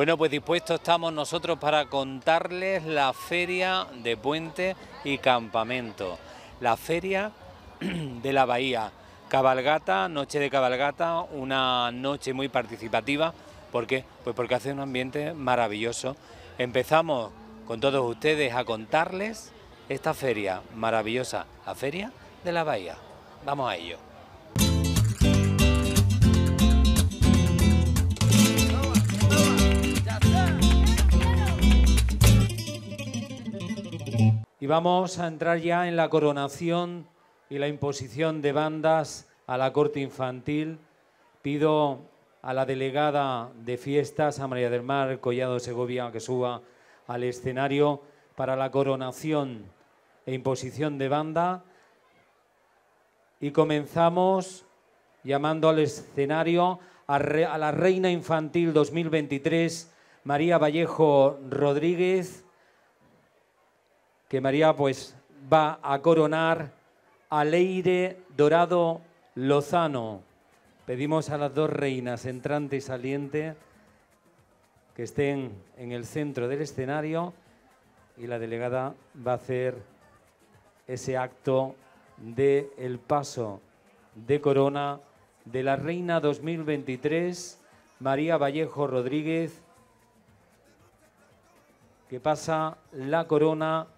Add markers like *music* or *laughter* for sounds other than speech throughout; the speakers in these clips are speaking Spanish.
Bueno, pues dispuestos estamos nosotros para contarles la feria de puente y campamento. La feria *clears throat* de la Bahía. Cabalgata, noche de cabalgata, una noche muy participativa. ¿Por qué? Pues porque hace un ambiente maravilloso. Empezamos con todos ustedes a contarles esta feria maravillosa, la feria de la Bahía. Vamos a ello. Y vamos a entrar ya en la coronación y la imposición de bandas a la corte infantil. Pido a la delegada de fiestas, a María del Mar Collado Segovia, que suba al escenario para la coronación e imposición de banda. Y comenzamos llamando al escenario a, la Reina Infantil 2023, María Vallejo Rodríguez que María pues va a coronar a Leire Dorado Lozano. Pedimos a las dos reinas, entrante y saliente, que estén en el centro del escenario y la delegada va a hacer ese acto de el paso de corona de la reina 2023, María Vallejo Rodríguez, que pasa la corona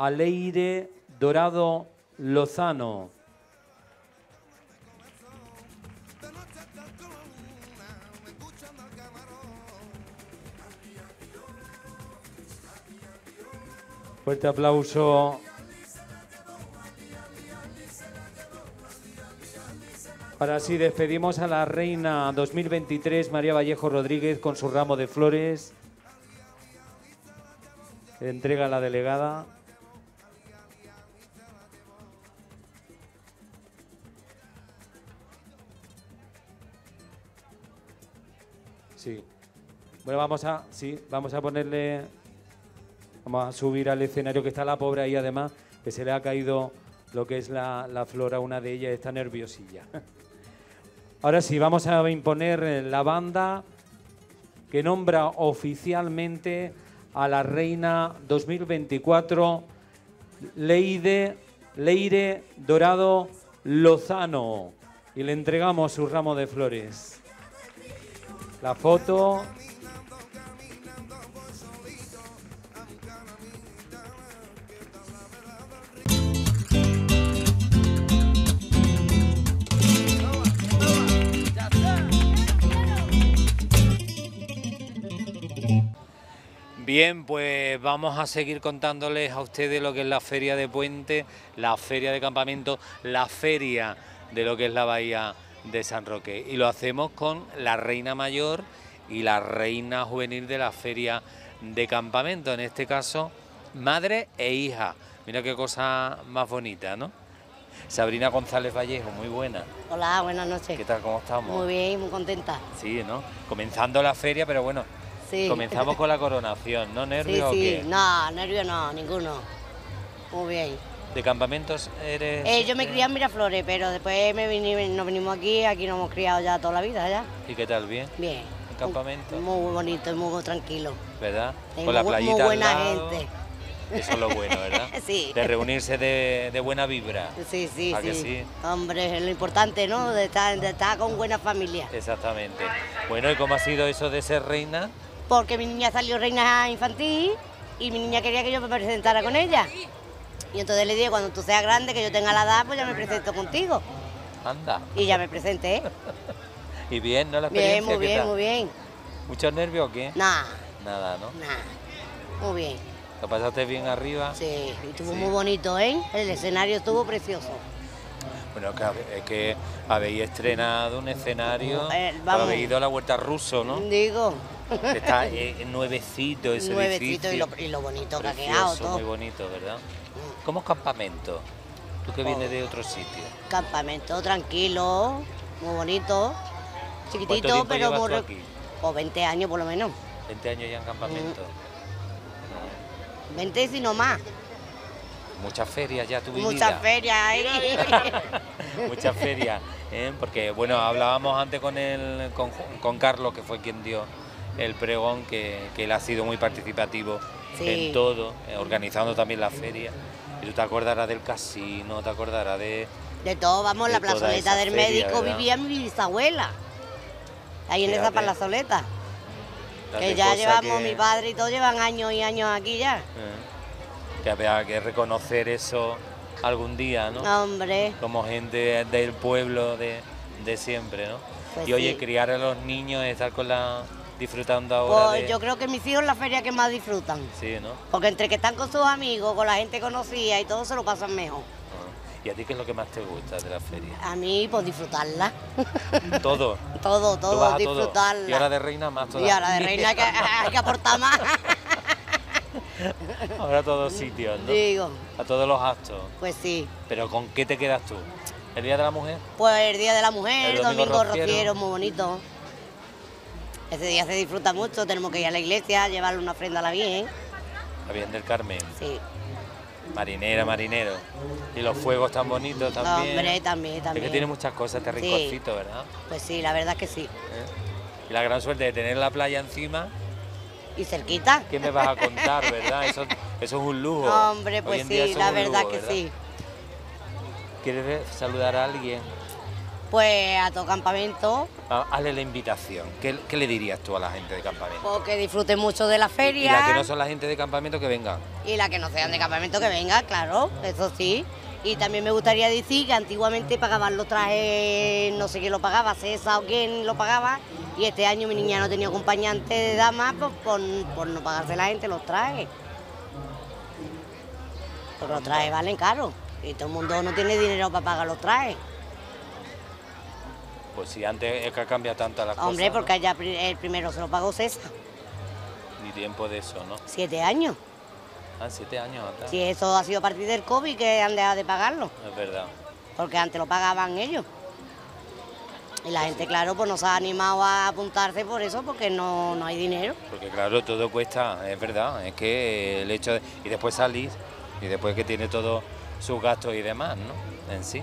Aleire Dorado Lozano. Fuerte aplauso. Para así despedimos a la reina 2023, María Vallejo Rodríguez, con su ramo de flores. Entrega a la delegada. Bueno, vamos a, sí, vamos a ponerle, vamos a subir al escenario que está la pobre ahí además, que se le ha caído lo que es la, la flora, una de ellas está nerviosilla. *laughs* Ahora sí, vamos a imponer la banda que nombra oficialmente a la reina 2024, Leide, Leire Dorado Lozano, y le entregamos su ramo de flores. La foto. Bien, pues vamos a seguir contándoles a ustedes lo que es la feria de puente, la feria de campamento, la feria de lo que es la bahía de San Roque. Y lo hacemos con la reina mayor y la reina juvenil de la feria de campamento, en este caso madre e hija. Mira qué cosa más bonita, ¿no? Sabrina González Vallejo, muy buena. Hola, buenas noches. ¿Qué tal? ¿Cómo estamos? Muy bien, muy contenta. Sí, ¿no? Comenzando la feria, pero bueno, Sí. comenzamos con la coronación, ¿no? ¿Nervios Sí, o sí, qué? no, nervios no, ninguno. Muy bien. ¿De campamentos eres...? Eh, yo me crié en Miraflores, pero después me vini- nos venimos aquí, aquí nos hemos criado ya toda la vida, ya. ¿Y qué tal? ¿Bien? Bien. ¿El campamento? Muy bonito y muy tranquilo. ¿Verdad? Sí, con la bu- muy playita al buena lado. gente. Eso es lo bueno, ¿verdad? *laughs* Sí. De reunirse de, de buena vibra. Sí, sí, ¿A sí. que sí? Hombre, es lo importante, ¿no? De estar, de estar con buena familia. Exactamente. Bueno, ¿y cómo ha sido eso de ser reina? Porque mi niña salió reina infantil y mi niña quería que yo me presentara con ella. Y entonces le dije, cuando tú seas grande, que yo tenga la edad, pues ya me presento contigo. Anda. Y ya me presenté. *laughs* ¿Y bien, no la Bien, experiencia? muy ¿Qué bien, muy bien. ¿Muchos nervios o qué? Nada, Nada, ¿no? nada. Muy bien. ¿Lo pasaste bien arriba? Sí, y estuvo Sí. muy bonito, ¿eh? El escenario estuvo precioso. Bueno, es que habéis estrenado un escenario, Eh, habéis ido a la Huerta Ruso, ¿no? Digo, Está *laughs* eh, nuevecito ese nuevecito y lo, y lo bonito que ha Precioso, quedado todo. muy bonito, ¿verdad? ¿Cómo es campamento? Tú que vienes de otro sitio. Campamento tranquilo, muy bonito. ¿Cuánto Chiquitito, pero muy... aquí? O 20 años por lo menos. 20 años ya en campamento. Mm. 20 si no más. Muchas ferias ya tu Muchas ferias ahí. *laughs* Muchas ferias, ¿eh? porque bueno, hablábamos antes con, el, con, con Carlos, que fue quien dio el pregón, que, que él ha sido muy participativo Sí. en todo, eh, organizando también la feria. Y tú te acordarás del casino, te acordarás de... De todo, vamos, De la plazoleta del feria, médico ¿verdad? vivía mi bisabuela. Ahí en esa plazoleta. Que ya llevamos, que- mi padre y todo llevan años y años aquí ya. eh, que había que reconocer eso algún día, ¿no? Hombre, Como gente del pueblo de, de siempre, ¿no? Pues y oye, sí. criar a los niños, estar con la... disfrutando ahora pues de... yo creo que mis hijos es la feria que más disfrutan. Sí, ¿no? Porque entre que están con sus amigos, con la gente conocida y todo, se lo pasan mejor. Ah. ¿Y a ti qué es lo que más te gusta de la feria? A mí, pues disfrutarla. *laughs* Todo. todo, todo, disfrutarla. Y ahora de reina más Y todavía. ahora de reina hay que, *laughs* hay que aportar más. *laughs* *laughs* Ahora a todos sitios, ¿no? Digo, A todos los actos. pues sí. Pero ¿con qué te quedas tú? ¿El Día de la Mujer? Pues el Día de la Mujer, El domingo domingo, rociero. rociero, muy bonito. Ese día se disfruta mucho, tenemos que ir a la iglesia, llevarle una ofrenda a la Virgen. La Virgen del Carmen. Sí, Marinera, marinero. Y los fuegos tan bonitos también. hombre, también, Es también. que tiene muchas cosas este Sí. rinconcito, ¿verdad? Pues sí, la verdad es que sí. ¿Eh? Y la gran suerte de tener la playa encima. Y cerquita. ¿Qué me vas a contar, verdad? Eso, eso es un lujo. Hombre, pues sí, la verdad lujo, que ¿verdad? sí. ¿Quieres saludar a alguien? Pues a todo campamento, Ah, Hazle la invitación. ¿Qué, qué le dirías tú a la gente de campamento? pues que disfruten mucho de la Y feria. la que no son la gente de campamento que vengan. Y la que no sean de campamento que venga, claro, eso sí. Y también me gustaría decir que antiguamente pagaban los trajes, no sé quién lo pagaba, César o quién lo pagaba, y este año mi niña no tenía acompañante de dama pues, por, por no pagarse la gente los trajes. Porque los trajes valen caro y todo el mundo no tiene dinero para pagar los trajes. Pues si antes es que ha cambiado tanto las Hombre, cosas. porque allá el primero se lo pagó César. Ni tiempo de eso, ¿no? siete años. Ah, siete años atrás. Si eso ha sido a partir del COVID que han dejado de pagarlo. Es verdad. porque antes lo pagaban ellos. Y la gente, claro, pues no se ha animado a apuntarse por eso, porque no, no hay dinero. Porque claro, todo cuesta, es verdad. Es que el hecho de... Y después salís, y después que tiene todos sus gastos y demás, ¿no? En sí.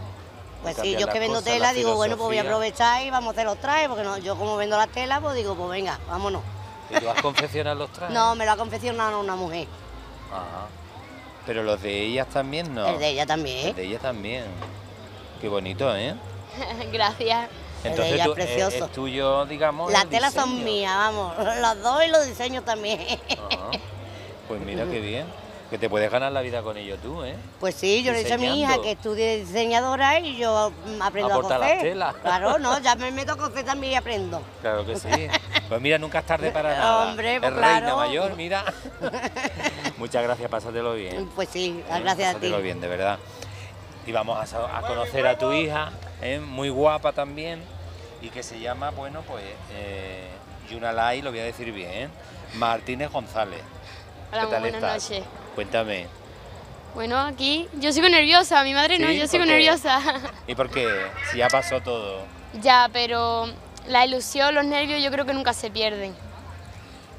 Pues sí, yo que vendo cosas, tela, la digo, bueno, pues voy a aprovechar y vamos a hacer los trajes, porque no, yo como vendo la tela, pues digo, pues venga, vámonos. ¿Y tú has confeccionado los trajes? *laughs* No, me lo ha confeccionado una mujer, Ajá. Pero los de ellas también, ¿no? el de ella también. El de ellas también. Qué bonito, ¿eh? *laughs* Gracias. El de Entonces ella tú- es precioso. es tuyo, digamos. Las el telas son mías, vamos, *laughs* los dos y los diseños también. Ajá. Pues mira qué *laughs* bien. Que te puedes ganar la vida con ello tú, ¿eh? Pues sí, yo le he dicho a mi hija que estudie diseñadora y yo aprendo a Aporta las coser. telas. *laughs* Claro, no, ya me meto a coser también y aprendo. Claro que sí. Pues mira, nunca es tarde para *laughs* nada. Hombre, pues es reina claro. mayor, mira. *laughs* Muchas gracias, pásatelo bien. Pues sí, ¿eh? gracias a ti. Pásatelo bien, de verdad. Y vamos a, a conocer a tu hija, ¿eh? muy guapa también, y que se llama, bueno, pues, eh, Yunalai, lo voy a decir bien, ¿eh? Martínez González. Hola, ¿Qué tal muy buenas estás? noches. Cuéntame. Bueno, aquí yo sigo nerviosa, mi madre no, ¿Sí? yo sigo nerviosa. ¿Y por qué? Si ya pasó todo. ya, pero la ilusión, los nervios yo creo que nunca se pierden.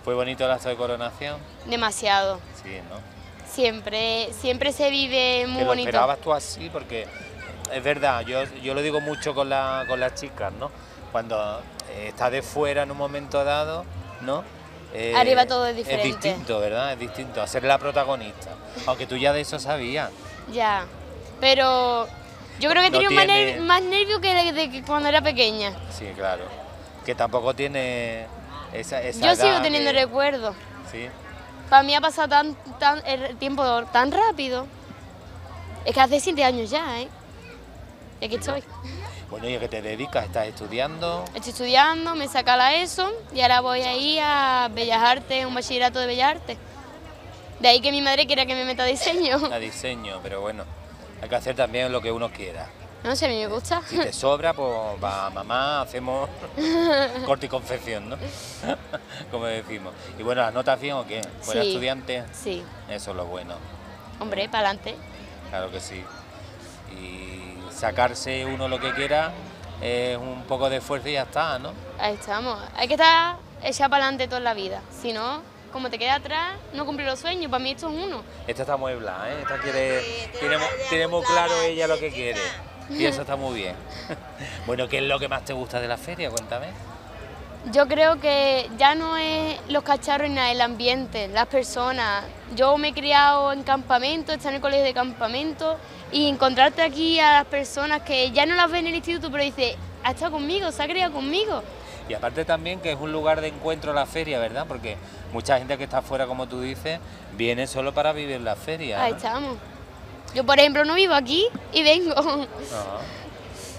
¿Fue bonito el acto de coronación? Demasiado. Sí, ¿no? Siempre, siempre se vive muy ¿Que lo bonito. esperabas tú así? Porque es verdad, yo, yo lo digo mucho con, la, con las chicas, ¿no? Cuando eh, estás de fuera en un momento dado, ¿no? Eh, Arriba todo es diferente. Es distinto, ¿verdad? Es distinto, a ser la protagonista. Aunque tú ya de eso sabías. Ya. Pero yo creo que No tenía más, tiene- ner- más nervios que de, cuando era pequeña. Sí, claro. Que tampoco tiene esa, esa yo sigo teniendo que- recuerdos. Sí. Para mí ha pasado tan, tan, el tiempo tan rápido. Es que hace siete años ya, ¿eh? Y aquí estoy. Bueno, ¿y a qué te dedicas? ¿Estás estudiando? Estoy estudiando, me saca la ESO y ahora voy ahí a Bellas Artes, un bachillerato de Bellas Artes. De ahí que mi madre quiera que me meta a diseño. A diseño, pero bueno, hay que hacer también lo que uno quiera. No sé, a mí me gusta. Si te sobra, pues va mamá, hacemos *laughs* corte y confección, ¿no? *laughs* Como decimos. Y bueno, ¿las notas bien o qué? ¿Buena Sí. estudiante? Sí, Eso es lo bueno, hombre, para adelante. claro que sí. Y sacarse uno lo que quiera es un poco de esfuerzo y ya está, ¿no? Ahí estamos. Hay que estar echada para adelante toda la vida. Si no, como te queda atrás, no cumplir los sueños. Para mí esto es uno. Esta está muy blanca, ¿eh? Esta quiere, tiene, mu- tiene muy claro ella lo que quiere. Y eso está muy bien. *laughs* bueno, ¿qué es lo que más te gusta de la feria? Cuéntame. Yo creo que ya no es los cacharros ni nada, el ambiente, las personas. Yo me he criado en campamento, he estado en el colegio de campamento y encontrarte aquí a las personas que ya no las ven en el instituto, pero dice, ha estado conmigo, se ha criado conmigo. Y aparte también que es un lugar de encuentro la feria, ¿verdad? Porque mucha gente que está afuera, como tú dices, viene solo para vivir la feria. Ahí estamos. Yo, por ejemplo, no vivo aquí y vengo. Ajá,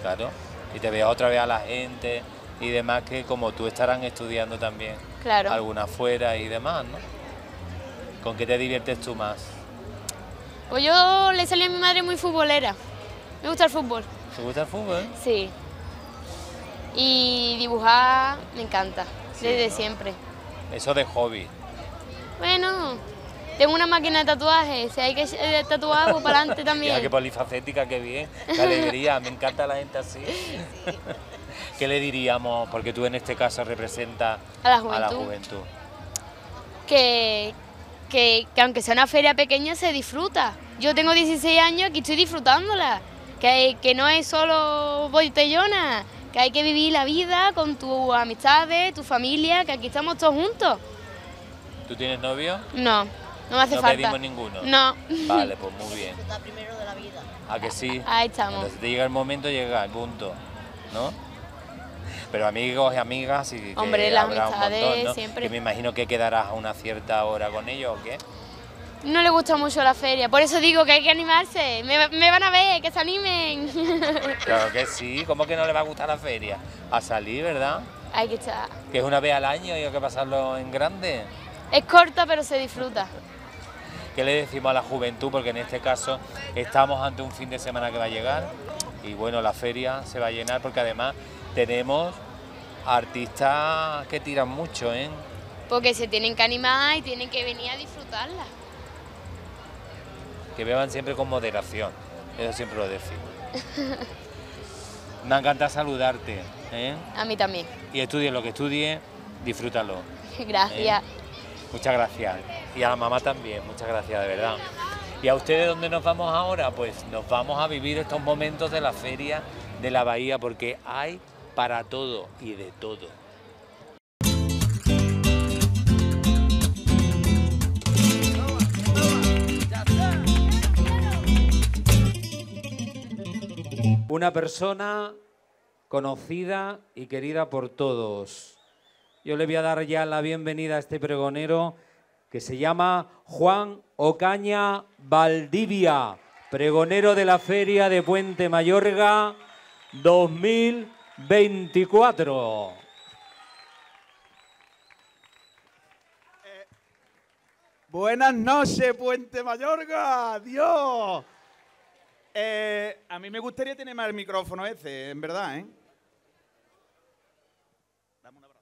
claro. Y te veo otra vez a la gente y demás que como tú estarán estudiando también. Claro. Alguna afuera y demás, ¿no? ¿Con qué te diviertes tú más? Pues yo le salí a mi madre muy futbolera. Me gusta el fútbol. ¿Te gusta el fútbol? Sí. Y dibujar me encanta, Sí, desde ¿no? siempre. Eso de hobby. Bueno, tengo una máquina de tatuajes, si hay que tatuar, pues para adelante *laughs* Mira también. qué polifacética, qué bien, qué alegría, me encanta la gente así. *laughs* ¿Qué le diríamos? Porque tú en este caso representas A la a la juventud. Que, que, que aunque sea una feria pequeña se disfruta. Yo tengo 16 años y estoy disfrutándola. Que, que no es solo botellona, que hay que vivir la vida con tus amistades, tu familia, que aquí estamos todos juntos. ¿Tú tienes novio? No, no me hace no falta. pedimos ninguno. No. Vale, *laughs* pues muy bien. Disfrutar primero de la vida. ¿A que sí? Ahí estamos. Se te llega el momento, llega el punto, ¿no? Pero amigos y amigas, y que Hombre, las habrá un amistades montón, ¿no? siempre. Que me imagino que quedarás a una cierta hora con ellos, ¿o qué? No le gusta mucho la feria, por eso digo que hay que animarse. Me, me van a ver, que se animen. *laughs* Claro que sí, ¿cómo que no le va a gustar la feria? A salir, ¿verdad? hay que estar. Que es una vez al año y hay que pasarlo en grande. Es corta, pero se disfruta. *laughs* ¿Qué le decimos a la juventud? Porque en este caso estamos ante un fin de semana que va a llegar y bueno, la feria se va a llenar porque además tenemos artistas que tiran mucho, ¿eh? Porque se tienen que animar y tienen que venir a disfrutarla. Que beban siempre con moderación, eso siempre lo decimos. Me encanta saludarte, ¿eh? A mí también. Y estudie lo que estudie, disfrútalo. *laughs* Gracias. Muchas gracias. Y a la mamá también, muchas gracias, de verdad. ¿Y a ustedes dónde nos vamos ahora? Pues nos vamos a vivir estos momentos de la feria de la bahía porque hay para todo y de todo. Una persona conocida y querida por todos. Yo le voy a dar ya la bienvenida a este pregonero que se llama Juan Ocaña Valdivia, pregonero de la Feria de Puente Mayorga 2024. Buenas noches, Puente Mayorga. Dios. Eh, a mí me gustaría tener más el micrófono ese, en verdad, ¿eh? Dame un abrazo.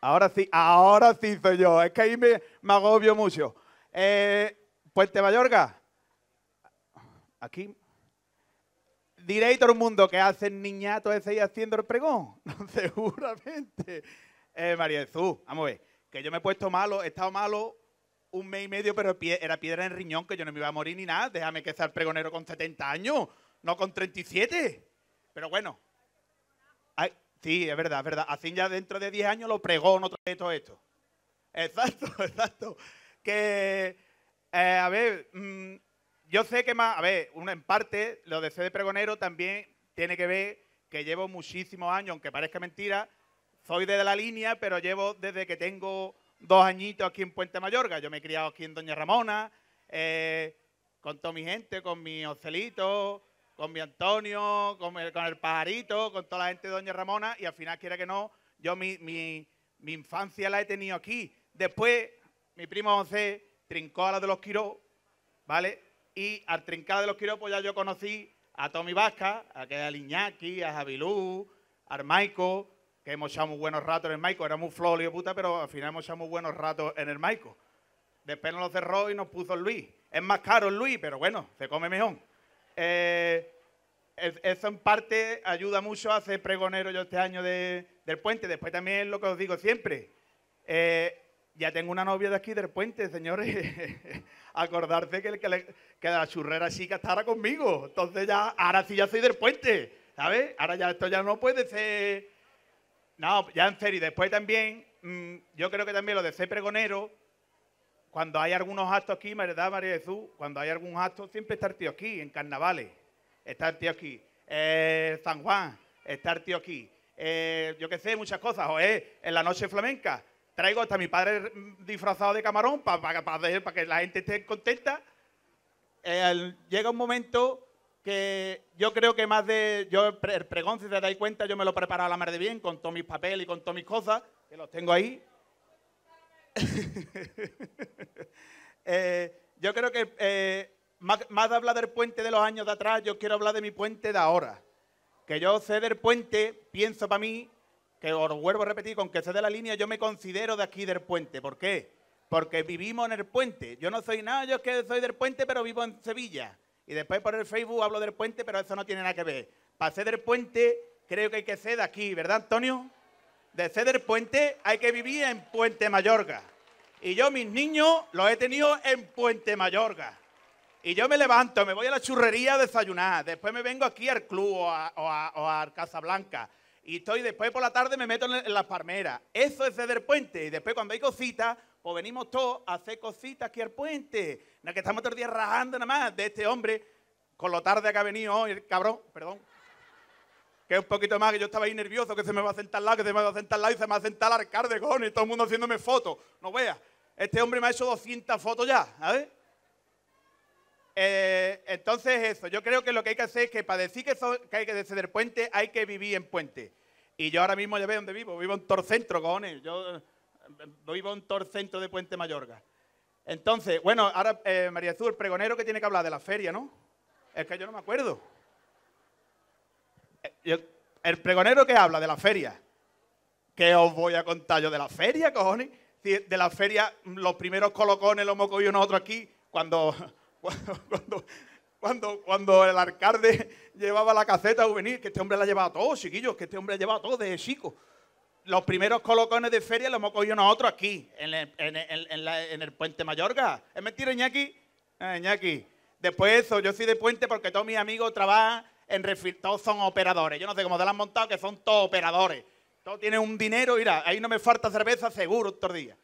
Ahora sí, ahora sí soy yo. Es que ahí me, me agobio mucho. Eh, Puente Mayorga. Aquí. Diréis todo el mundo que hacen niñatos ese ahí haciendo el pregón. *laughs* Seguramente. Eh, María Jesús, vamos a ver. Que yo me he puesto malo, he estado malo un mes y medio, pero era piedra en riñón, que yo no me iba a morir ni nada. Déjame que sea el pregonero con 70 años, no con 37. Pero bueno. Sí, es verdad, es verdad. Así ya dentro de 10 años lo pregono otra vez todo esto. Exacto, *laughs* exacto. Que, eh, a ver, mm, yo sé que más, a ver, en parte, lo de ser de pregonero también tiene que ver que llevo muchísimos años, aunque parezca mentira, soy de la línea, pero llevo desde que tengo dos añitos aquí en Puente Mayorga. Yo me he criado aquí en Doña Ramona, eh, con toda mi gente, con mi Ocelito, con mi Antonio, con el, pajarito, con toda la gente de Doña Ramona, y al final, quiera que no, yo mi infancia la he tenido aquí. Después, mi primo José trincó a la de los Quiró, ¿vale? Y al trincar de los Quiró, pues ya yo conocí a Tommy Vasca, a que Iñaki, a Javilú, al Maico, que hemos echado muy buenos ratos en el Maico. Era muy de puta, pero al final hemos echado muy buenos ratos en el Maico. Después nos lo cerró y nos puso Luis. Es más caro el Luis, pero bueno, se come mejor. Eh, es- eso en parte ayuda mucho a ser pregonero yo este año de- del puente. Después también lo que os digo siempre. eh, ya tengo una novia de aquí del puente, señores. *laughs* Acordarse que, que, que la churrera chica estará conmigo. Entonces ya, ahora sí ya soy del puente. ¿sabes? Ahora ya esto ya no puede ser... No, ya en serio. Después también, mm, yo creo que también lo de ser pregonero, cuando hay algunos actos aquí, ¿verdad, María Jesús? Cuando hay algún acto, siempre está el tío aquí, en carnavales. Está el tío aquí. Eh, San Juan, está el tío aquí. Eh, yo qué sé, muchas cosas. O es en la noche flamenca. Traigo hasta mi padre disfrazado de camarón para que la gente esté contenta. Eh, llega un momento que yo creo que más de. Yo, el pregón, si te dais cuenta, yo me lo he preparado a la mar de bien, con todos mis papeles y con todas mis cosas, que los tengo ahí. *laughs* Eh, yo creo que eh, más, de hablar del puente de los años de atrás, yo quiero hablar de mi puente de ahora. Que yo sé del puente, pienso para mí, que os vuelvo a repetir, con que sé de la línea, yo me considero de aquí del puente. ¿Por qué? Porque vivimos en el puente. Yo no soy nada, yo es que soy del puente, pero vivo en Sevilla. Y después por el Facebook hablo del puente, pero eso no tiene nada que ver. Para ser del puente, creo que hay que ser de aquí, ¿verdad, Antonio? De ser del puente, hay que vivir en Puente Mayorga. Y yo, mis niños, los he tenido en Puente Mayorga. Y yo me levanto, me voy a la churrería a desayunar. Después me vengo aquí al club o a, o Casablanca. Y estoy después por la tarde me meto en, las palmeras. Eso es del puente. Y después cuando hay cositas, pues venimos todos a hacer cositas aquí al puente. No que estamos todo el día rajando nada más de este hombre, con lo tarde que ha venido hoy, el cabrón, perdón. Que es un poquito más que yo estaba ahí nervioso, que se me va a sentar al lado, que se me va a sentar al lado y se me va a sentar al alcalde, con y todo el mundo haciéndome fotos. No veas. Este hombre me ha hecho 200 fotos ya, ¿sabes? Eh, entonces eso, yo creo que lo que hay que hacer es que para decir que, que hay que descender puente, hay que vivir en puente. Y yo ahora mismo ya veo dónde vivo, vivo en Torcentro, cojones. Yo vivo en todo centro de Puente Mayorga. Entonces, bueno, ahora eh, María Azul, pregonero que tiene que hablar de la feria, ¿no? Es que yo no me acuerdo. Eh, el pregonero que habla de la feria. ¿Qué os voy a contar yo de la feria, cojones? De la feria, los primeros colocones los hemos cogido nosotros aquí cuando, *laughs* cuando, cuando, cuando, el alcalde llevaba la caseta juvenil, que este hombre la llevaba todo, chiquillos, que este hombre la llevaba todo desde chico los primeros colocones de feria los hemos cogido nosotros aquí, en el, Puente Mayorga. ¿Es mentira, Iñaki? Iñaki. Después eso, yo soy de Puente porque todos mis amigos trabajan en refil, todos son operadores. Yo no sé cómo te lo han montado, que son todos operadores. Todos tienen un dinero, mira, ahí no me falta cerveza seguro los días.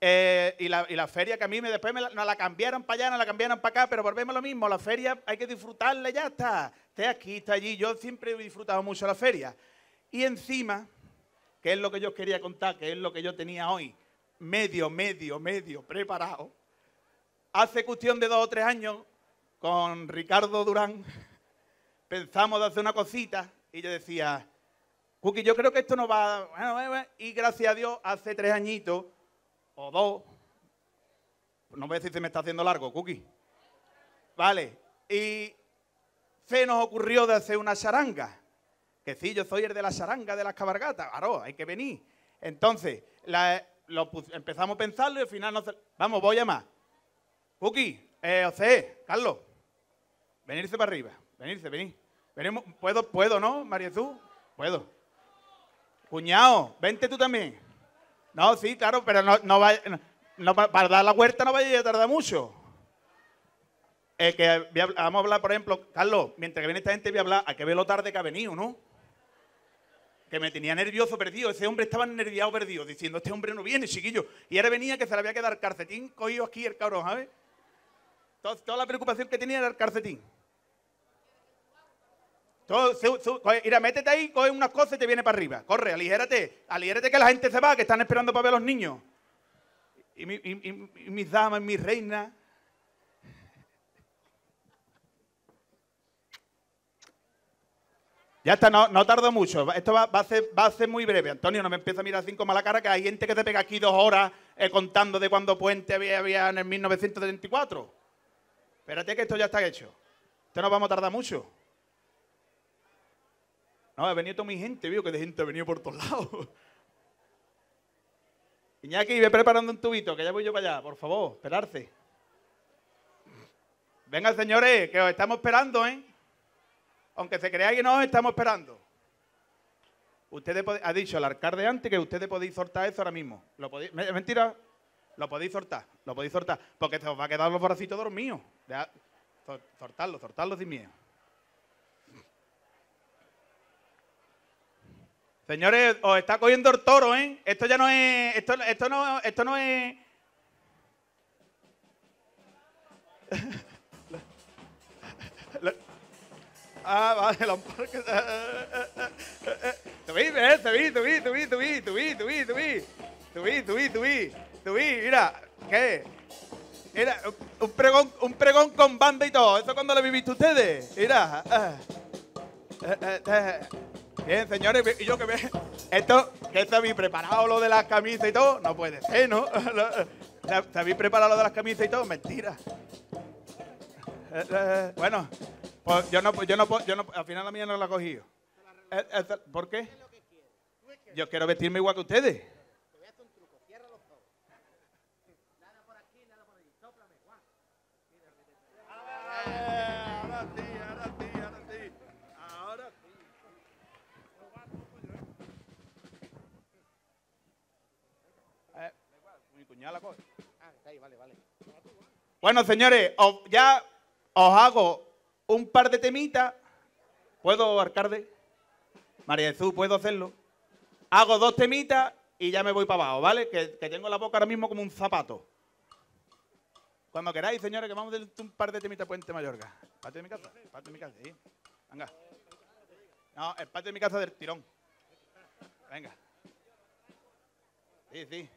Eh, y, la, feria que a mí me, después me la, nos la cambiaron para allá, nos la cambiaron para acá, pero volvemos a lo mismo. La feria hay que disfrutarla, ya está. Esté aquí, está allí. Yo siempre he disfrutado mucho la feria. Y encima, que es lo que yo quería contar, que es lo que yo tenía hoy, medio, medio, medio preparado. Hace cuestión de dos o tres años, con Ricardo Durán, *laughs* pensamos de hacer una cosita y yo decía, Cookie, yo creo que esto no va... Bueno, y gracias a Dios, hace tres añitos, o dos, no voy a decir si me está haciendo largo, Cookie. Vale, y se nos ocurrió de hacer una charanga que sí, yo soy el de la charanga de las cabargatas, claro, hay que venir. Entonces, empezamos a pensarlo y al final no Vamos, voy a llamar. Puki, eh, José, Carlos, venirse para arriba, venirse, venir. Venimos, ¿Puedo, puedo, no, María? Puedo. Cuñado, vente tú también. No, sí, claro, pero no, no, no para dar la huerta no vaya a tardar mucho. Eh, que vamos a hablar, por ejemplo, Carlos, mientras que viene esta gente voy a hablar, a que ve lo tarde que ha venido, ¿no? que me tenía nervioso, perdido. Ese hombre estaba nerviado, perdido, diciendo, este hombre no viene, chiquillo. Y ahora venía que se le había quedado el calcetín cogido aquí el cabrón, ¿sabes? Toda, la preocupación que tenía era el calcetín. Todo, mira, métete ahí, coge unas cosas y te viene para arriba. Corre, aligérate. Aligérate que la gente se va, que están esperando para ver a los niños. Y, y mis damas, mis reinas. Ya está, no, no tardo mucho. Esto va, a ser, a muy breve. Antonio, no me empieza a mirar cinco mala cara, que hay gente que te pega aquí dos horas eh, contando de cuándo Puente había, había, en el 1934. Espérate que esto ya está hecho. Esto no vamos a tardar mucho. No, ha venido toda mi gente, vio que de gente ha venido por todos lados. *laughs* Iñaki, ve preparando un tubito, que ya voy yo para allá, por favor, esperarse. Venga, señores, que os estamos esperando, ¿eh? aunque se crea que no, estamos esperando. Ustedes ha dicho el alcalde antes que ustedes podéis soltar eso ahora mismo. ¿Lo podéis, mentira, lo podéis soltar, lo podéis soltar, porque se os va a quedar los bracitos dormidos. Soltarlo, soltarlo sin miedo. Señores, os está cogiendo el toro, ¿eh? Esto ya no es. Esto, esto no, esto no es. *laughs* Ah, vale, los parques. *laughs* Subí, eh, subí, subí, subí, subí, subí, subí, subí. Subí, subí, subí, subí, mira, ¿qué? Era un pregón, un pregón con banda y todo. ¿Eso cuando lo viviste ustedes? Mira. Eh, eh, eh. Bien, señores, y yo que ve. Esto, que habéis preparado lo de las camisas y todo, no puede ser, ¿no? *laughs* ¿Se habéis preparado lo de las camisas y todo? Mentira. Bueno, pues yo no, yo no, yo no, al final la mía no la he cogido. ¿Por qué? Yo quiero vestirme igual que ustedes. Ahora sí, ahora sí, ahora sí. Ahora sí. Eh, coge. Ah, está ahí, vale, vale. Bueno, señores, os- ya os hago un par de temitas. ¿Puedo, alcalde? María Jesús, ¿puedo hacerlo? Hago dos temitas y ya me voy para abajo, ¿vale? Que, que tengo la boca ahora mismo como un zapato. Cuando queráis, señores, que vamos a hacer un par de temitas Puente Mayorga. ¿Parte de mi casa? ¿Parte de mi casa? Sí. Venga. No, el patio de mi casa del tirón. Venga. Sí, sí.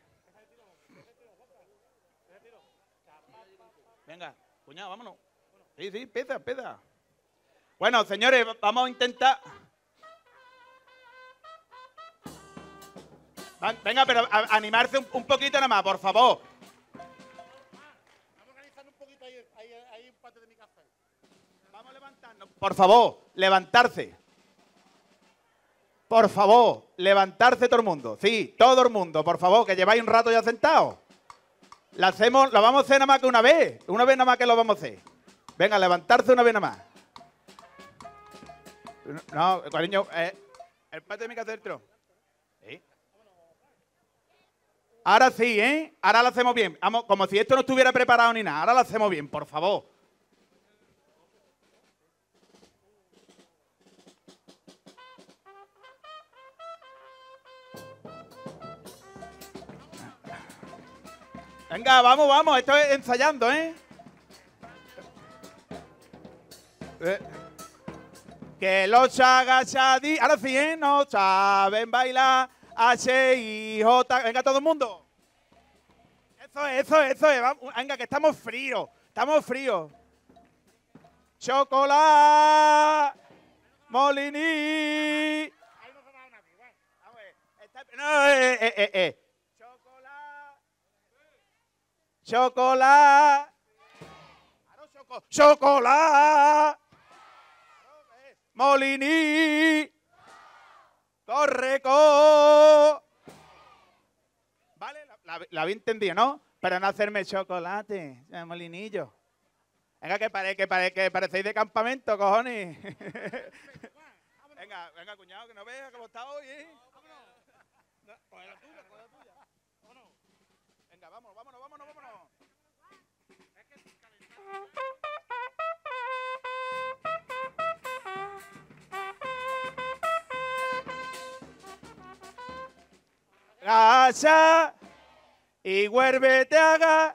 Venga, cuñado, vámonos. Sí, sí, pesa, pesa. Bueno, señores, vamos a intentar. Venga, pero a- animarse un, un poquito nada más, por favor. Vamos a levantarnos. Por favor, levantarse. Por favor, levantarse todo el mundo. Sí, todo el mundo, por favor, que lleváis un rato ya sentados. La hacemos, la vamos a hacer nada más que una vez. Una vez nada más que lo vamos a hacer. Venga, levantarse una vez nada más. No, cariño, eh, el patio de. Sí. Ahora sí, ¿eh? Ahora lo hacemos bien. Vamos, como si esto no estuviera preparado ni nada. Ahora lo hacemos bien, por favor. Venga, vamos, vamos. Esto es ensayando, ¿eh? Eh, Que los agachadí. Ahora sí, ¿eh? No saben bailar. H, I, J. Venga, todo el mundo. Eso es, eso es, eso es. Vamos, Venga, que estamos fríos. Estamos fríos. Chocolate. Molini. No, eh, eh, eh, eh. Chocolate. Chocolate. Chocolate. Molini. Corre, co. Vale, la, la, la había entendido, ¿no? Para no hacerme chocolate, molinillo. Venga, que, pare, que, pare, que parecéis de campamento, cojones. *laughs* venga, venga, cuñado, que no veas cómo está hoy, ¿eh? Coge la tuya, coge la tuya. Vámonos. Vámonos, vámonos, vámonos, vámonos. Gacha y haga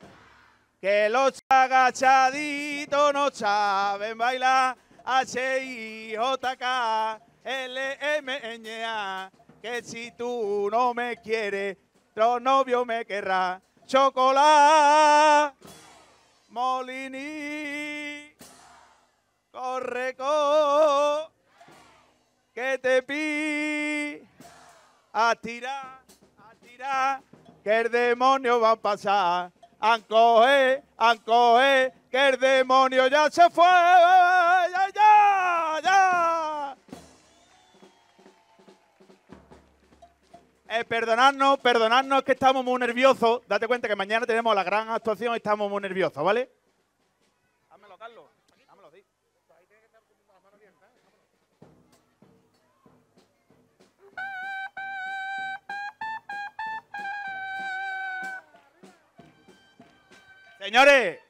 que los agachaditos no saben bailar. H I J K L M N A que si tú no me quieres, otro novio me querrá. Chocolate, Molini, corre, co, que te pi a tirar, a tirar, que el demonio va a pasar. Ancoge, ancoge, que el demonio ya se fue. Ya, ya, ya. Eh, perdonadnos, perdonadnos que estamos muy nerviosos. Date cuenta que mañana tenemos la gran actuación y estamos muy nerviosos, ¿vale? Dámelo, Carlos. Dámelo, sí. Señores,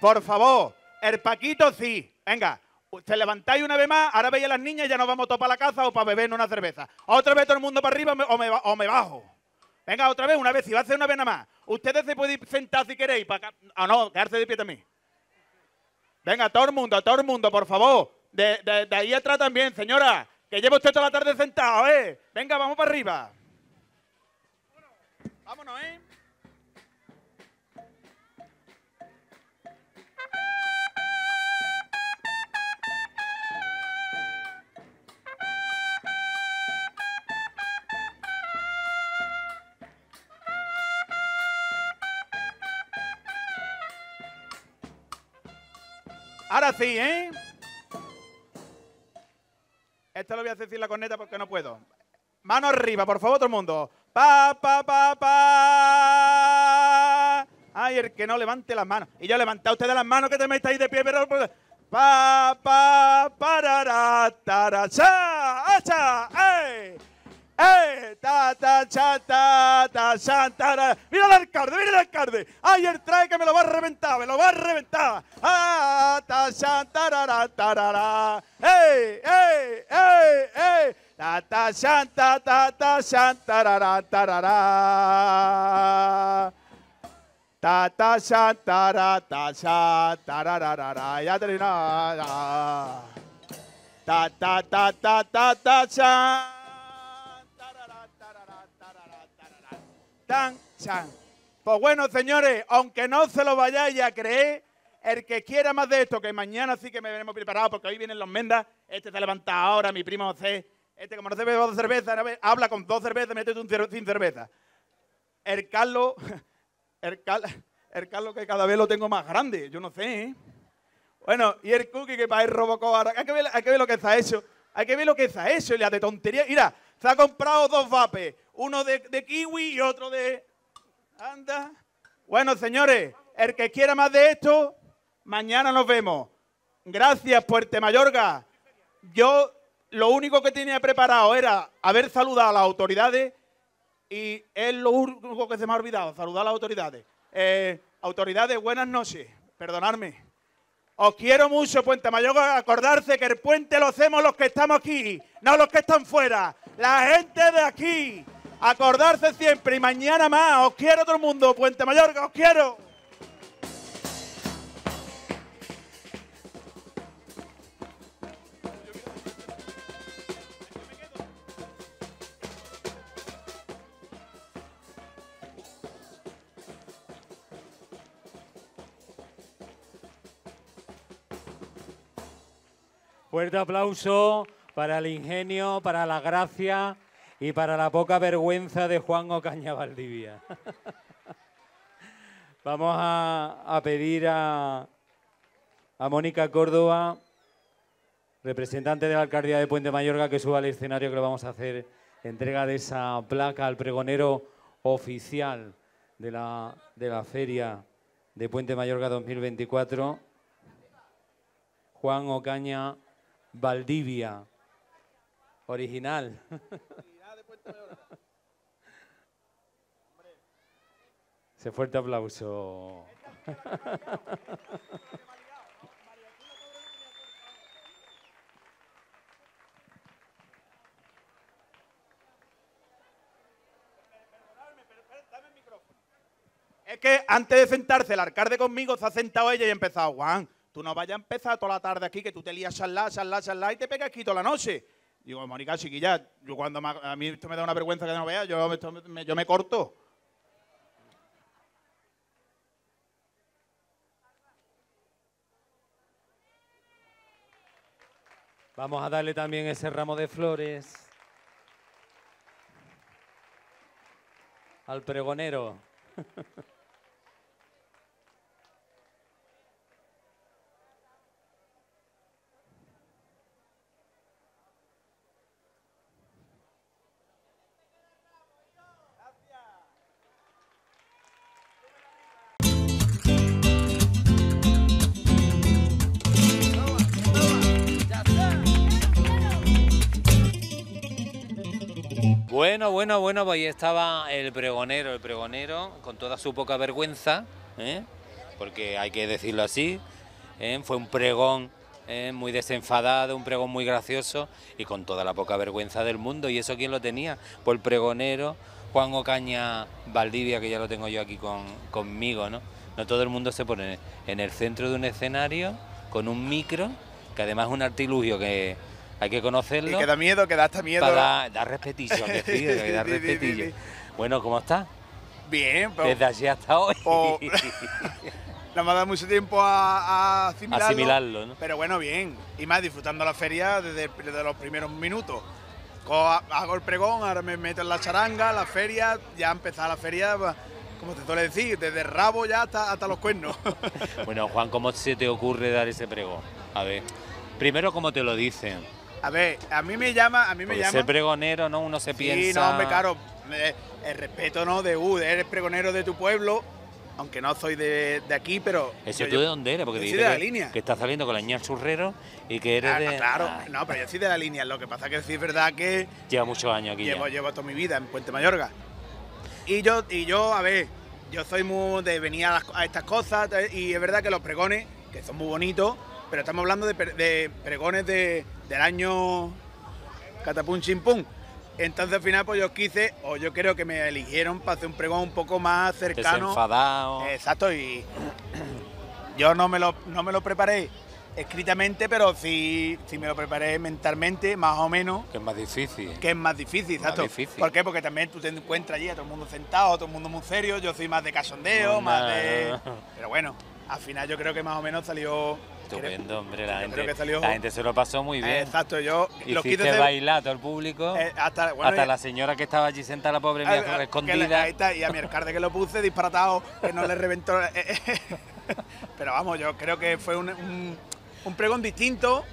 por favor, el Paquito sí. Venga, Se levantáis una vez más, ahora veis a las niñas y ya nos vamos todos para la casa o para beber una cerveza. Otra vez todo el mundo para arriba o me, bajo. Venga, otra vez, una vez, si va a hacer una vez nada más. Ustedes se pueden sentar si queréis. Ah, no, quedarse de pie también. Venga, todo el mundo, todo el mundo, por favor. De, de ahí atrás también, señora. Que lleva usted toda la tarde sentado, ¿eh? Venga, vamos para arriba. Vámonos, ¿eh? Ahora sí, ¿eh? Esto lo voy a decir la corneta porque no puedo. Mano arriba, por favor, todo el mundo. Pa, pa, pa, pa. Ay, el que no levante las manos. Y yo levanta ustedes las manos que te metáis de pie, pero. Pa, pa, parará, cha, acha, ¡eh! ¡Eh! ¡Ta, ta, cha, ta, ta, cha, ta, ¡Mira el alcalde, mira el alcalde! ¡Ay, el trae que me lo va a reventar, me lo va a reventar! ¡Ah, ta, cha, tarara, tarara! ¡Ey, ey, ey, ey! Ta, ta, cha, ta, ta, ta, cha, tarara, tarara! Ta, ta, cha, ta, ta, cha, tararara. Ya terminado. Ta, ta, ta, ta, ta, ta. Pues bueno, señores, aunque no se lo vayáis a creer, el que quiera más de esto, que mañana sí que me veremos preparados, porque hoy vienen los mendas, este se levanta ahora, mi primo José, este como no se bebe dos cervezas, habla con dos cervezas, métete un sin cerveza. El Carlos, *laughs* el, Carlos que cada vez lo tengo más grande, yo no sé, ¿eh? Bueno, y el Cookie que para el Robocop ahora, hay que, ver, hay que ver lo que está hecho, hay que ver lo que está hecho, y la de tontería. Mira, se ha comprado dos vapes, uno de, kiwi y otro de... Anda. Bueno, señores, el que quiera más de esto, mañana nos vemos. Gracias, Puerto Mayorga. Yo lo único que tenía preparado era haber saludado a las autoridades y es lo único que se me ha olvidado, saludar a las autoridades. Eh, autoridades, buenas noches. Perdonadme. Os quiero mucho, Puente Mayorga. Acordarse que el puente lo hacemos los que estamos aquí, no los que están fuera. La gente de aquí. Acordarse siempre y mañana más. Os quiero todo el mundo, Puente Mayorga, os quiero. Fuerte aplauso para el ingenio, para la gracia y para la poca vergüenza de Juan Ocaña Valdivia. *laughs* Vamos a, pedir a, Mónica Córdoba, representante de la alcaldía de Puente Mayorga, que suba al escenario que le vamos a hacer entrega de esa placa al pregonero oficial de la, de la feria de Puente Mayorga 2024, Juan Ocaña Valdivia, original. Ese fuerte aplauso. Es que antes de sentarse el alcalde conmigo se ha sentado ella y ha empezado, Juan, tú no vayas a empezar toda la tarde aquí que tú te lías charlar, charlar, charlar y te pegas aquí toda la noche. Digo, Mónica, chiquilla, yo cuando a mí esto me da una vergüenza que no vea, yo, yo me corto. Vamos a darle también ese ramo de flores al pregonero. *laughs* Bueno, bueno, bueno, pues ahí estaba el pregonero, el pregonero, con toda su poca vergüenza, ¿eh? porque hay que decirlo así, ¿eh? fue un pregón eh, muy desenfadado, un pregón muy gracioso y con toda la poca vergüenza del mundo. ¿Y eso quién lo tenía? Pues el pregonero Juan Ocaña Valdivia, que ya lo tengo yo aquí con, conmigo, ¿no? No todo el mundo se pone en el centro de un escenario con un micro, que además es un artilugio que hay que conocerlo. Y que da miedo, que da hasta miedo. Para dar, respetillo, que sí, que *laughs* respetillo. Bueno, ¿cómo estás? Bien, pero Desde allí hasta hoy. po- *laughs* *laughs* no me ha dado mucho tiempo a, a asimilarlo. Asimilarlo, ¿no? Pero bueno, bien. Y más disfrutando la feria desde, desde los primeros minutos. Hago el pregón, ahora me meto en la charanga, la feria, ya ha empezado la feria, va, como te suele decir, desde el rabo ya hasta, hasta los cuernos. Bueno, Juan, ¿cómo se te ocurre dar ese pregón? A ver, primero, ¿cómo te lo dicen? A ver, a mí me llama, a mí me Porque llama. ser pregonero, ¿no? Uno se Sí, piensa... no, hombre, claro, el respeto, ¿no? De, uh, eres pregonero de tu pueblo, aunque no soy de, de aquí, pero... ¿Ese yo- tú yo- de dónde eres? Porque yo soy de la que, línea. que estás saliendo con la ña churrero y que eres Ah, de... claro, Ay, no, pero yo soy de la línea, lo que pasa es que sí es verdad que Lleva muchos años aquí llevo, ya. llevo toda mi vida en Puente Mayorga. Y yo, y yo, a ver, yo soy muy de venir a, las- a estas cosas eh, y es verdad que los pregones, que son muy bonitos, pero estamos hablando de pregones de, del año catapum chimpum. Entonces al final pues yo quise, o yo creo que me eligieron para hacer un pregón un poco más cercano. Desenfadado. Exacto, y *clears throat* yo no me lo, no me lo preparé escritamente, pero sí, sí me lo preparé mentalmente, más o menos Que es más difícil. que es más difícil, Más exacto. difícil. ¿Por qué? Porque también tú te encuentras allí a todo el mundo sentado, todo el mundo muy serio, yo soy más de casondeo, No, más no, de... no. Pero bueno, al final yo creo que más o menos salió... Estupendo, hombre, la gente, creo que salió- la gente se lo pasó muy bien. Exacto, yo lo quise Hiciste hacer... bailar todo el público. eh, hasta bueno, hasta y- la señora que estaba allí sentada, la pobre Ah, mía, ah, le- escondida. ahí está, y a mi alcalde que lo puse disparatado, que no le reventó. eh, eh, *laughs* pero vamos, yo creo que fue un, un- un pregón distinto,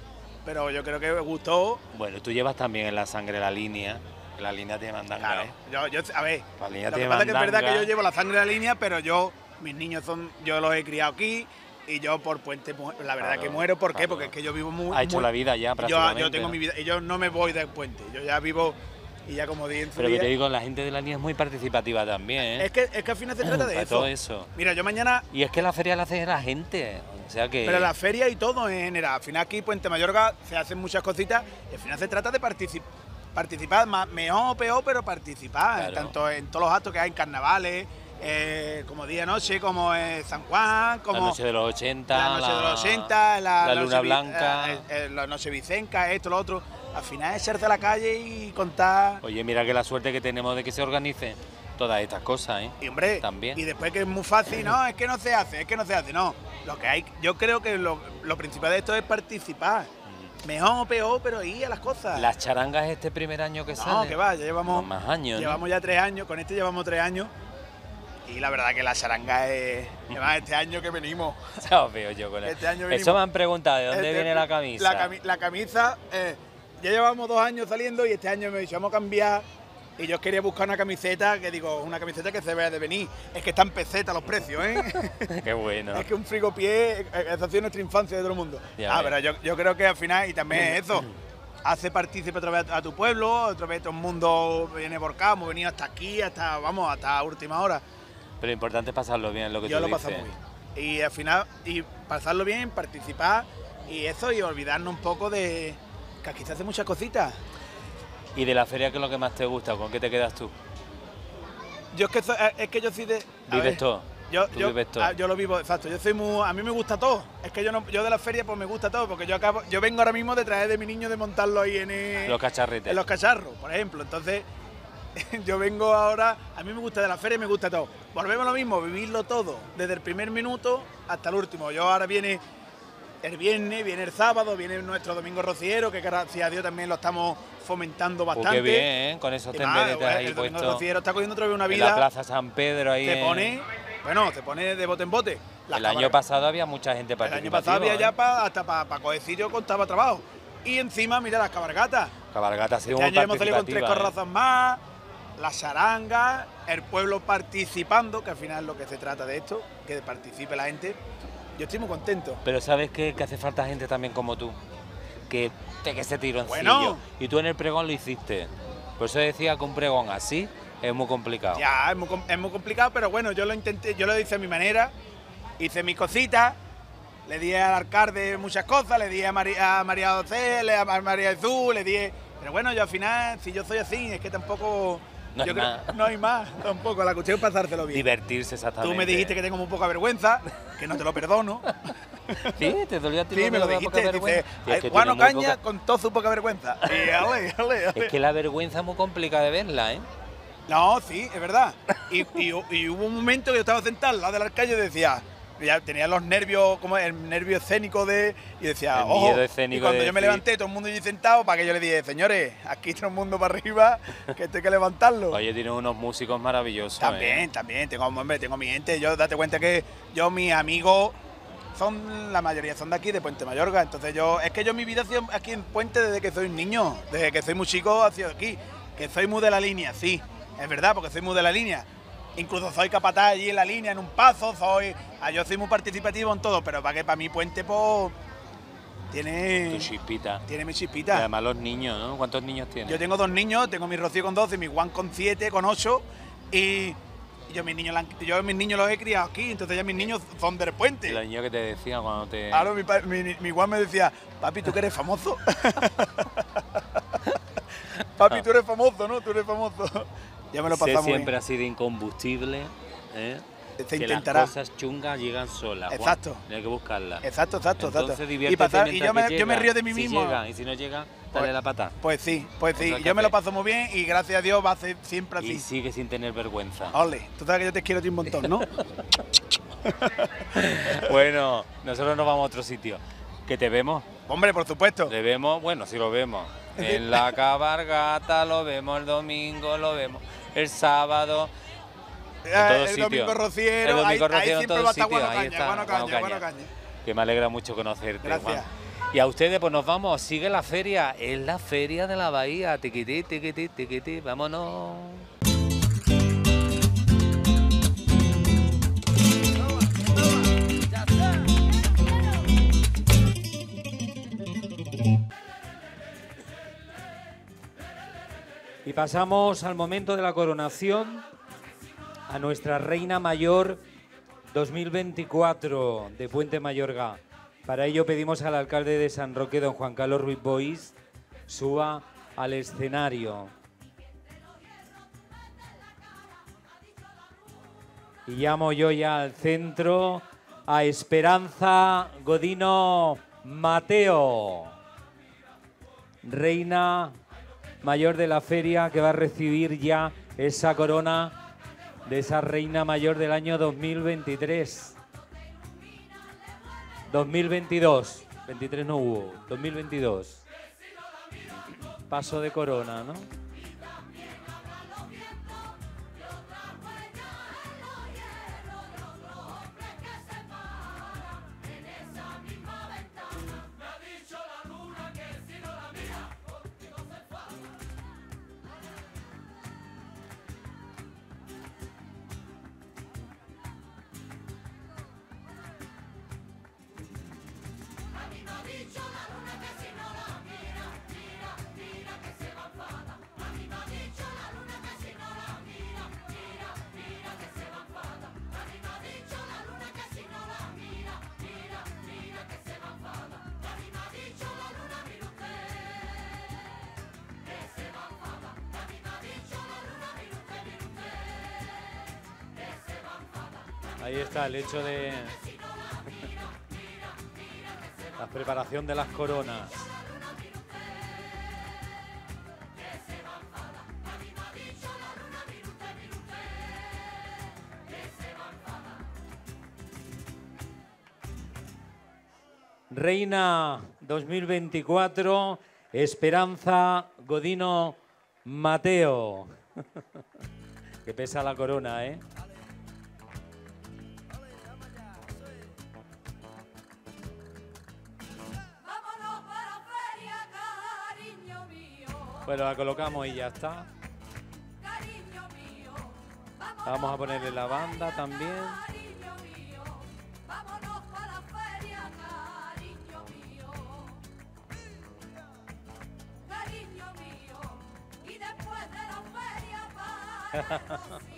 pero yo creo que me gustó. Bueno, tú llevas también en la sangre la línea. La línea te mandan, Claro, ¿eh? yo, yo, a ver, La línea lo te que pasa es que es verdad que mandanga. yo llevo la sangre de la línea, pero yo, mis niños son, yo los he criado aquí y yo por Puente, la verdad Claro, que muero, ¿por qué? claro. Porque es que yo vivo muy... Ha hecho muy- la vida ya, yo, prácticamente. yo tengo ¿no? mi vida, y yo no me voy del puente, yo ya vivo, y ya como di en Pero que te digo, la gente de la línea es muy participativa también, ¿eh? es, que, es que al final se trata de eso. todo eso. Mira, yo mañana Y es que la feria la hace la gente. O sea que. Pero la feria y todo en general. Al final aquí, Puente Mayorga, se hacen muchas cositas y al final se trata de partici- participar, más, mejor o peor, pero participar. Claro. Tanto en todos los actos que hay en carnavales, eh, como día noche, como en San Juan, como la noche de los 80. la noche de los 80, la, luna blanca. eh, eh, la noche vicenca, esto, lo otro. Al final es echarse a la calle y contar. Oye, mira que la suerte que tenemos de que se organice todas estas cosas, ¿eh? Y hombre, También. y después que es muy fácil, no, es que no se hace, es que no se hace, no. Lo que hay, yo creo que lo, lo principal de esto es participar. Mejor o peor, pero ir a las cosas. Las charangas este primer año que no, sale. que va, ya llevamos, Más años, ¿no? llevamos ya tres años, con este llevamos tres años. Y la verdad que la charanga es, va, este año que venimos. *laughs* Yo con él. Este año Eso me han preguntado, ¿de dónde Este- viene la camisa? La, cami- la camisa, eh, ya llevamos dos años saliendo y este año me dijimos cambiar. Y yo quería buscar una camiseta, que digo, una camiseta que se vea de venir. Es que están pesetas los precios, ¿eh? *laughs* Qué bueno. Es que un frigopié, eh, esa ha sido nuestra infancia de todo el mundo. Ya ah, ves. pero yo, yo creo que al final, y también es eso, hace partícipe otra vez a, a tu pueblo, otra vez todo el mundo viene por acá, hemos venido hasta aquí, hasta, vamos, hasta última hora. Pero lo importante es pasarlo bien, lo que yo tú lo dices. pasamos bien. Y al final, y pasarlo bien, participar, y eso, y olvidarnos un poco de que aquí se hacen muchas cositas. ¿Y de la feria qué es lo que más te gusta? ¿Con qué te quedas tú? Yo es que, so- eh, es que yo soy de... ¿Vives ver, todo? Yo, Tú yo, vives todo. ah, yo lo vivo, exacto. Yo soy muy, a mí me gusta todo. Es que yo no, yo de la feria pues me gusta todo, porque yo acabo, yo vengo ahora mismo de traer de mi niño de montarlo ahí en, el- Los cacharretes. en los cacharros, por ejemplo. Entonces, *laughs* yo vengo ahora, a mí me gusta de la feria y me gusta todo. Volvemos a lo mismo, vivirlo todo, desde el primer minuto hasta el último. Yo ahora viene el viernes, viene el sábado, viene nuestro domingo rociero, que gracias a Dios también lo estamos fomentando bastante. qué bien, ¿eh? Con esos tenderetes el ahí domingo puestos. rociero está cogiendo otra vez una En vida. la Plaza San Pedro ahí. te en- pone, bueno, te pone de bote en bote. Las El año pasado había mucha gente el participativa. año pasado había ¿eh? ya pa- hasta para pa coger sitio contaba trabajo. Y encima, mira las cabargatas. Cabalgata ha sido Este año hemos salido con tres ¿eh? corrazas más, la charanga, el pueblo participando, que al final es lo que se trata de esto, que participe la gente. Yo estoy muy contento. Pero sabes qué? que hace falta gente también como tú. Que te que ese tironcillo. Bueno. Y tú en el pregón lo hiciste. Por eso decía que un pregón así es muy complicado. Ya, es muy, es muy complicado, pero bueno, yo lo intenté, yo lo hice a mi manera, hice mis cositas le di al alcalde muchas cosas, le di a María, a María José, le- a María Jesús, le di... Pero bueno, yo al final, si yo soy así, es que tampoco... No yo hay creo- más. no hay más, tampoco. La cuestión es pasárselo bien. Divertirse exactamente. Tú me dijiste que tengo muy poca vergüenza, que no te lo perdono. *laughs* Sí, te dolió a ti Sí, me de lo la dijiste. Dice. Sí, es "Ay, que Juan Ocaña poca- su poca vergüenza. *laughs* Y ale, ale, ale. Es que la vergüenza es muy complicada de verla, ¿eh? No, sí, es verdad. Y, y- y hubo un momento que yo estaba sentado al lado del alcalde y decía, ya tenía los nervios, como el nervio escénico de. Y decía, El ojo. y cuando de yo me levanté, todo el mundo allí sentado, para que yo le dije, señores, aquí todo el mundo para arriba, que esto hay que levantarlo. Oye, tiene unos músicos maravillosos. También, ¿eh? también, tengo, hombre, tengo mi gente. Yo date cuenta que yo, mis amigos, son, la mayoría son de aquí, de Puente Mayorga. Entonces yo, es que yo mi vida ha sido aquí en Puente desde que soy un niño, desde que soy muy chico ha sido aquí. Que soy muy de la línea, sí, es verdad, porque soy muy de la línea. Incluso soy capataz allí en la línea, en un paso, soy, ah, yo soy muy participativo en todo, pero para que para mí Puente, pues, tiene, Tu chispita. tiene mi Y chispita. además los niños, ¿no? ¿Cuántos niños tienes? Yo tengo dos niños, tengo mi Rocío con 12, mi Juan con 7, con 8 y yo mis niños, yo mis niños los he criado aquí, entonces ya mis niños son del Y puente. los niños que te decían cuando te... Claro, mi, mi, mi Juan me decía, papi, tú que eres famoso. *laughs* *laughs* papi, tú eres famoso, ¿no? Tú eres famoso. Ya me lo Sé pasamos muy siempre bien. así de incombustible, ¿eh? Se que intentará. las cosas chungas llegan solas. Exacto. Hay que buscarlas. Exacto, exacto, Entonces, exacto. Y, pasar- y yo, me, que yo me río de mí si mismo. llega, y si no llega, dale Pues- la pata. Pues sí, pues sí. Yo me lo paso muy bien y gracias a Dios va a ser siempre Y así. sigue sin tener vergüenza. Ole, tú sabes que yo te quiero a ti un montón, ¿no? *laughs* bueno, nosotros nos vamos a otro sitio. Que te vemos, Hombre, por supuesto. le vemos, bueno, si lo vemos. En la cabargata lo vemos el domingo, lo vemos el sábado. En Eh, todos el domingo rociero, El domingo ahí, ahí rociero en todos va ahí está, Guano Caña, Guano Guano Caña. Caña. Que me alegra mucho conocerte, Gracias. Juan. Y a ustedes, pues nos vamos, sigue la feria, es la feria de la bahía, tiquití, tiquití, tiquití, vámonos. Y pasamos al momento de la coronación a nuestra Reina Mayor 2024 de Puente Mayorga. Para ello pedimos al alcalde de San Roque, don Juan Carlos Ruiz Bois, suba al escenario. Y llamo yo ya al centro a Esperanza Godino Mateo, reina mayor de la feria que va a recibir ya esa corona de esa reina mayor del año 2023. 2022. 23 no hubo. 2022. Paso de corona, ¿no? Hecho de la preparación de las coronas. Reina 2024, Esperanza Godino Mateo. *laughs* que pesa la corona, ¿eh? Bueno, la colocamos y ya está. cariño mío. Vamos a ponerle la banda también. *laughs*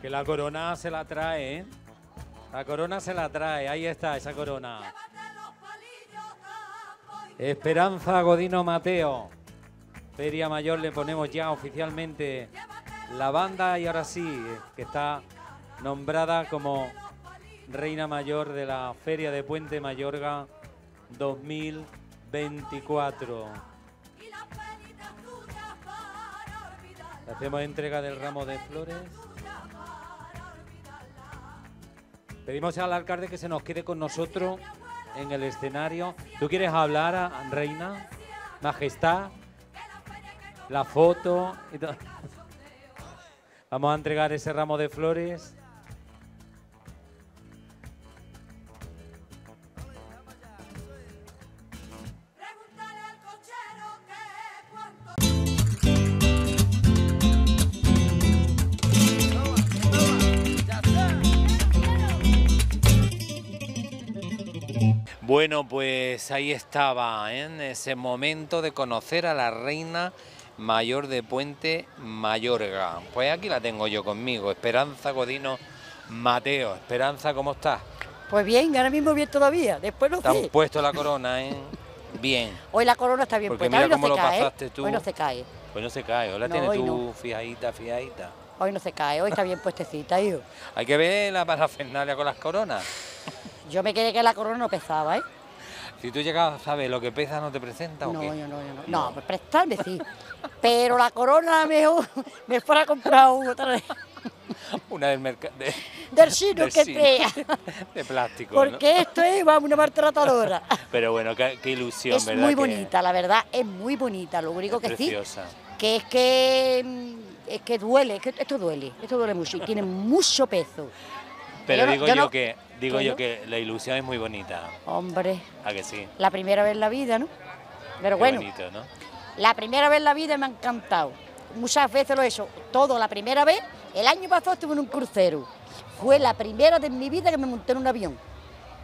Que la corona se la trae, ¿eh? La corona se la trae, ahí está esa corona. Esperanza Godino Mateo. Feria Mayor le ponemos ya oficialmente la banda y ahora sí, que está nombrada como Reina Mayor de la Feria de Puente Mayorga 2024. Le hacemos entrega del ramo de flores. Pedimos al alcalde que se nos quede con nosotros en el escenario. ¿Tú quieres hablar, a- Reina? Majestad. La foto. y. *laughs* Vamos a entregar ese ramo de flores. Bueno, pues ahí estaba, ¿eh? en ese momento de conocer a la reina mayor de Puente Mayorga. Pues aquí la tengo yo conmigo, Esperanza Godino Mateo. Esperanza, ¿cómo estás? Pues bien, ahora mismo bien todavía. Después no Te han puesto la corona, ¿eh? Bien. Hoy la corona está bien Porque puesta. mira Hoy no cómo se lo cae. ¿eh? pasaste tú. Hoy no se cae. Pues no se cae, ahora No, tienes hoy tú no. fijadita, fijadita. Hoy no se cae. Hoy está bien puestecita, hijo. Hay que ver la parafernalia con las coronas. Yo me quedé que la corona no pesaba, ¿eh? Si tú llegas a saber lo que pesa, ¿no te presenta o No, qué? yo no, yo no. No, pues prestarme sí. Pero la corona mejor *laughs* me fuera a comprar otra vez. Una del mercado. De, Del chino del que sea. *laughs* De plástico. ¿no? Porque esto es, vamos, una maltratadora. *laughs* Pero bueno, qué, qué ilusión, Es ¿verdad? muy que bonita, la verdad, es muy bonita. Lo único es que sí, que es que mm, es que duele, es que esto duele, esto duele mucho y tiene mucho peso. Pero Yo no- digo yo yo, no- que digo ¿Qué yo que la ilusión es muy bonita. Hombre, ¿A que sí? la primera vez en la vida, ¿no? Pero Qué bueno, bonito, ¿no? la primera vez en la vida me ha encantado. Muchas veces lo he hecho, todo la primera vez. El año pasado estuve en un crucero. Fue la primera de mi vida que me monté en un avión.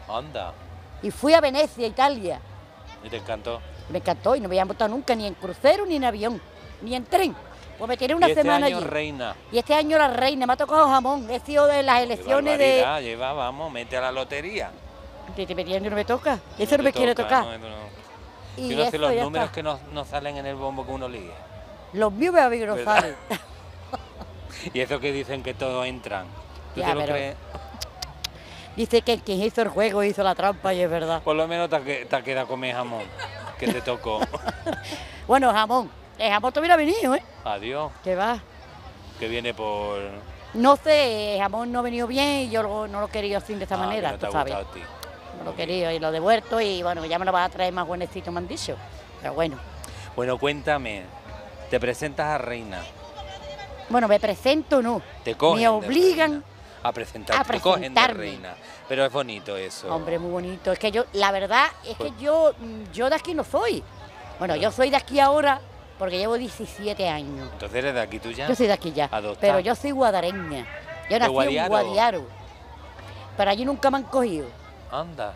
Anda. Y fui a Venecia, Italia. ¿Y te encantó? Me encantó y no me había montado nunca ni en crucero, ni en avión, ni en tren. Pues me tiré una y este semana año allí. reina. Y este año la reina, me ha tocado jamón. He sido de las elecciones de. lleva, vamos, mete a la lotería. Te y no me toca. Eso no, me te quiere toca, tocar. no, no, no. Y Yo no sé los números está. que nos, nos salen en el bombo que uno ligue. Los míos me no salen. *laughs* Y eso que dicen que todos entran. ¿Tú Ya, te lo pero- crees? Dice que quien hizo el juego hizo la trampa y es verdad. Por lo menos te, te ha quedado comer jamón, que te tocó. *laughs* Bueno, jamón. El jamón todavía ha venido, ¿eh? Adiós, Que va. que viene por... No sé, el jamón no ha venido bien y yo lo- no lo quería así de esta Ah, manera, no te tú sabes. a ti. No lo quería y lo he devuelto y bueno, ya me lo vas a traer más buenecito, me han dicho. Pero bueno. Bueno, cuéntame, te presentas a Reina, Bueno, me presento, no. te cogen Me obligan. a presentarte, a te cogen de. Reina. Pero es bonito eso. Hombre, muy bonito. Es que yo, la verdad, es que Pues- yo, yo de aquí no soy. Bueno, yo soy de aquí ahora porque llevo 17 años. Entonces eres de aquí tú ya. Yo soy de aquí ya. Adoptada. Pero yo soy guadareña. Yo ¿De nací Guadiaro? en Guadiaro. Pero allí nunca me han cogido. Anda.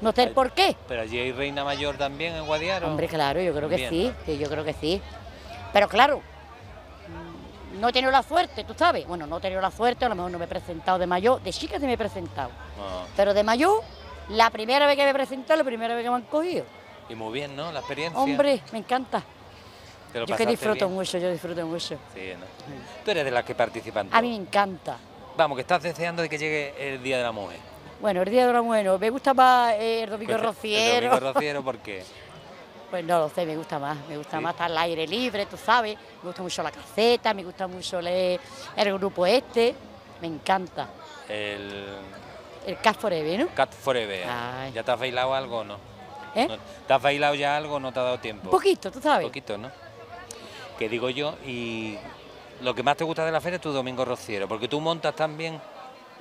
No sé el por qué. Pero allí hay Reina Mayor también en Guadiaro. Hombre, claro, yo creo que sí, yo creo que sí. Pero claro, no he tenido la suerte, tú sabes. Bueno, no he tenido la suerte, a lo mejor no me he presentado de mayor. De chica sí me he presentado. Ah, Pero de mayor, la primera vez que me he presentado, la primera vez que me han cogido. Y muy bien, ¿no? La experiencia. Hombre, me encanta. ¿Te lo Yo que disfruto bien? mucho, yo disfruto mucho. Sí, ¿no? Tú eres de las que participan. A mí me encanta. Vamos, que estás deseando de que llegue el Día de la Mujer. Bueno, el día de la bueno, me gusta más eh, el domingo Pues, el rociero. Domingo *laughs* Rociero, ¿por qué? Pues no lo sé, me gusta más, me gusta Sí. más estar al aire libre, tú sabes. Me gusta mucho la caseta, me gusta mucho leer el grupo este, me encanta. El El Cast Forever, ¿no? Cat Forever. Ay. ¿Ya te has bailado algo o no? ¿Eh? ¿No- ¿Te has bailado ya algo o no te ha dado tiempo? Un poquito, tú sabes. poquito, ¿no? Que digo yo, y lo que más te gusta de la feria es tu Domingo Rociero, porque tú montas también,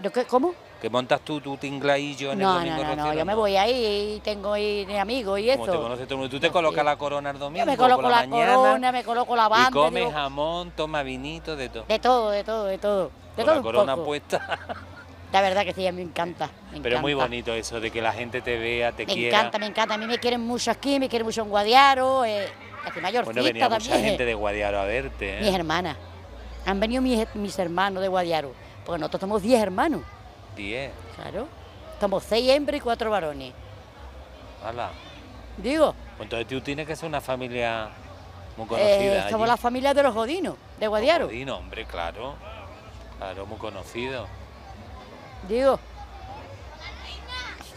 ¿Lo que- ¿Cómo? que montas tú tu tinglaillo en No, el no, Domingo no, Rociero. no, yo me voy ahí y tengo ahí de amigos y Como te eso. conoce todo el mundo. Tú te Así colocas es. la corona el domingo Yo me coloco por la, la, mañana corona, me coloco la banda. y comes digo, jamón, toma vinito, de todo. de todo, de todo, de todo. De Con todo la un corona poco. puesta. La verdad que sí, a mí me encanta. me Pero es muy bonito eso de que la gente te vea, te Me quiera. encanta, me encanta. A mí me quieren mucho aquí, me quieren mucho en Guadiaro, eh, aquí mayorcita Bueno, venía mucha también. gente de Guadiaro a verte. ¿eh? Mis hermanas. Han venido mis, mis hermanos de Guadiaro, porque nosotros somos 10 hermanos, Diez. claro. Somos 6 hembras y 4 varones. Hala. Digo, Pues entonces tú tienes que ser una familia muy eh, conocida. somos la familia de los Godinos, de Guadiaro. Godino, hombre, claro. Claro, muy conocido. Digo,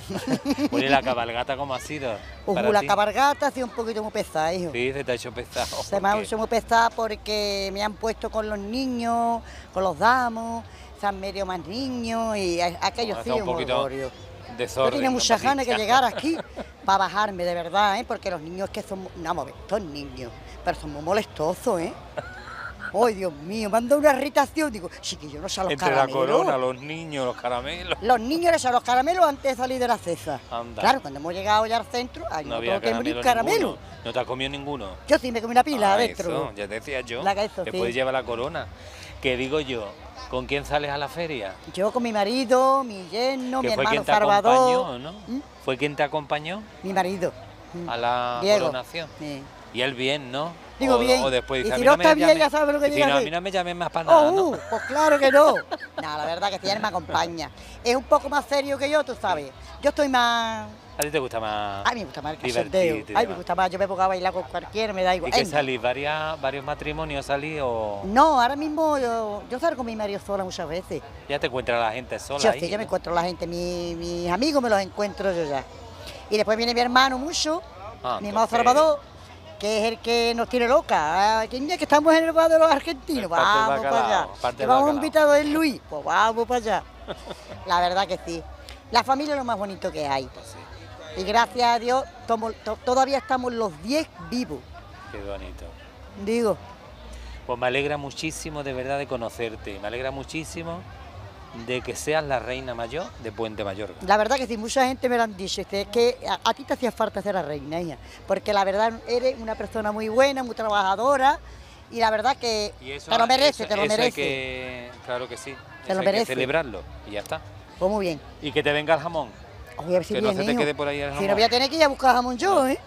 *laughs* Oye, la cabalgata, ¿cómo ha sido? uh, para la ti? cabalgata ha sido un poquito muy pesada, hijo. Sí, se te ha hecho pesado. Se me ha hecho muy pesada porque me han puesto con los niños, con los damos, se han medio más niños y aquello Ha sí un poquito orgullo. Yo Desorden. tenía muchas ganas de Patricia? llegar aquí *laughs* para bajarme, de verdad, ¿eh? porque los niños que son, no, son niños, pero son muy molestosos, ¿eh? *laughs* Ay, Dios mío, me han dado una irritación. Digo, sí que yo no sé a los Entre la caramelos. corona, los niños, los caramelos. Los niños les a los caramelos antes de salir de la cesa. Anda. Claro, cuando hemos llegado ya al centro, ahí No había caramelo, un caramelo. No te has comido ninguno. Yo sí me comí una pila Ah, adentro. eso, ya te decía yo. La eso, Te sí. puedes llevar la corona. Que digo yo, ¿con quién sales a la feria? Yo con mi marido, mi yerno, mi hermano quien te Salvador. acompañó, ¿no? ¿Mm? ¿Fue quien te acompañó Mi marido. A la Diego. coronación? Sí. Y él bien, ¿no? Digo o, bien. O después Y si a mí no no está bien, ya sabes lo que llega a no, a hacer". mí no me llames más para nada, Oh, ¿no? uh, pues claro que no. *laughs* No, la verdad que este año me acompaña. Es un poco más serio que yo, tú sabes. Yo estoy más... A ti te gusta más... A mí me gusta más el cachondeo. y Ay, me gusta más. Yo me pongo a bailar con cualquiera, me da igual. ¿Y qué salís? ¿Varias, ¿Varios matrimonios salís o No, ahora mismo yo, yo salgo con mi marido sola muchas veces. ya te encuentras la gente sola Yo ahí? sí, yo me ¿no? encuentro la gente, mi- mis amigos me los encuentro yo ya. Y después viene mi hermano mucho, Ah, mi hermano Salvador, que es el que nos tiene loca. Ah, ¿Quién es que estamos en el bar de los argentinos? Vamos para allá. Que vamos bacalao. invitados el Luis, pues vamos para allá. *laughs* La verdad que sí. La familia es lo más bonito que hay. Pues Y gracias a Dios tomo- to- todavía estamos los 10 vivos. qué bonito. Digo, Pues me alegra muchísimo de verdad de conocerte. Me alegra muchísimo de que seas la reina mayor de Puente Mayorga. La verdad que sí, mucha gente me lo han dicho, dice, es que a, a ti te hacía falta ser la reina, hija, porque la verdad eres una persona muy buena, muy trabajadora, y la verdad que eso- te lo mereces, eso- te lo mereces. que- claro que sí. Te lo hay que celebrarlo y ya está. Pues muy bien. Y que te venga el jamón. Voy a ver si Que no se te quede por ahí el Si jamón. no voy a tener que ir a buscar jamón yo, ¿eh?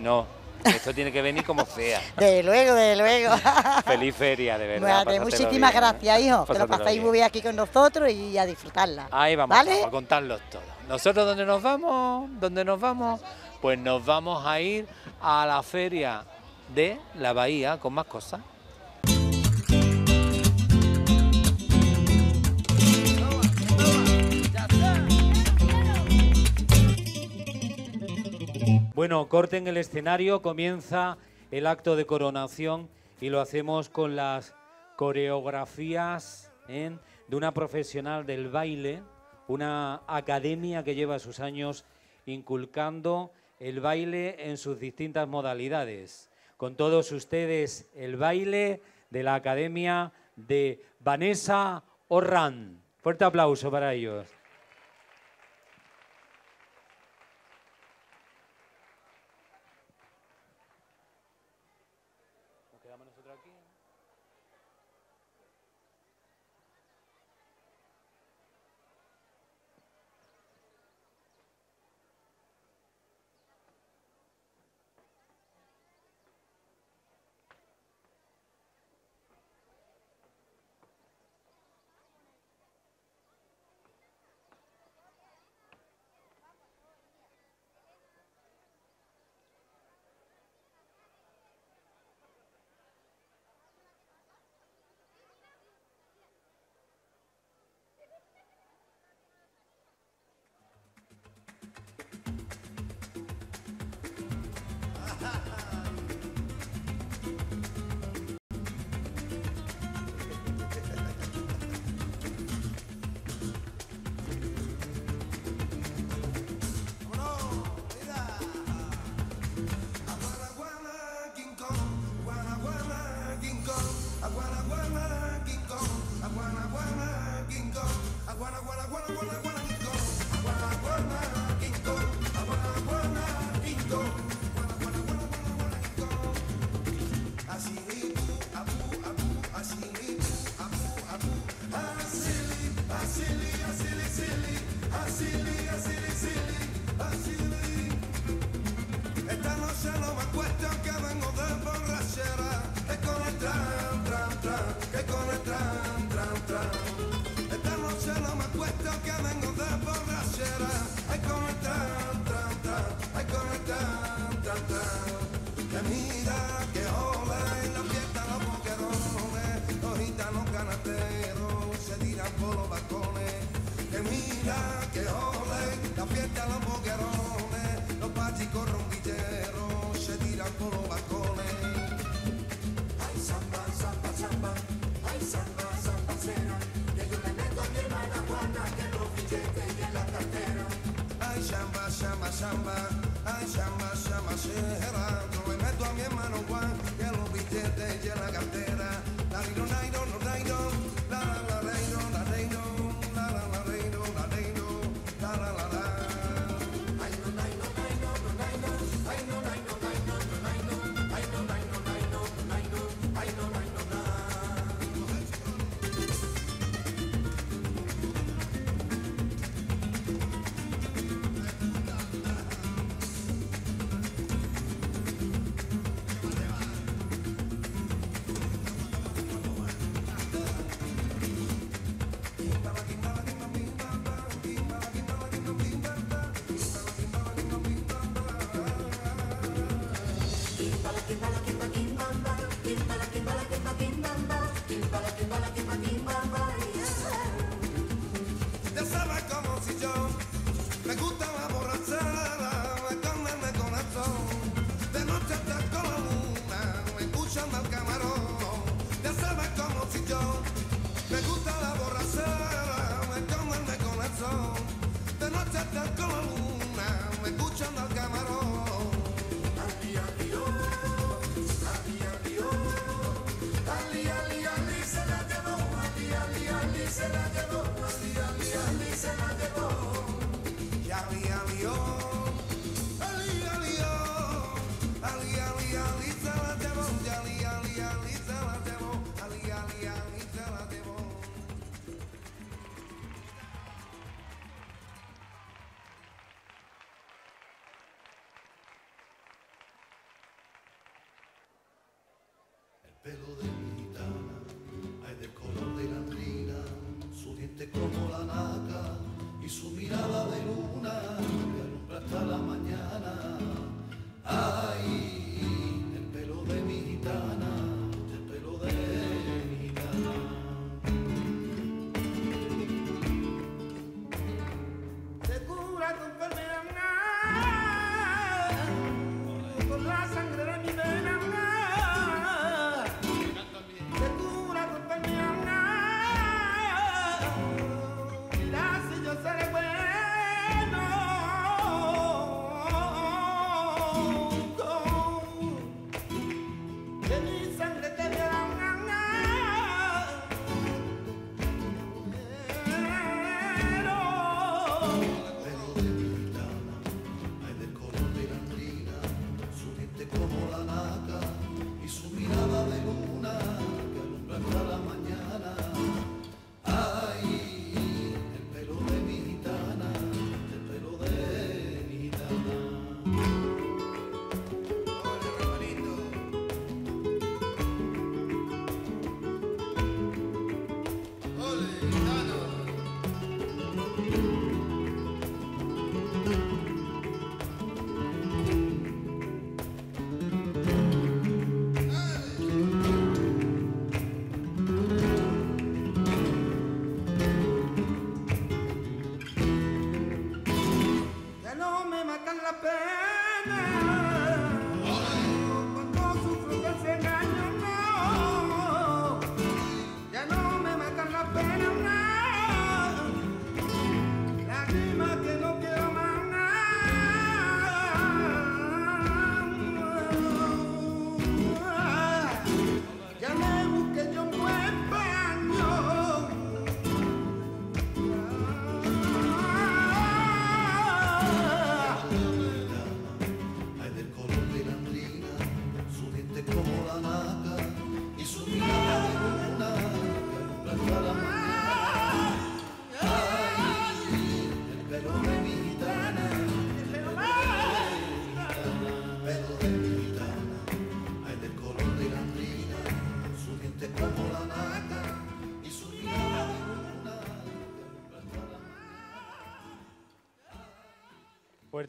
No, esto tiene que venir como sea. *laughs* De luego, de luego. *laughs* Feliz feria, de verdad. Bueno, muchísimas bien, gracias, hijo. Que lo pasáis bien. muy bien aquí con nosotros y a disfrutarla. Ahí vamos, ¿Vale? a contarlos todos. Nosotros dónde nos vamos, dónde nos vamos, pues nos vamos a ir a la feria de la bahía con más cosas. Bueno, corten el escenario, comienza el acto de coronación y lo hacemos con las coreografías ¿eh? de una profesional del baile, una academia que lleva sus años inculcando el baile en sus distintas modalidades. Con todos ustedes, el baile de la academia de Vanessa Orran. Fuerte aplauso para ellos.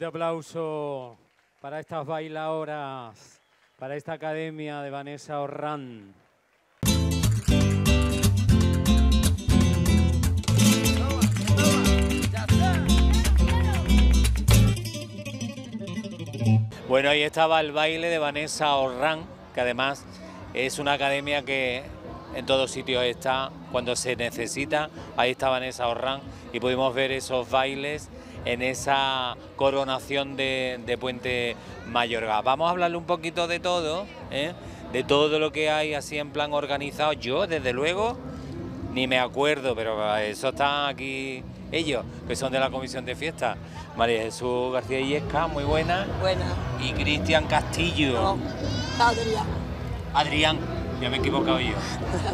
fuerte aplauso para estas bailadoras, para esta academia de Vanessa Orrán. Bueno, ahí estaba el baile de Vanessa Orrán, que además es una academia que en todos sitios está, cuando se necesita, ahí está Vanessa Orrán y pudimos ver esos bailes en esa coronación de, de Puente Mayorga. Vamos a hablarle un poquito de todo, ¿eh? de todo lo que hay así en plan organizado. Yo, desde luego, ni me acuerdo, pero eso está aquí ellos, que son de la comisión de fiesta. María Jesús García Illesca, muy buena. Buena. Y Cristian Castillo. Adrián. Adrián, ya me he equivocado yo.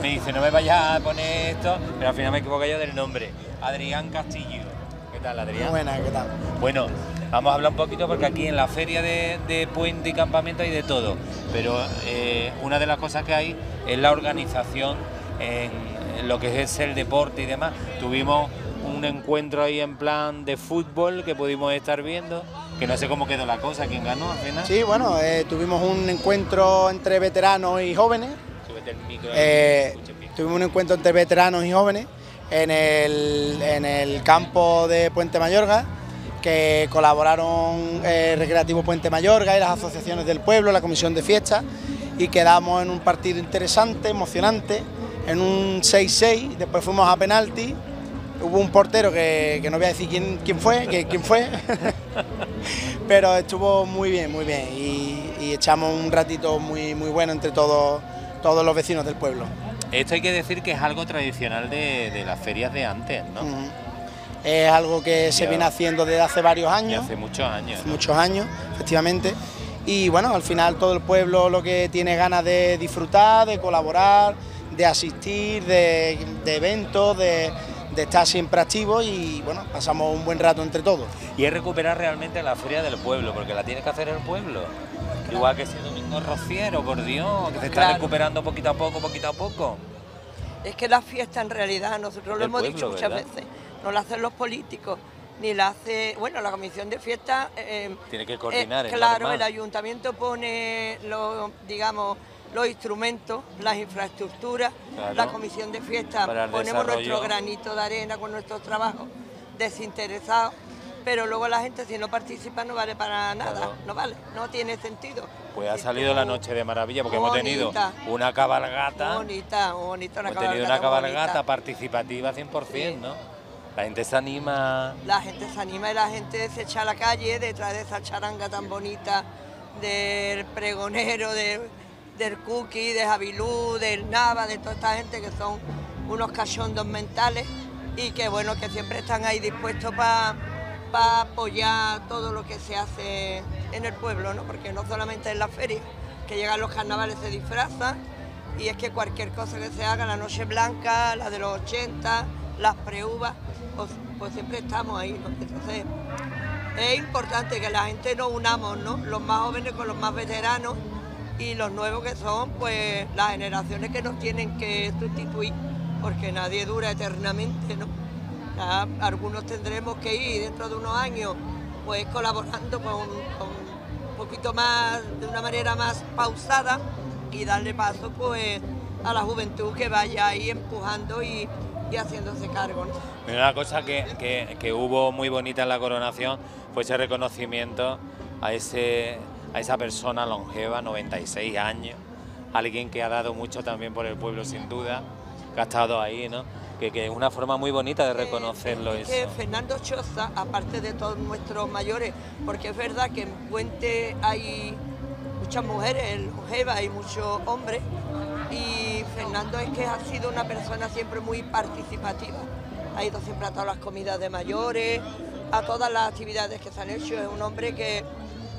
Me dice, no me vayas a poner esto, pero al final me he equivocado yo del nombre. Adrián Castillo. ¿Qué tal, Adrián? Buena, ¿qué tal? Bueno, vamos a hablar un poquito porque aquí en la feria de, de puente y campamento hay de todo, pero eh, una de las cosas que hay es la organización en, lo que es el deporte y demás. Tuvimos un encuentro ahí en plan de fútbol que pudimos estar viendo, que no sé cómo quedó la cosa, quién ganó al final. Sí, bueno, eh, tuvimos un encuentro entre veteranos y jóvenes. El micro Eh, tuvimos un encuentro entre veteranos y jóvenes en el, en el campo de Puente Mayorga, que colaboraron eh, Recreativo Puente Mayorga y las asociaciones del pueblo, la comisión de fiestas, y quedamos en un partido interesante, emocionante, en un 6-6, después fuimos a penalti, hubo un portero que, que no voy a decir quién, quién fue, que, quién fue, *laughs* pero estuvo muy bien, muy bien, y, y echamos un ratito muy, muy bueno entre todos, todos los vecinos del pueblo. Esto hay que decir que es algo tradicional de, de las ferias de antes, ¿no? Es algo que se viene haciendo desde hace varios Y años, hace muchos años. ¿no? muchos años, efectivamente. Y bueno, al final todo el pueblo lo que tiene ganas de disfrutar, de colaborar, de asistir, de, de eventos, de, de estar siempre activos y bueno, pasamos un buen rato entre todos. Y es recuperar realmente la feria del pueblo, porque la tiene que hacer el pueblo. Igual que ese domingo rociero, por Dios, que se está Claro. recuperando poquito a poco, poquito a poco. Es que la fiesta en realidad, nosotros lo hemos pueblo, dicho muchas ¿verdad? veces, no la hacen los políticos, ni la hace, bueno, la comisión de fiesta. eh, Tiene que coordinar, eh, claro, el ayuntamiento pone los, digamos, los instrumentos, las infraestructuras, Claro. la comisión de fiesta ponemos nuestro granito de arena con nuestros trabajos desinteresados, pero luego la gente si no participa no vale para nada, Claro. no vale, no tiene sentido. Pues ha salido la noche de maravilla, porque hemos tenido una cabalgata. Bonita, bonita, una Hemos tenido una cabalgata cabalgata bonita. participativa 100%, Sí. ¿no? La gente se anima. La gente se anima y la gente se echa a la calle detrás de esa charanga tan bonita del pregonero, de- del Cookie, de Javilú, del Nava, de toda esta gente que son unos cachondos mentales y que bueno, que siempre están ahí dispuestos para apoyar todo lo que se hace en el pueblo, ¿no? Porque no solamente en la feria, que llegan los carnavales se disfrazan y es que cualquier cosa que se haga, la Noche Blanca, la de los 80, las preuvas, pues, pues siempre estamos ahí. Entonces, es importante que la gente nos unamos, ¿no? Los más jóvenes con los más veteranos y los nuevos que son, pues, las generaciones que nos tienen que sustituir, porque nadie dura eternamente, ¿no? Algunos tendremos que ir dentro de unos años, pues, colaborando con, un poquito más, de una manera más pausada y darle paso, pues, a la juventud que vaya ahí empujando y, y haciéndose cargo, Una cosa que, que- que hubo muy bonita en la coronación fue ese reconocimiento a, ese, a esa persona longeva, 96 años, alguien que ha dado mucho también por el pueblo sin duda, que ha estado ahí, ¿no? Que, que es una forma muy bonita de reconocerlo Es eso. que Fernando Choza, aparte de todos nuestros mayores, porque es verdad que en Puente hay muchas mujeres longevas y muchos hombres, y Fernando es que ha sido una persona siempre muy participativa. Ha ido siempre a todas las comidas de mayores, a todas las actividades que se han hecho. Es un hombre que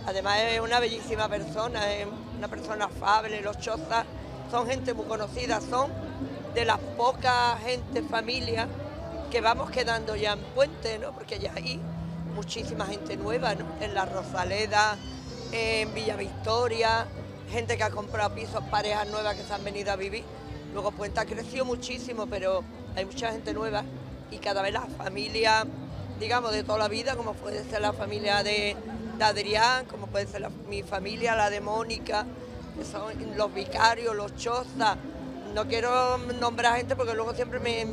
además es una bellísima persona, es una persona afable. Los Chozas son gente muy conocida, son de las pocas gente, familias que vamos quedando ya en Puente, ¿no? Porque ya hay muchísima gente nueva. En la Rosaleda, en Villa Victoria, gente que ha comprado pisos, parejas nuevas que se han venido a vivir. Luego Puente ha crecido muchísimo, pero hay mucha gente nueva y cada vez la familia, digamos, de toda la vida, como puede ser la familia de, Adrián, como puede ser mi familia, la de Mónica, que son los vicarios, los chozas. No quiero nombrar gente porque luego siempre me,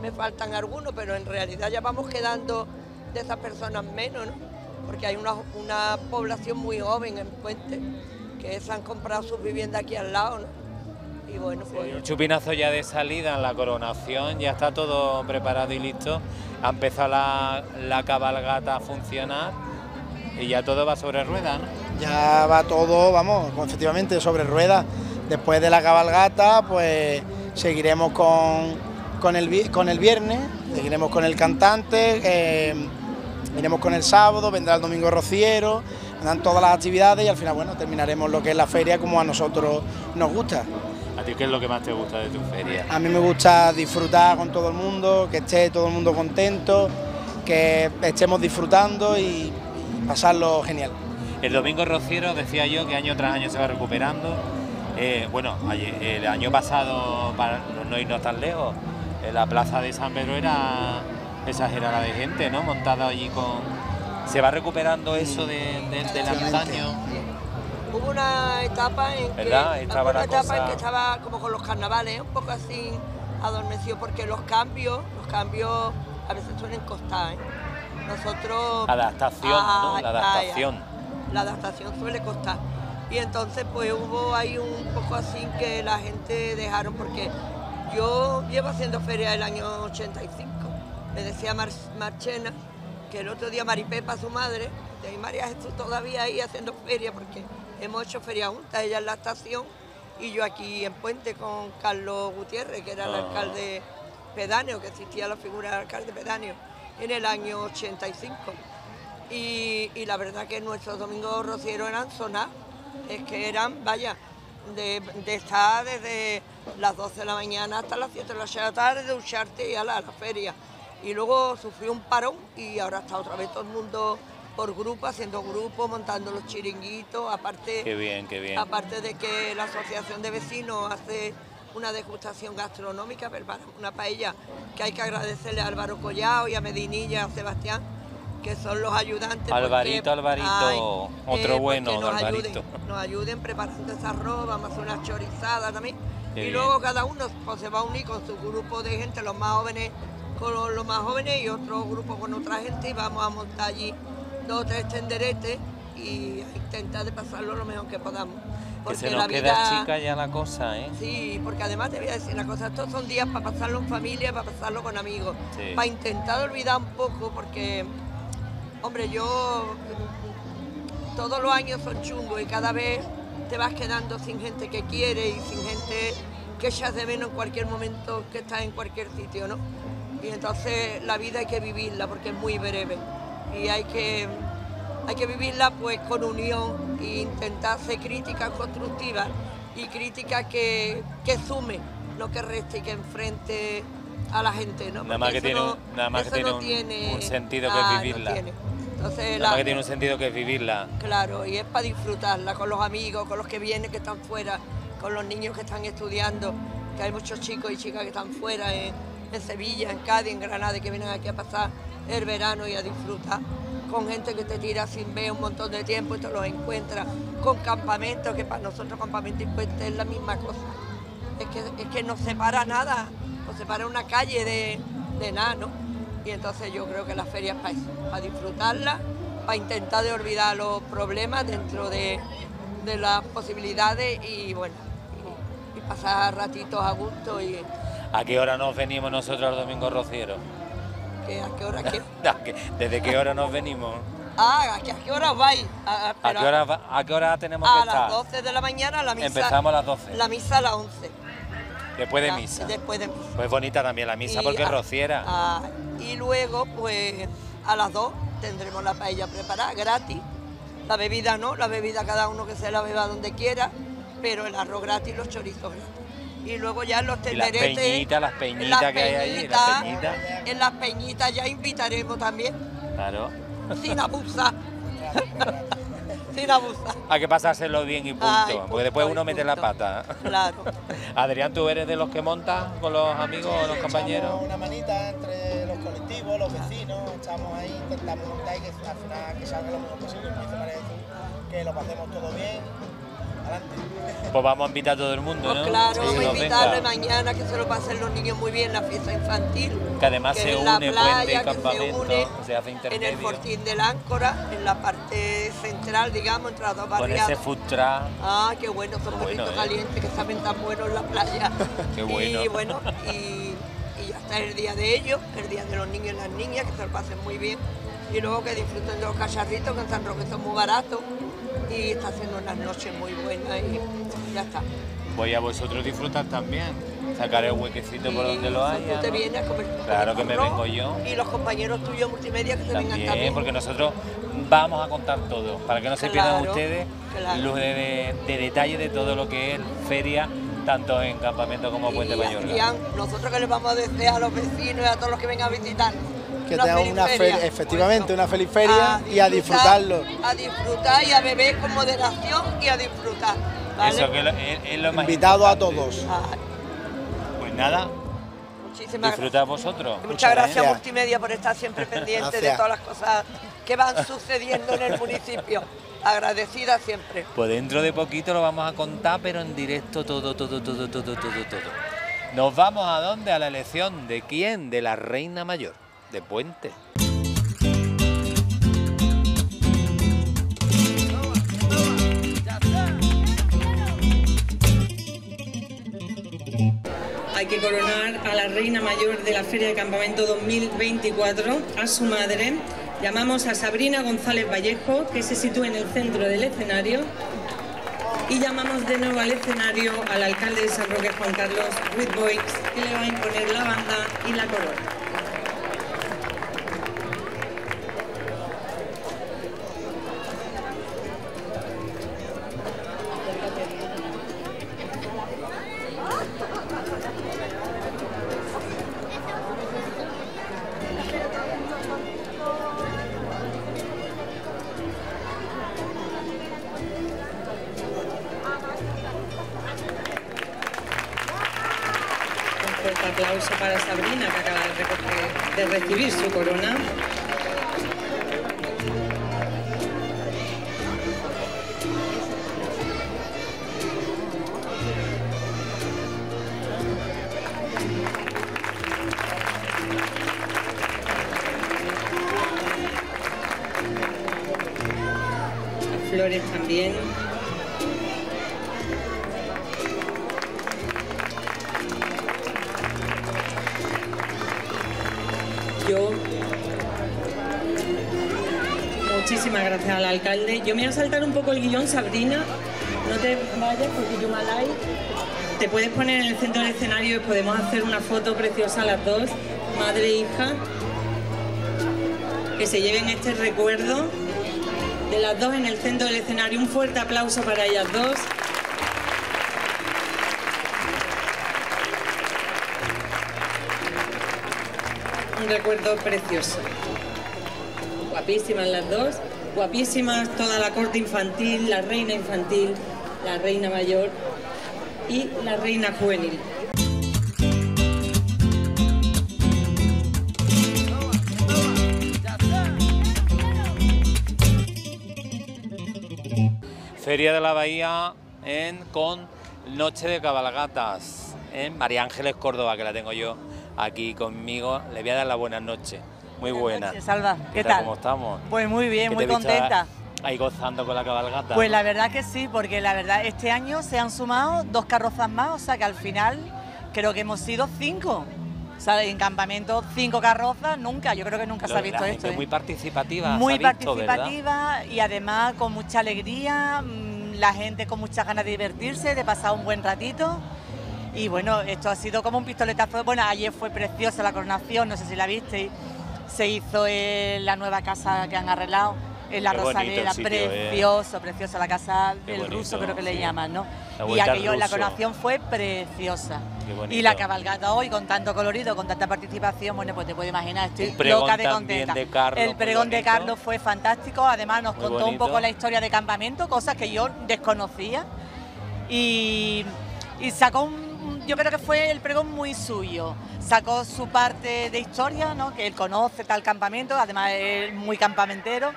me faltan algunos, pero en realidad ya vamos quedando de esas personas menos, ¿no? porque hay una, una población muy joven en Puente que se han comprado sus viviendas aquí al lado, ¿no? Y bueno, pues El chupinazo ya de salida en la coronación, ya está todo preparado y listo. Ha empezado la, la cabalgata a funcionar y ya todo va sobre ruedas, ¿no? Ya va todo, vamos, efectivamente sobre ruedas. Después de la cabalgata, pues seguiremos con, con, el, con el viernes, seguiremos con el cantante, eh, iremos con el sábado, vendrá el domingo rociero, vendrán todas las actividades y al final, bueno, terminaremos lo que es la feria como a nosotros nos gusta. ¿A ti qué es lo que más te gusta de tu feria? A mí me gusta disfrutar con todo el mundo, que esté todo el mundo contento, que estemos disfrutando y, y pasarlo genial. El domingo rociero decía yo que año tras año se va recuperando. Eh, bueno, ayer- el año pasado, para no irnos tan lejos, eh, la plaza de San Pedro era exagerada de gente, ¿no? Montada allí con... Se va recuperando eso de, de, del antaño. hubo una etapa en que, ¿Verdad? Estaba hubo una la etapa cosa- en que estaba como con los carnavales, un poco así adormecido, porque los cambios, los cambios a veces suelen costar. ¿eh? Nosotros... Adaptación, ¿no? Ay, La adaptación. La adaptación suele costar. Y entonces pues hubo ahí un poco así que la gente dejaron, porque yo llevo haciendo feria el año 85. Me decía Mar- Marchena que el otro día Maripepa, su madre, de María Jesús todavía ahí haciendo feria, porque hemos hecho feria juntas, ella en la estación y yo aquí en Puente con Carlos Gutiérrez, que era el Ah. alcalde pedáneo, que existía la figura del alcalde pedáneo en el año 85. Y, y la verdad que nuestros domingos rocieros eran sonar, es que eran, vaya, de, de estar desde las 12 de la mañana hasta las 7 de la tarde, de ducharte y a la, a la feria. Y luego sufrió un parón y ahora está otra vez todo el mundo por grupo, haciendo grupos, montando los chiringuitos, aparte... Qué bien, qué bien. Aparte de que la Asociación de Vecinos hace una degustación gastronómica, una paella que hay que agradecerle a Álvaro Collao y a Medinilla a Sebastián, que son los ayudantes. porque- Alvarito, Alvarito, otro bueno, porque nos Alvarito. Ayuden, nos ayuden preparando ese arroz, vamos a hacer una chorizada también. Qué y bien. luego cada uno pues, se va a unir con su grupo de gente, los más jóvenes con los, los más jóvenes y otro grupo con otra gente y vamos a montar allí dos o tres tenderetes y intentar de pasarlo lo mejor que podamos. Que se nos la queda vida- chica ya la cosa, ¿eh? Sí, porque además te voy a decir una cosa, estos son días para pasarlo en familia, para pasarlo con amigos, Sí. para intentar olvidar un poco, porque, hombre, yo todos los años son chungos y cada vez te vas quedando sin gente que quiere y sin gente que echas de menos en cualquier momento que estás en cualquier sitio, ¿no? Y entonces la vida hay que vivirla porque es muy breve y hay que, hay que vivirla pues con unión e intentar hacer críticas constructivas y críticas que, que sume, no que reste y que enfrente a la gente, ¿no? Nada más que tiene, no- un- nada más que eso tiene no un, tiene- un sentido que vivirla. Entonces, la- que tiene un sentido que es vivirla. Claro, y es para disfrutarla con los amigos, con los que vienen, que están fuera, con los niños que están estudiando, que hay muchos chicos y chicas que están fuera en, en Sevilla, en Cádiz, en Granada, y que vienen aquí a pasar el verano y a disfrutar, con gente que te tira sin ver un montón de tiempo y te los encuentras, con campamentos, que para nosotros campamento y puente es la misma cosa. Es que, es que nos separa nada, nos separa una calle de, de nada, ¿no? Y entonces yo creo que la feria es para eso, para disfrutarla, para intentar de olvidar los problemas dentro de, de las posibilidades y bueno, y, y pasar ratitos a gusto y ¿A qué hora nos venimos nosotros el domingo rociero? que a qué hora qué. *laughs* ¿A qué- ¿Desde qué hora nos venimos? Ah, ¿a qué, a qué hora vais? A, ¿A pero qué hora, a qué hora tenemos a que las estar? 12 de la mañana la misa. Empezamos a las 12. La misa a las 11. Después de misa. Después de misa. Pues bonita también la misa Y porque es a- rociera. Ah, y luego, pues a las 2 tendremos la paella preparada, gratis. La bebida no, la bebida cada uno que se la beba donde quiera, pero el arroz gratis y los chorizos gratis. Y luego ya en los Y las tenderetes. peñitas, las peñitas las que hay ahí, las peñitas. En las peñitas ya invitaremos también, Claro. sin abusar. *laughs* sin abusar. Hay que pasárselo bien y punto. Ay, porque después uno mete la pata. Claro. *laughs* Adrián, ¿tú eres de los que montas con los amigos o los compañeros? Una manita entre los colectivos, los vecinos, estamos ahí, intentamos montar y que al final que salga lo mejor posible, que lo pasemos todo bien, Pues vamos a invitar a todo el mundo, Pues ¿no? claro, Que vamos a invitarle mañana que se lo pasen los niños muy bien la fiesta infantil. Que además que se une la puente y playa, que se campamento, une se hace en el intermedio. Fortín del Áncora, en la parte central, digamos, entre las dos Con barriadas. ese food truck. Ah, qué bueno, son Qué bueno, perritos ¿eh? calientes que saben tan buenos en la playa. *laughs* Qué bueno. Y bueno, y, y ya está el día de ellos, el día de los niños y las niñas, que se lo pasen muy bien. Y luego que disfruten de los cacharritos, que en San Roque son muy baratos. Y está haciendo unas noches muy buenas y ya está. Voy a vosotros disfrutar también. Sacaré un huequecito por donde lo Tú haya. te ¿no? vienes a comer Claro que me vengo yo. Y los compañeros tuyos multimedia que se vengan También, también. porque nosotros vamos a contar todo, para que no se pierdan ustedes claro. los de, de- de detalle de todo lo que es feria, tanto en campamento como Puente Y, y a- nosotros que les vamos a desear a los vecinos y a todos los que vengan a visitar. Que tengan feliz una feria. efectivamente, una feliz feria y a disfrutarlo. A disfrutar y a beber con moderación y a disfrutar. ¿vale? Eso que es, lo- es- es lo más Invitado a todos. Ah, Pues nada, muchísimas disfrutad vosotros. gracias. Muchas gracias, gracias. Multimedia, por estar siempre *laughs* pendiente de Gracias. todas las cosas que van sucediendo en el municipio. Agradecida siempre. Pues dentro de poquito lo vamos a contar, pero en directo todo, todo, todo, todo, todo, todo. Nos vamos a dónde? A la elección de quién? De la reina mayor, de Puente. Hay que coronar a la reina mayor de la Feria de Campamento 2024, a su madre. Llamamos a Sabrina González Vallejo, que se sitúa en el centro del escenario. Y llamamos de nuevo al escenario al alcalde de San Roque, Juan Carlos Whitboy, que le va a imponer la banda y la corona. El guion, Sabrina. No te vayas porque yo malay. Te puedes poner en el centro del escenario y podemos hacer una foto preciosa las dos, madre e hija. Que se lleven este recuerdo de las dos en el centro del escenario. Un fuerte aplauso para ellas dos. Un recuerdo precioso. Guapísimas las dos, guapísimas toda la corte infantil, la reina infantil, la reina mayor y la reina juvenil. Feria de la Bahía en, con Noche de Cabalgatas en María Ángeles Córdoba, que la tengo yo aquí conmigo. Le voy a dar la buenas noches. Muy buena. noches, Salva. ¿Qué tal? ¿Cómo estamos? Pues muy bien, muy contenta. Ahí gozando con la cabalgata. Pues ¿no? la verdad que sí, porque la verdad este año se han sumado dos carrozas más, o sea que al final creo que hemos sido cinco. O sea, en campamento cinco carrozas, nunca, yo creo que nunca se ha visto esto. ¿eh? Muy participativa. Muy se ha visto, ¿verdad? participativa y además con mucha alegría, mm, la gente con muchas ganas de divertirse, de pasar un buen ratito. Y bueno, esto ha sido como un pistoletazo. Bueno, ayer fue preciosa la coronación, no sé si la visteis. Se hizo en la nueva casa que han arreglado, en la Qué Rosaleda, sitio, eh. precioso, preciosa la casa Qué del bonito, ruso, creo que le llaman, ¿no? La Y aquello, la coronación fue preciosa. Y la cabalgata hoy, con tanto colorido, con tanta participación, bueno, pues te puedes imaginar, estoy loca de contenta. de Carlos, el pregón de. Carlos fue fantástico, además nos Muy contó un poco la historia de campamento, cosas que yo desconocía. Y, y sacó un, yo creo que fue el pregón muy suyo. Sacó su parte de historia, ¿no? que él conoce tal campamento, además es muy campamentero.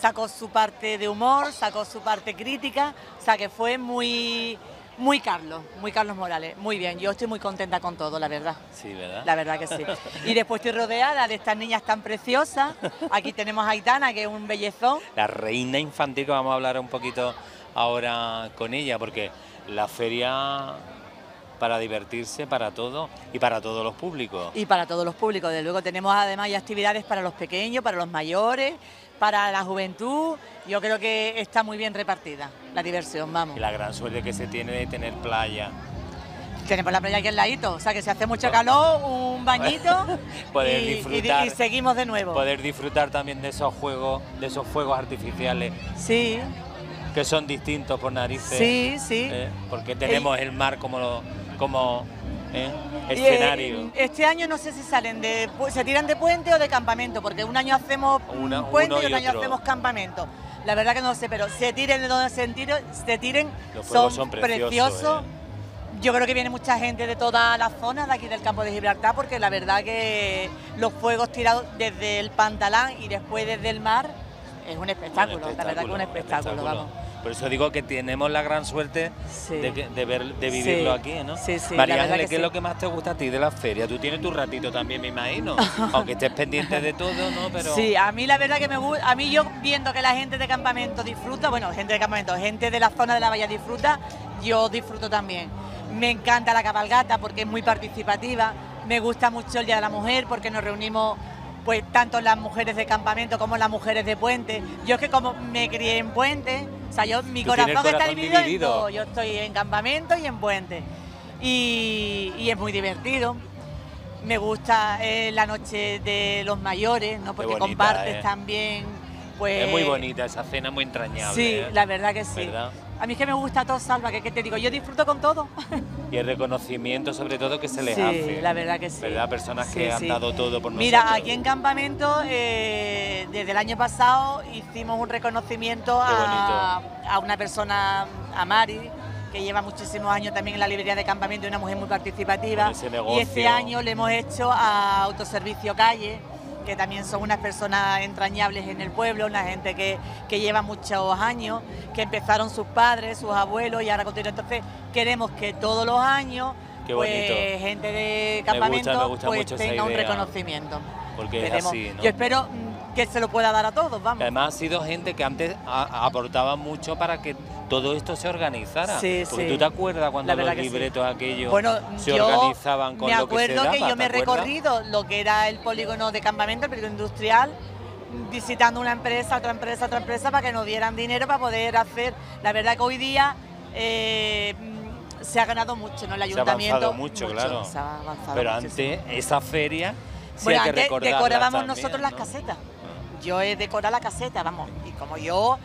sacó su parte de humor, sacó su parte crítica, o sea que fue muy, muy Carlos, muy Carlos Morales. Muy bien, yo estoy muy contenta con todo, la verdad. Sí, ¿verdad? La verdad que sí. Y después estoy rodeada de estas niñas tan preciosas. Aquí tenemos a Aitana, que es un bellezón. La reina infantil, que vamos a hablar un poquito ahora con ella, porque la feria para divertirse, para todo y para todos los públicos. Y para todos los públicos, de luego tenemos además ya actividades para los pequeños, para los mayores, para la juventud. Yo creo que está muy bien repartida la diversión, vamos. Y la gran suerte que se tiene de tener playa. Tenemos la playa aquí al ladito, o sea que si hace mucho calor, un bañito *laughs* Poder y, disfrutar. y seguimos de nuevo. Poder disfrutar también de esos juegos, de esos fuegos artificiales. Sí. Que son distintos por narices. Sí, sí. ¿eh? Porque tenemos el mar como, lo- como ¿eh? Eh, escenario. este año no sé si salen de, se tiran de puente o de campamento, porque un año hacemos Una- puente y y otro año hacemos campamento. La verdad que no lo sé, pero se tiren de donde se tiren, se tiren Los son, son preciosos, preciosos. ¿eh? Yo creo que viene mucha gente de toda la zona de aquí del campo de Gibraltar, porque la verdad que los fuegos tirados desde el pantalán y después desde el mar es un espectáculo, la verdad que es un espectáculo, vamos. Por eso digo que tenemos la gran suerte de, que- de ver, de vivirlo Sí, aquí, ¿no? sí, sí, María que ¿qué es lo que más te gusta a ti de la feria? Tú tienes tu ratito también, me imagino. *laughs* Aunque estés pendiente de todo, ¿no? Pero Sí, a mí la verdad que me gusta, a mí yo viendo que la gente de campamento disfruta, bueno, gente de campamento, gente de la zona de la bahía disfruta, yo disfruto también. Me encanta la cabalgata porque es muy participativa, me gusta mucho el Día de la Mujer porque nos reunimos pues tanto las mujeres de campamento como las mujeres de puente. Yo es que como me crié en puente, o sea, yo mi corazón, está dividido, dividido. en dos. Yo estoy en campamento y en puente. Y, y es muy divertido. Me gusta eh, la noche de los mayores, ¿no? Porque bonita, compartes ¿eh? también, pues... es muy bonita esa cena, muy entrañable. Sí, ¿eh? la verdad que sí. ¿Verdad? A mí es que me gusta todo, Salva, que, que te digo, yo disfruto con todo. Y el reconocimiento, sobre todo, que se les Sí, hace. la verdad que sí. ¿Verdad? Personas Sí, que han dado todo por Mira, nosotros. aquí en campamento, eh, desde el año pasado hicimos un reconocimiento a, a una persona, a Mari, que lleva muchísimos años también en la librería de campamento y una mujer muy participativa. Y este año le hemos hecho a Autoservicio Calle, que también son unas personas entrañables en el pueblo, una gente que, que lleva muchos años, que empezaron sus padres, sus abuelos y ahora continúan. Entonces queremos que todos los años pues, gente de Me gusta, campamento me gusta pues, tenga un reconocimiento. Porque es así, ¿no? Yo espero que se lo pueda dar a todos, vamos. Además ha sido gente que antes a- aportaba mucho para que todo esto se organizara. Sí, Porque sí. tú te acuerdas cuando los que sí. libretos aquellos Bueno, se yo organizaban con me lo que se acuerdo daba, que yo me he recorrido lo que era el polígono de campamento, el polígono industrial, visitando una empresa, otra empresa, otra empresa, para que nos dieran dinero para poder hacer. La verdad que hoy día eh, se ha ganado mucho, ¿no? El Se ha ayuntamiento. avanzado mucho, claro. Se ha avanzado Pero muchísimo. antes, esa feria, Bueno, antes decorábamos también, nosotros las casetas. Yo he decorado la caseta, vamos. Y como yo,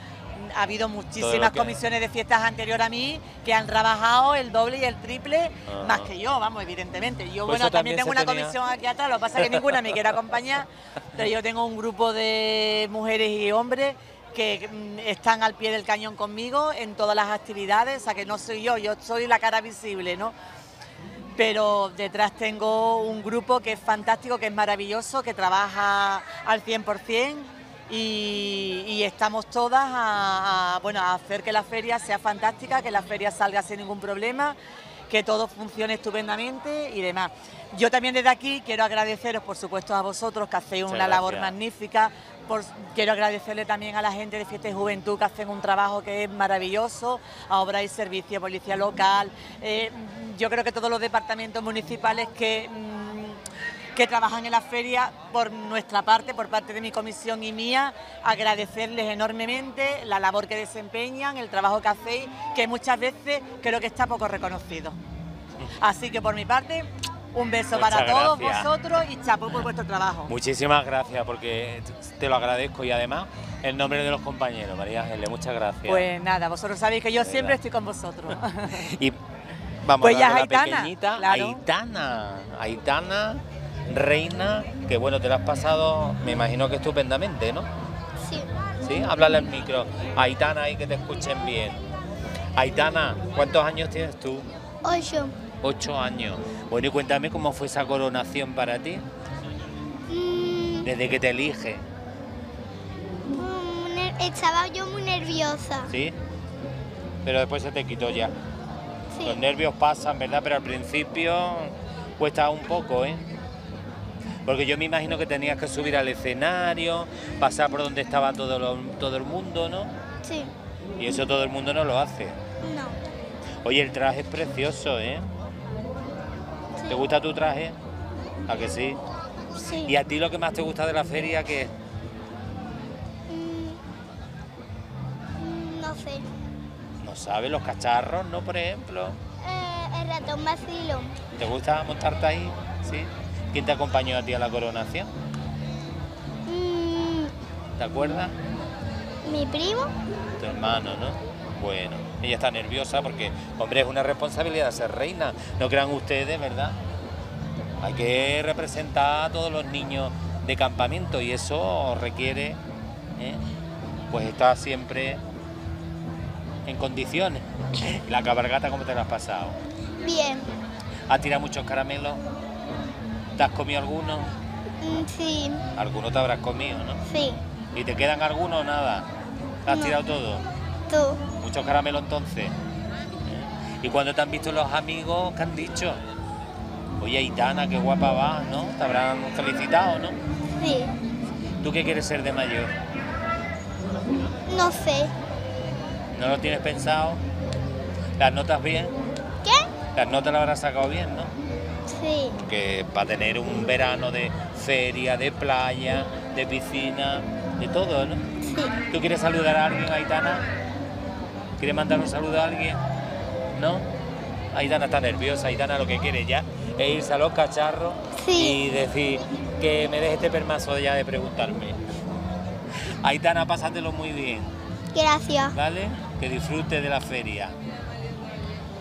ha habido muchísimas que- comisiones de fiestas anteriores a mí que han trabajado el doble y el triple más que yo, vamos, evidentemente. Yo, Pues bueno, también tengo una tenía- comisión aquí atrás, lo que pasa es que ninguna me quiere acompañar, pero yo tengo un grupo de mujeres y hombres que mm, están al pie del cañón conmigo en todas las actividades, o sea que no soy yo, yo soy la cara visible, ¿no? Pero detrás tengo un grupo que es fantástico, que es maravilloso, que trabaja al 100% y, y estamos todas a, a, bueno, a hacer que la feria sea fantástica, que la feria salga sin ningún problema, que todo funcione estupendamente y demás. Yo también desde aquí quiero agradeceros, por supuesto, a vosotros que hacéis una labor magnífica. Quiero agradecerle también a la gente de Fiesta y Juventud que hacen un trabajo que es maravilloso, a Obra y Servicio, Policía Local. eh, yo creo que todos los departamentos municipales que, mm, que trabajan en la feria, por nuestra parte, por parte de mi comisión y mía, agradecerles enormemente la labor que desempeñan, el trabajo que hacéis, que muchas veces creo que está poco reconocido. Así que por mi parte, un beso Muchas para todos gracias. vosotros y chapó por vuestro trabajo. Muchísimas gracias porque te lo agradezco y además en nombre de los compañeros, María Ángeles, muchas gracias. Pues nada, vosotros sabéis que yo De siempre verdad. estoy con vosotros. *laughs* y vamos Pues a ya es la Aitana, pequeñita claro. Aitana, Aitana, reina, que bueno, te la has pasado, me imagino que estupendamente, ¿no? Sí. Sí, háblale al micro. Aitana, ahí que te escuchen bien. Aitana, ¿cuántos años tienes tú? Ocho. Ocho años. Bueno, y cuéntame cómo fue esa coronación para ti, Mm, desde que te elige. Estaba yo muy nerviosa. ¿Sí? Pero después se te quitó ya. Sí. Los nervios pasan, ¿verdad? Pero al principio cuesta un poco, ¿eh? Porque yo me imagino que tenías que subir al escenario, pasar por donde estaba todo, lo- todo el mundo, ¿no? Sí. Y eso todo el mundo no lo hace. No. Oye, el traje es precioso, ¿eh? ¿Te gusta tu traje? ¿A que sí? Sí. ¿Y a ti lo que más te gusta de la feria qué es? Mm, No sé. No sabes, los cacharros, ¿no? Por ejemplo. Eh, el ratón vacilo. ¿Te gusta montarte ahí? ¿Sí? ¿Quién te acompañó a ti a la coronación? Mm, ¿Te acuerdas? Mi primo. Tu hermano, ¿no? Bueno, ella está nerviosa porque, hombre, es una responsabilidad ser reina. No crean ustedes, ¿verdad? Hay que representar a todos los niños de campamento y eso requiere, ¿eh? pues, estar siempre en condiciones. La cabalgata, ¿cómo te la has pasado? Bien. ¿Has tirado muchos caramelos? ¿Te has comido algunos? Mm, Sí. Algunos te habrás comido, ¿no? Sí. ¿Y te quedan algunos o nada? ¿Has No. tirado todo? Muchos caramelos entonces. ¿eh? ¿Y cuando te han visto los amigos, qué han dicho? Oye, Aitana, qué guapa vas, ¿no? Te habrán felicitado, ¿no? Sí. ¿Tú qué quieres ser de mayor? No sé. ¿No lo tienes pensado? ¿Las notas bien? ¿Qué? Las notas las habrás sacado bien, ¿no? Sí. Que para tener un verano de feria, de playa, de piscina, de todo, ¿no? Sí. ¿Tú quieres saludar a alguien, Aitana? ¿Quieres mandar un saludo a alguien? ¿No? Aitana está nerviosa, Aitana lo que quiere ya es irse a los cacharros y decir que me deje este permazo ya de preguntarme. Aitana, pásatelo muy bien, Gracias. ¿vale? Que disfrute de la feria.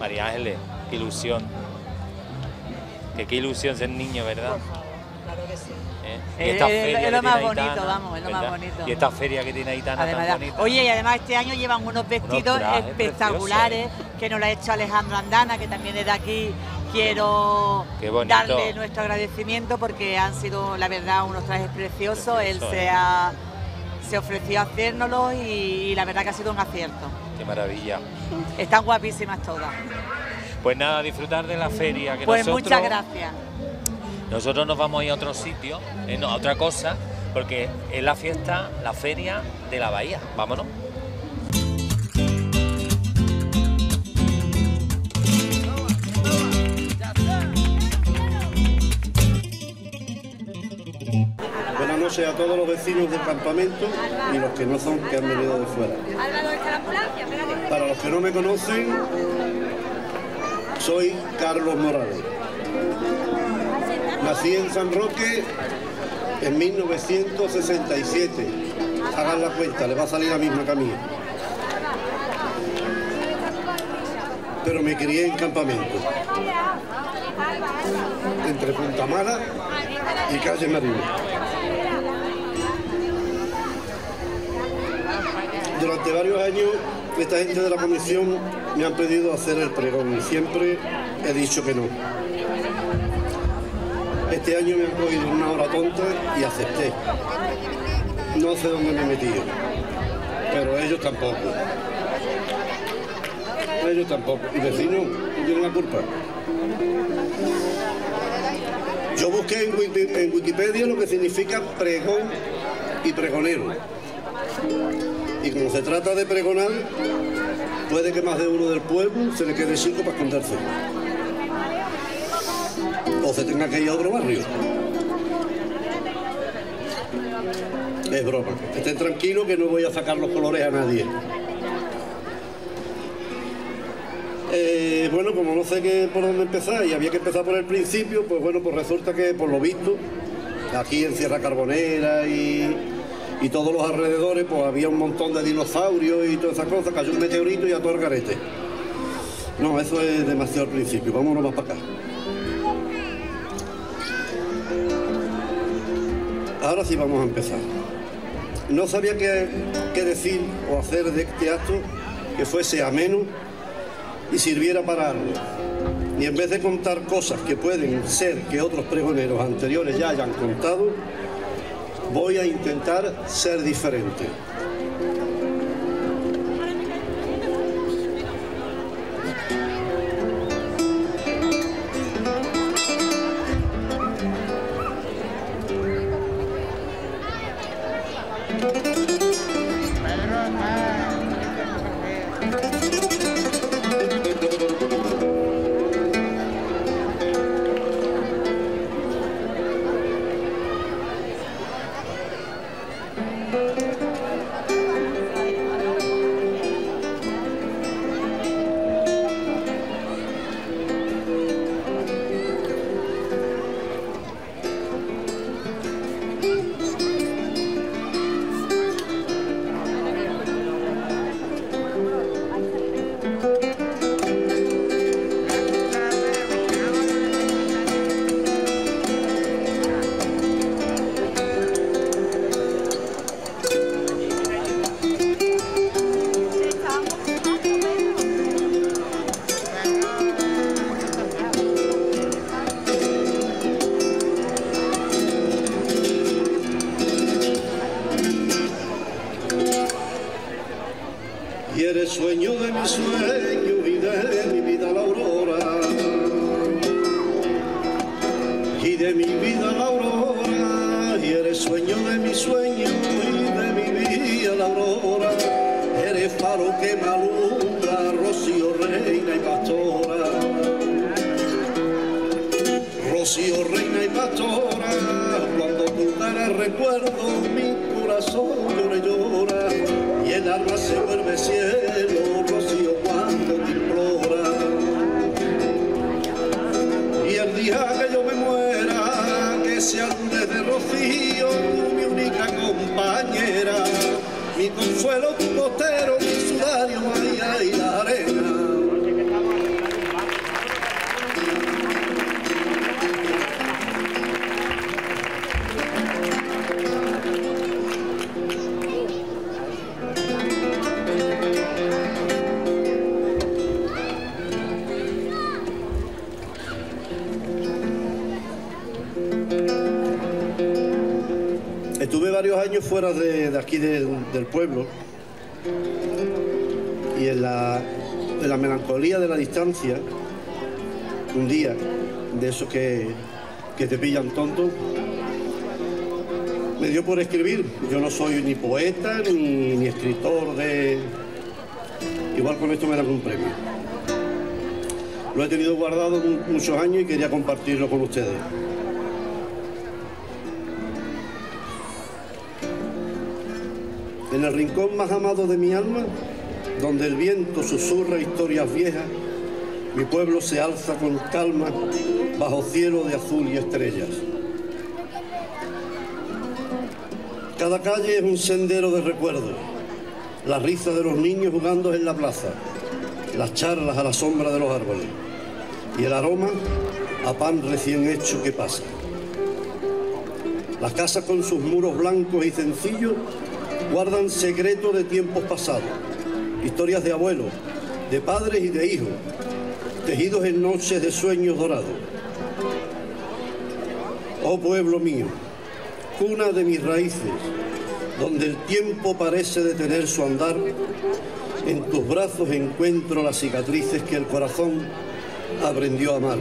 María Ángeles, qué ilusión. Que qué ilusión ser niño, ¿verdad? Claro que sí. ¿Eh? Es- esta es- feria es que lo más bonito, Aitana, vamos, es lo más bonito. Y esta feria que tiene Aitana Además, tan bonita. oye, y además este año llevan unos vestidos espectaculares que nos lo ha hecho Alejandro Andana, que también desde aquí quiero darle nuestro agradecimiento porque han sido, la verdad, unos trajes preciosos. Él se, ¿eh? ha, se ofreció a hacérnoslos y, y la verdad que ha sido un acierto. Qué maravilla. Están guapísimas todas. Pues nada, disfrutar de la feria. Que Pues nosotros, muchas gracias. Nosotros nos vamos a ir a otro sitio, eh, no, a otra cosa, porque es la fiesta, la feria de la bahía. Vámonos. Buenas noches a todos los vecinos del campamento y los que no son, que han venido de fuera. Para los que no me conocen, soy Carlos Morales. Nací en San Roque en 1967. Hagan la cuenta, le va a salir la misma camilla. Pero me crié en campamento, entre Punta Mala y Calle Marina. Durante varios años esta gente de la comisión me han pedido hacer el pregón y siempre he dicho que no. Este año me han cogido una hora tonta y acepté. No sé dónde me he metido, pero ellos tampoco. Ellos tampoco. Y vecinos tienen la culpa. Yo busqué en Wikipedia lo que significa pregón y pregonero. Y como se trata de pregonar, puede que más de uno del pueblo se le quede chico para esconderse. O se tenga que ir a otro barrio. Es broma. Estén tranquilos que no voy a sacar los colores a nadie. Eh, bueno, como no sé qué, por dónde empezar y había que empezar por el principio, pues bueno, pues resulta que por lo visto, aquí en Sierra Carbonera y, y todos los alrededores, pues había un montón de dinosaurios y todas esas cosas, cayó un meteorito y a todo el garete. No, eso es demasiado al principio, vámonos más para acá. Ahora sí vamos a empezar. No sabía qué, qué decir o hacer de este acto que fuese ameno y sirviera para algo. Y en vez de contar cosas que pueden ser que otros pregoneros anteriores ya hayan contado, voy a intentar ser diferente. Soy ni poeta ni, ni escritor de... Igual con esto me dan un premio. Lo he tenido guardado mu- muchos años y quería compartirlo con ustedes. En el rincón más amado de mi alma, donde el viento susurra historias viejas, mi pueblo se alza con calma bajo cielo de azul y estrellas. Cada calle es un sendero de recuerdos, la risa de los niños jugando en la plaza, las charlas a la sombra de los árboles y el aroma a pan recién hecho que pasa. Las casas con sus muros blancos y sencillos guardan secretos de tiempos pasados, historias de abuelos, de padres y de hijos, tejidos en noches de sueños dorados. Oh pueblo mío, cuna de mis raíces, donde el tiempo parece detener su andar, en tus brazos encuentro las cicatrices que el corazón aprendió a amar.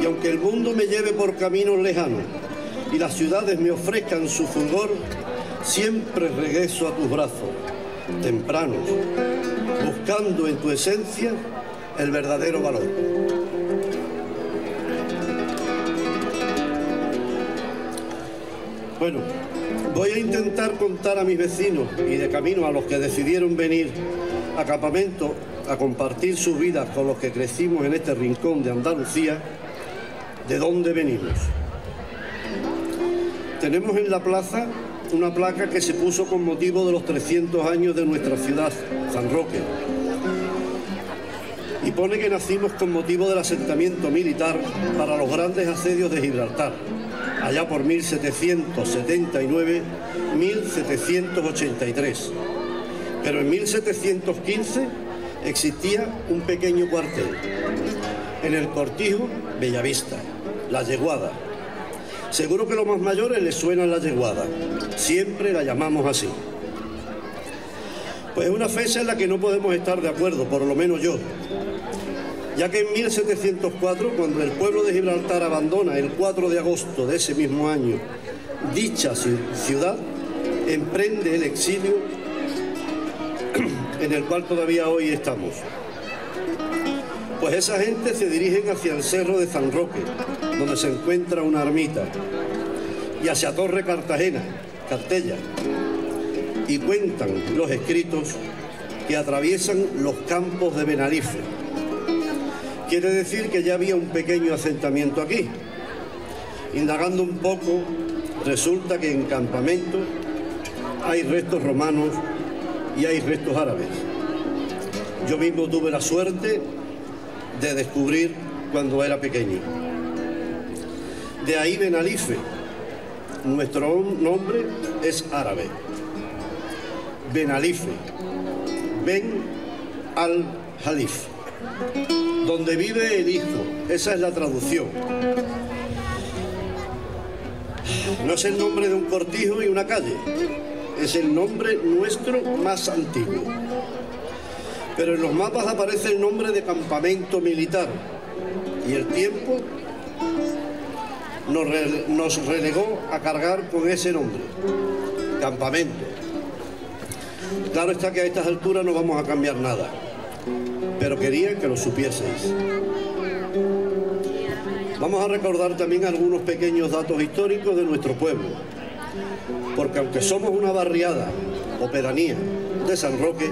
Y aunque el mundo me lleve por caminos lejanos y las ciudades me ofrezcan su fulgor, siempre regreso a tus brazos, tempranos, buscando en tu esencia el verdadero valor. Bueno, voy a intentar contar a mis vecinos y de camino a los que decidieron venir a campamento a compartir sus vidas con los que crecimos en este rincón de Andalucía, de dónde venimos. Tenemos en la plaza una placa que se puso con motivo de los 300 años de nuestra ciudad, San Roque. Y pone que nacimos con motivo del asentamiento militar para los grandes asedios de Gibraltar, allá por 1779-1783. Pero en 1715 existía un pequeño cuartel. En el cortijo, Bellavista, La Yeguada, Seguro que a los más mayores les suena la yeguada. Siempre la llamamos así. Pues es una fecha en la que no podemos estar de acuerdo, por lo menos yo. Ya que en 1704, cuando el pueblo de Gibraltar abandona el 4 de agosto de ese mismo año dicha ci- ciudad, emprende el exilio en el cual todavía hoy estamos. Pues esa gente se dirigen hacia el cerro de San Roque, donde se encuentra una ermita, y hacia Torre Cartagena, Cartella, y cuentan los escritos que atraviesan los campos de Benalife. Quiere decir que ya había un pequeño asentamiento aquí. Indagando un poco, resulta que en campamento hay restos romanos y hay restos árabes. Yo mismo tuve la suerte de descubrir cuando era pequeño. De ahí Benalife. Nuestro nombre es árabe. Benalife. Ben al-Halif. Donde vive el hijo. Esa es la traducción. No es el nombre de un cortijo y una calle. Es el nombre nuestro más antiguo. Pero en los mapas aparece el nombre de campamento militar y el tiempo nos, nos relegó a cargar con ese nombre, campamento. Claro está que a estas alturas no vamos a cambiar nada, pero quería que lo supieseis. Vamos a recordar también algunos pequeños datos históricos de nuestro pueblo, porque aunque somos una barriada o pedanía de San Roque,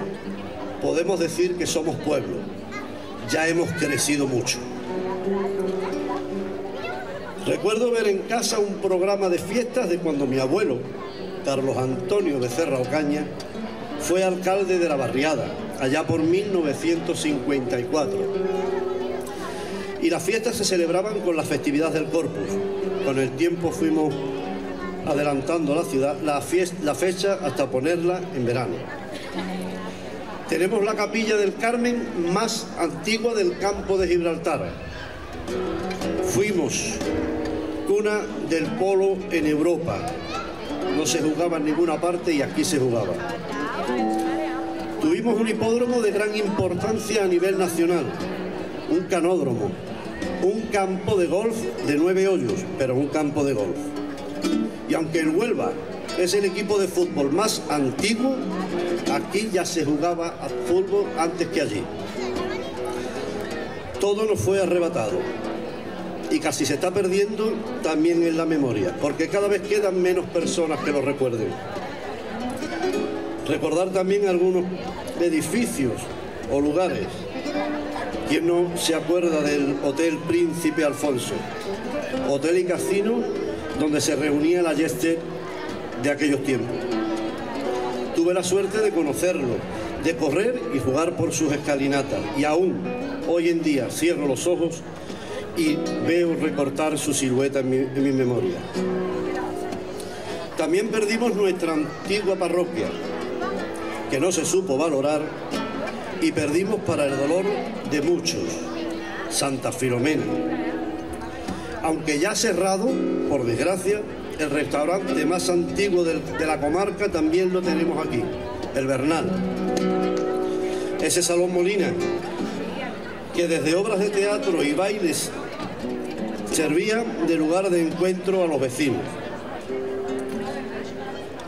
podemos decir que somos pueblo. Ya hemos crecido mucho. Recuerdo ver en casa un programa de fiestas de cuando mi abuelo, Carlos Antonio Becerra Ocaña, fue alcalde de la barriada, allá por 1954. Y las fiestas se celebraban con la festividad del Corpus. Con el tiempo fuimos adelantando la ciudad, la, la fecha hasta ponerla en verano. Tenemos la capilla del Carmen más antigua del campo de Gibraltar. Fuimos cuna del polo en Europa. No se jugaba en ninguna parte y aquí se jugaba. Tuvimos un hipódromo de gran importancia a nivel nacional, un canódromo, un campo de golf de nueve hoyos, pero un campo de golf. Y aunque el Huelva es el equipo de fútbol más antiguo, aquí ya se jugaba a fútbol antes que allí. Todo nos fue arrebatado y casi se está perdiendo también en la memoria, porque cada vez quedan menos personas que lo recuerden. Recordar también algunos edificios o lugares. ¿Quién no se acuerda del Hotel Príncipe Alfonso? Hotel y casino donde se reunía la Yester de aquellos tiempos. Tuve la suerte de conocerlo, de correr y jugar por sus escalinatas. Y aún hoy en día cierro los ojos y veo recortar su silueta en mi memoria. También perdimos nuestra antigua parroquia, que no se supo valorar, y perdimos para el dolor de muchos, Santa Filomena. Aunque ya cerrado, por desgracia, el restaurante más antiguo de la comarca también lo tenemos aquí, el Bernal. Ese Salón Molina, que desde obras de teatro y bailes servía de lugar de encuentro a los vecinos.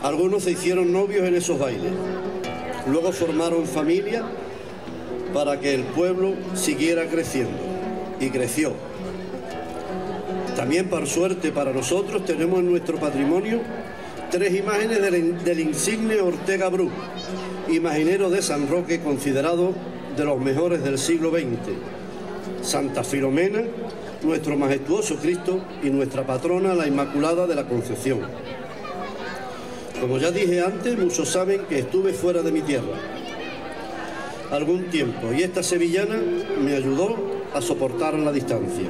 Algunos se hicieron novios en esos bailes. Luego formaron familia para que el pueblo siguiera creciendo. Y creció. También, por suerte para nosotros, tenemos en nuestro patrimonio tres imágenes del, insigne Ortega Bru, imaginero de San Roque, considerado de los mejores del siglo XX. Santa Filomena, nuestro majestuoso Cristo y nuestra patrona, la Inmaculada de la Concepción. Como ya dije antes, muchos saben que estuve fuera de mi tierra algún tiempo y esta sevillana me ayudó a soportar la distancia.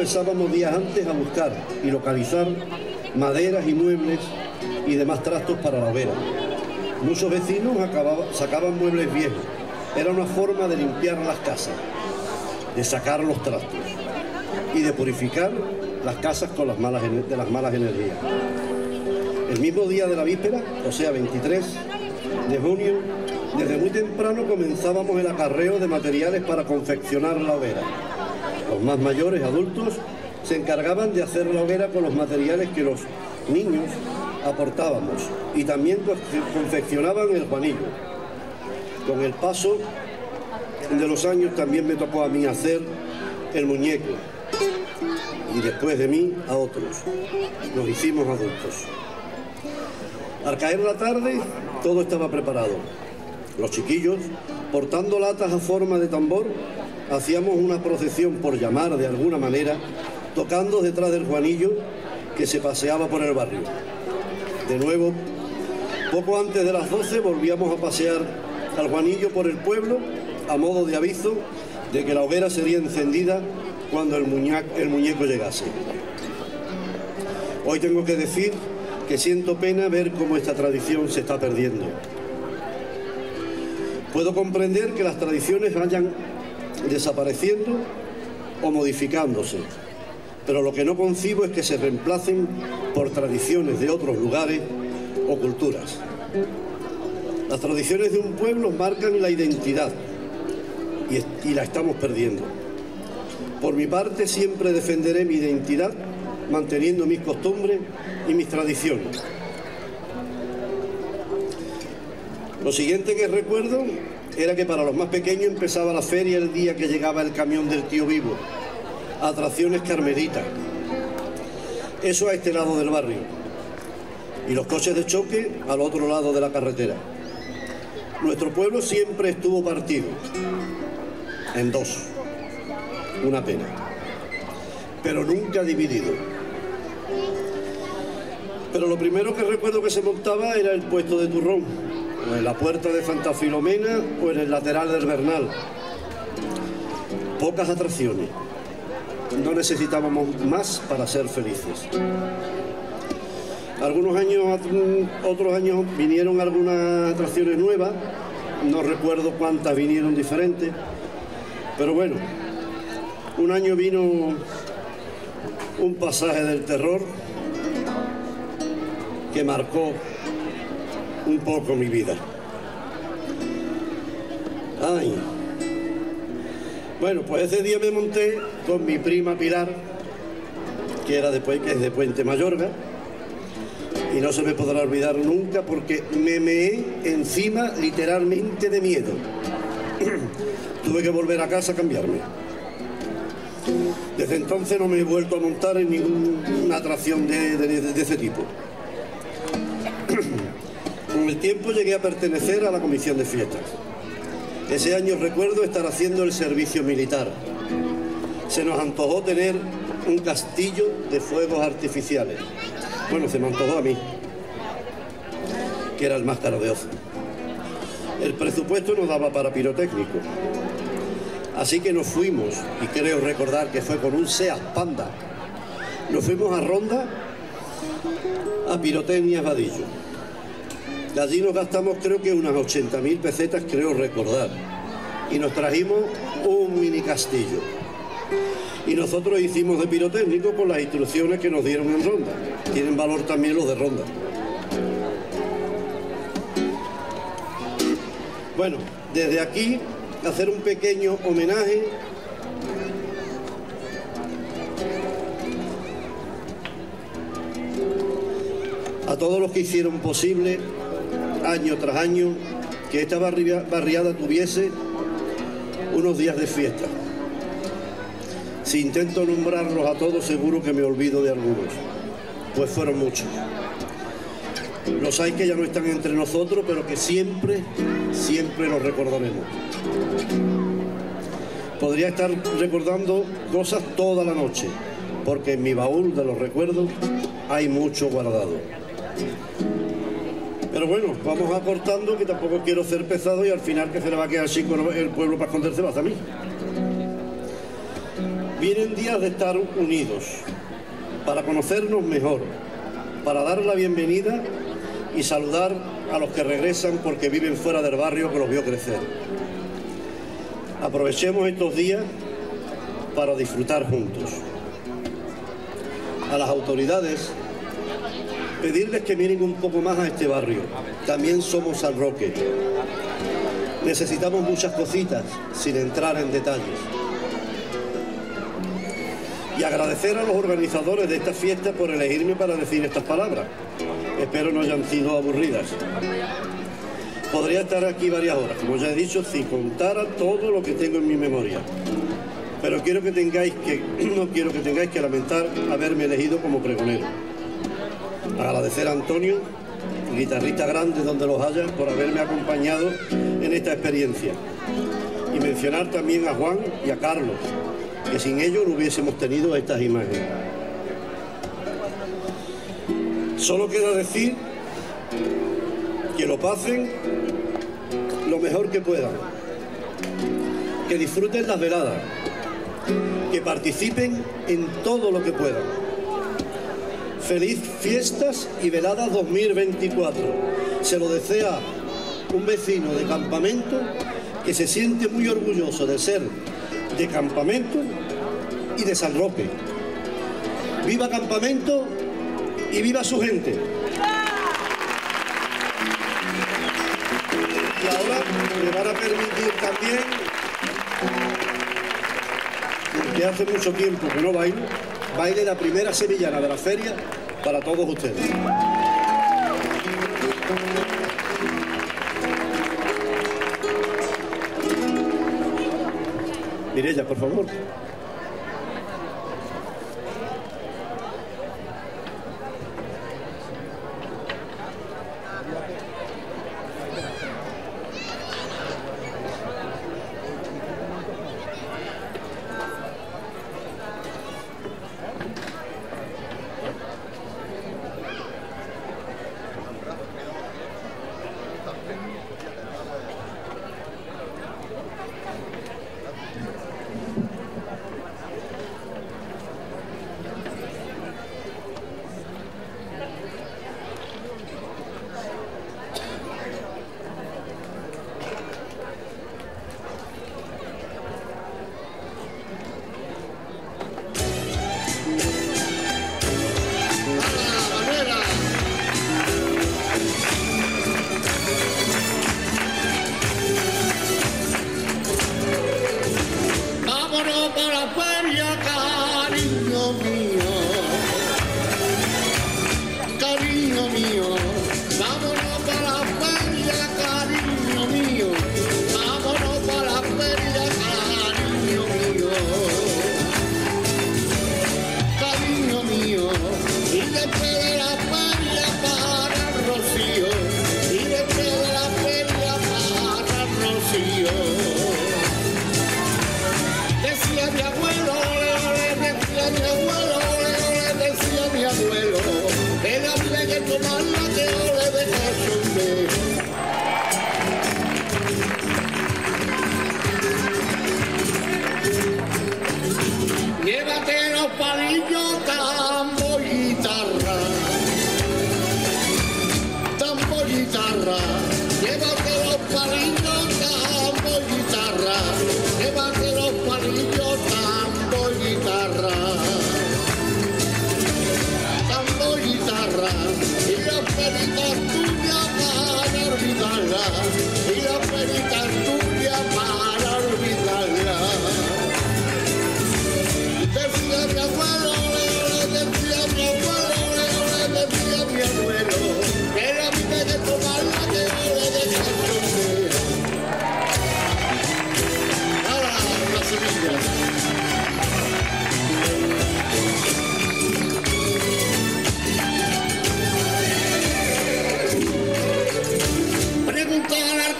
Empezábamos días antes a buscar y localizar maderas y muebles y demás trastos para la hoguera. Muchos vecinos sacaban muebles viejos. Era una forma de limpiar las casas, de sacar los trastos y de purificar las casas con las malas, de las malas energías. El mismo día de la víspera, o sea, 23 de junio, desde muy temprano comenzábamos el acarreo de materiales para confeccionar la hoguera. Los más mayores, adultos, se encargaban de hacer la hoguera con los materiales que los niños aportábamos y también confe- confeccionaban el juanillo. Con el paso de los años también me tocó a mí hacer el muñeco y después de mí a otros. Nos hicimos adultos. Al caer la tarde, todo estaba preparado. Los chiquillos, portando latas a forma de tambor, hacíamos una procesión, por llamar de alguna manera, tocando detrás del Juanillo que se paseaba por el barrio. De nuevo, poco antes de las 12 volvíamos a pasear al Juanillo por el pueblo a modo de aviso de que la hoguera sería encendida cuando el, muña- el muñeco llegase. Hoy tengo que decir que siento pena ver cómo esta tradición se está perdiendo. Puedo comprender que las tradiciones vayan desapareciendo o modificándose, pero lo que no concibo es que se reemplacen por tradiciones de otros lugares o culturas. Las tradiciones de un pueblo marcan la identidad y, la estamos perdiendo. Por mi parte siempre defenderé mi identidad manteniendo mis costumbres y mis tradiciones. Lo siguiente que recuerdo era que para los más pequeños empezaba la feria el día que llegaba el camión del tío vivo, atracciones carmelitas. Eso a este lado del barrio. Y los coches de choque al otro lado de la carretera. Nuestro pueblo siempre estuvo partido en dos. Una pena. Pero nunca dividido. Pero lo primero que recuerdo que se montaba era el puesto de turrón, o en la puerta de Santa Filomena o en el lateral del Bernal. Pocas atracciones. No necesitábamos más para ser felices. Algunos años, otros años vinieron algunas atracciones nuevas, no recuerdo cuántas vinieron diferentes, pero bueno, un año vino un pasaje del terror que marcó un poco mi vida. Ay. Bueno, pues ese día me monté con mi prima Pilar, que era después de Puente Mayorga, y no se me podrá olvidar nunca porque me meé encima literalmente de miedo. *clears throat* Tuve que volver a casa a cambiarme. Desde entonces no me he vuelto a montar en ninguna atracción de ese tipo. Con el tiempo llegué a pertenecer a la comisión de fiestas. Ese año recuerdo estar haciendo el servicio militar. Se nos antojó tener un castillo de fuegos artificiales. Bueno, se me antojó a mí, que era el más caro de Oz. El presupuesto no daba para pirotécnico. Así que nos fuimos, y creo recordar que fue con un Seat Panda. Nos fuimos a Ronda, a Pirotecnia Vadillo. De allí nos gastamos creo que unas 80.000 pesetas, creo recordar. Y nos trajimos un mini castillo. Y nosotros hicimos de pirotécnico con las instrucciones que nos dieron en Ronda. Tienen valor también los de Ronda. Bueno, desde aquí hacer un pequeño homenaje a todos los que hicieron posible año tras año que esta barria- barriada tuviese unos días de fiesta. Si intento nombrarlos a todos, seguro que me olvido de algunos, pues fueron muchos. Los hay que ya no están entre nosotros, pero que siempre, siempre los recordaremos. Podría estar recordando cosas toda la noche, porque en mi baúl de los recuerdos hay mucho guardado. Pero bueno, vamos acortando, que tampoco quiero ser pesado y al final que se le va a quedar chico el pueblo para esconderse va a mí. Vienen días de estar unidos, para conocernos mejor, para dar la bienvenida y saludar a los que regresan porque viven fuera del barrio que los vio crecer. Aprovechemos estos días para disfrutar juntos. A las autoridades, pedirles que miren un poco más a este barrio. También somos San Roque. Necesitamos muchas cositas sin entrar en detalles. Y agradecer a los organizadores de esta fiesta por elegirme para decir estas palabras. Espero no hayan sido aburridas. Podría estar aquí varias horas, como ya he dicho, si contara todo lo que tengo en mi memoria. Pero quiero que tengáis que, *clears throat* no quiero que tengáis que lamentar haberme elegido como pregonero. Agradecer a Antonio, guitarrista grande donde los haya, por haberme acompañado en esta experiencia. Y mencionar también a Juan y a Carlos, que sin ellos no hubiésemos tenido estas imágenes. Solo queda decir que lo pasen lo mejor que puedan, que disfruten las veladas, que participen en todo lo que puedan. Feliz fiestas y veladas 2024. Se lo desea un vecino de campamento que se siente muy orgulloso de ser de campamento y de San Roque. Viva campamento y viva su gente. Y ahora me van a permitir también, porque hace mucho tiempo que no bailo, baile la primera sevillana de la feria para todos ustedes. Mireya, por favor.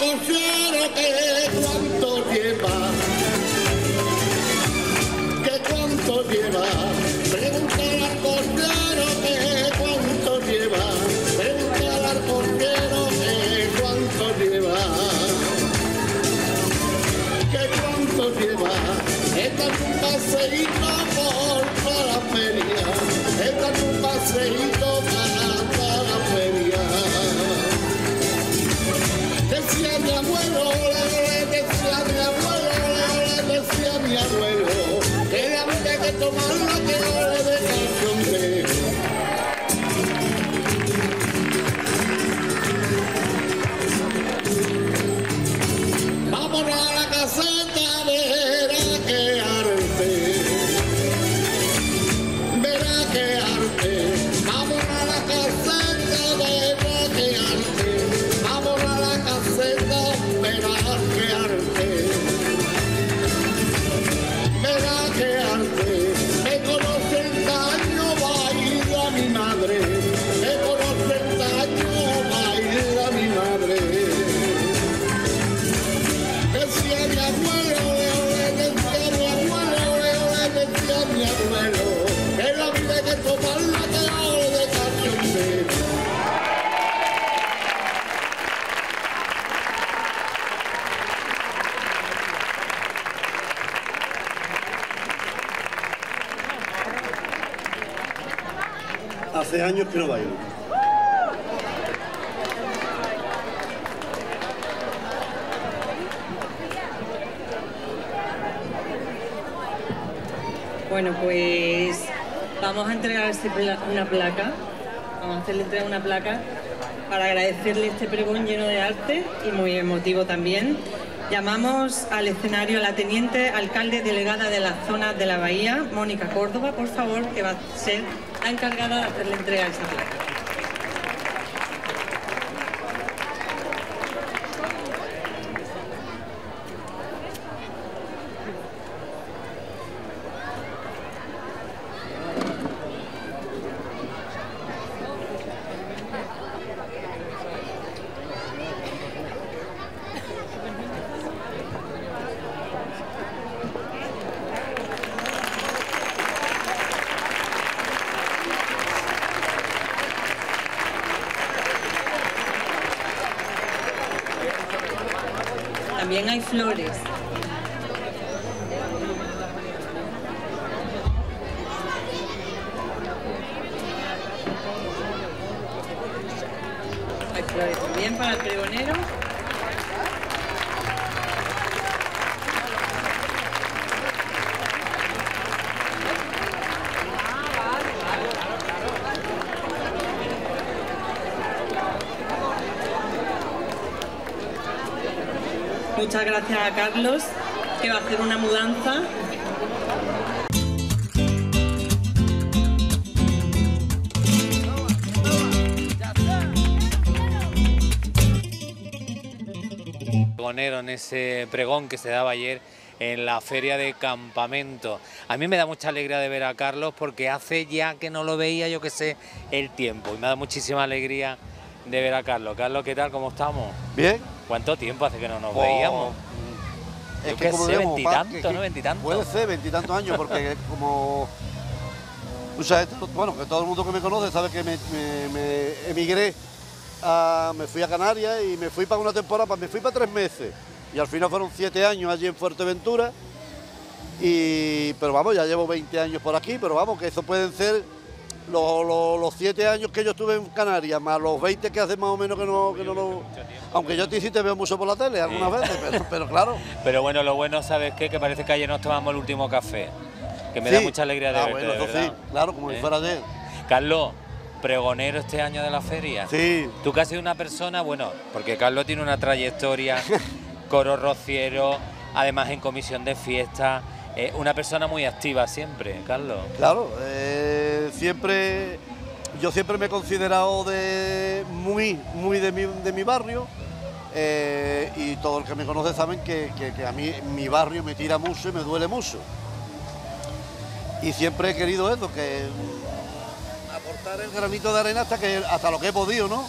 confiar a ti. A entregar una placa, vamos a hacerle entrega una placa para agradecerle este pregón lleno de arte y muy emotivo también. Llamamos al escenario a la teniente alcalde delegada de la zona de la Bahía, Mónica Córdoba, por favor, que va a ser la encargada de hacerle entrega de esta placa. También hay flores. Hay flores también para el pregonero. Muchas gracias a Carlos, que va a hacer una mudanza. pregonero en ese pregón que se daba ayer en la feria de campamento. A mí me da mucha alegría de ver a Carlos porque hace ya que no lo veía, yo que sé, el tiempo. Y me da muchísima alegría de ver a Carlos. Carlos, ¿qué tal? ¿Cómo estamos? Bien, ¿Cuánto tiempo hace que no nos Pues, veíamos? Es Yo que como sé, veintitantos, ¿no? Veintitantos. Puede ser veintitantos años, porque como mucha gente, bueno, que todo el mundo que me conoce sabe que me, me- me emigré, a- me fui a Canarias y me fui para una temporada, me fui para tres meses. Y al final fueron siete años allí en Fuerteventura. Y, pero vamos, ya llevo 20 años por aquí, pero vamos, que eso pueden ser los, los, los siete años que yo estuve en Canarias, más los 20 que hace más o menos que no, que no lo... Aunque yo a ti sí te veo mucho por la tele algunas veces, pero, *laughs* pero claro. Pero bueno, lo bueno, ¿sabes qué? Que parece que ayer nos tomamos el último café. Que me da mucha alegría de Ah, verte, bueno, de sí, claro, como si ¿Eh? fuera ayer. Carlos, pregonero este año de la feria. Sí. Tú que has sido una persona, bueno, porque Carlos tiene una trayectoria, *laughs* coro rociero, además en comisión de fiesta, eh, una persona muy activa siempre, Carlos. Claro, eh, siempre, yo siempre me he considerado de muy, muy de mi, de mi barrio eh, y todo el que me conoce saben que, que- que a mí mi barrio me tira mucho y me duele mucho. Y siempre he querido eso, que aportar el granito de arena hasta, que, hasta lo que he podido, ¿no?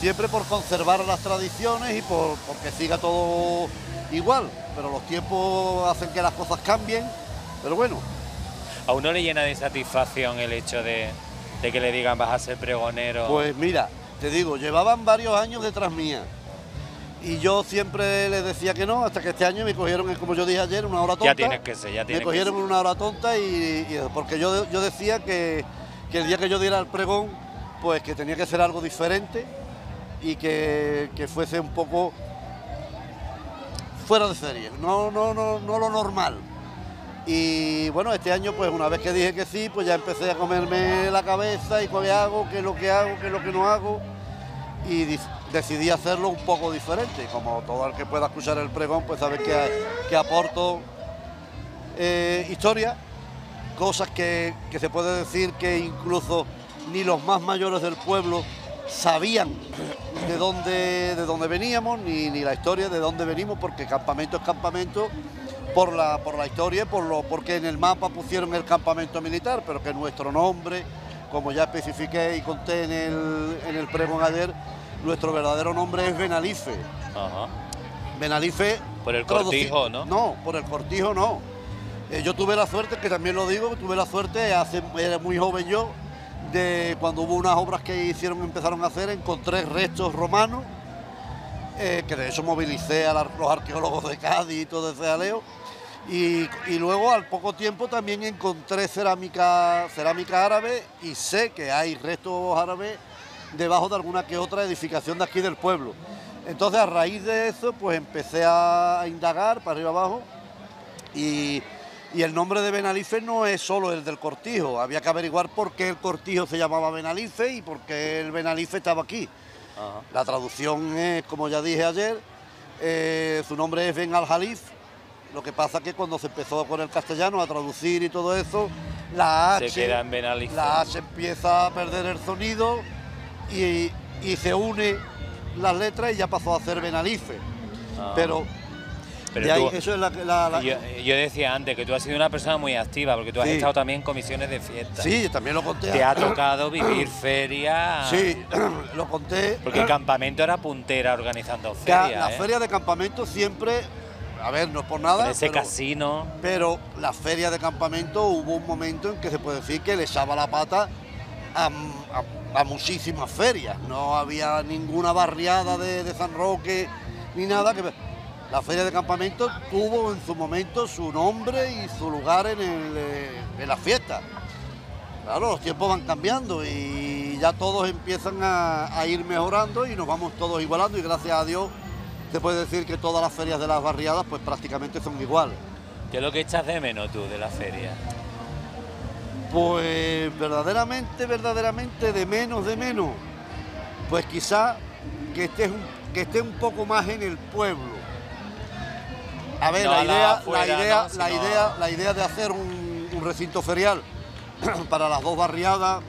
Siempre por conservar las tradiciones y por porque siga todo igual, pero los tiempos hacen que las cosas cambien, pero bueno, ¿A uno le llena de satisfacción el hecho de, de que le digan vas a ser pregonero? Pues mira, te digo, llevaban varios años detrás mía. Y yo siempre les decía que no, hasta que este año me cogieron, como yo dije ayer, una hora tonta. Ya tienes que ser, ya tienes Me cogieron que una hora tonta y, y- porque yo, yo decía que, que el día que yo diera el pregón, pues que tenía que ser algo diferente y que, que fuese un poco fuera de serie, no, no, no, no lo normal. Y bueno, este año, pues una vez que dije que sí, pues ya empecé a comerme la cabeza y qué hago, qué es lo que hago, qué es lo que no hago. Y decidí hacerlo un poco diferente. Como todo el que pueda escuchar el pregón, pues sabe que, que aporto eh, historia, cosas que, que se puede decir que incluso ni los más mayores del pueblo sabían de dónde, de dónde veníamos, ni, ni la historia de dónde venimos, porque campamento es campamento por la, por la historia, por lo, porque en el mapa pusieron el campamento militar, pero que nuestro nombre, como ya especifiqué y conté en el, en el pregón ayer, nuestro verdadero nombre es Benalife. Ajá. Benalife. Por el cortijo, ¿no? No, por el cortijo no. Eh, yo tuve la suerte, que también lo digo, tuve la suerte, hace, era muy joven yo, de cuando hubo unas obras que hicieron, empezaron a hacer, encontré restos romanos, eh, que de hecho movilicé a los arqueólogos de Cádiz y todo ese aleo. Y, luego al poco tiempo también encontré cerámica, cerámica árabe y sé que hay restos árabes debajo de alguna que otra edificación de aquí del pueblo. Entonces a raíz de eso pues empecé a indagar para arriba abajo y el nombre de Benalife no es solo el del cortijo, había que averiguar por qué el cortijo se llamaba Benalife y por qué el Benalife estaba aquí. La traducción es, como ya dije ayer, eh, su nombre es Ben al-Jalif. Lo que pasa que cuando se empezó con el castellano a traducir y todo eso, la Se H, queda en Benalife. la H empieza a perder el sonido y, y se une las letras y ya pasó a ser Benalife. Ah. Pero, Pero de ahí- tú- eso es la, la- la- Yo, yo decía antes que tú has sido una persona muy activa, porque tú has Sí. estado también en comisiones de fiesta. Sí, también lo conté. Te ha tocado vivir feria. Sí, *clears throat* lo conté. Porque el campamento era puntera organizando ferias. la ¿eh? feria de campamento siempre, a ver, no es por nada. Con ese pero- casino. Pero la feria de campamento hubo un momento en que se puede decir que le echaba la pata a, a- a muchísimas ferias. No había ninguna barriada de, de San Roque ni nada que ver. La feria de campamento tuvo en su momento su nombre y su lugar en, el, eh, en la fiesta. Claro, los tiempos van cambiando y ya todos empiezan a, a ir mejorando y nos vamos todos igualando y gracias a Dios se puede decir que todas las ferias de las barriadas pues prácticamente son iguales. ¿Qué es lo que echas de menos tú de la feria? Pues verdaderamente, verdaderamente de menos, de menos. Pues quizá que esté un poco más en el pueblo. A ver, No la, idea, afuera, la, idea, ¿no? la, idea, la idea de hacer un, un recinto ferial *clears throat* para las dos barriadas,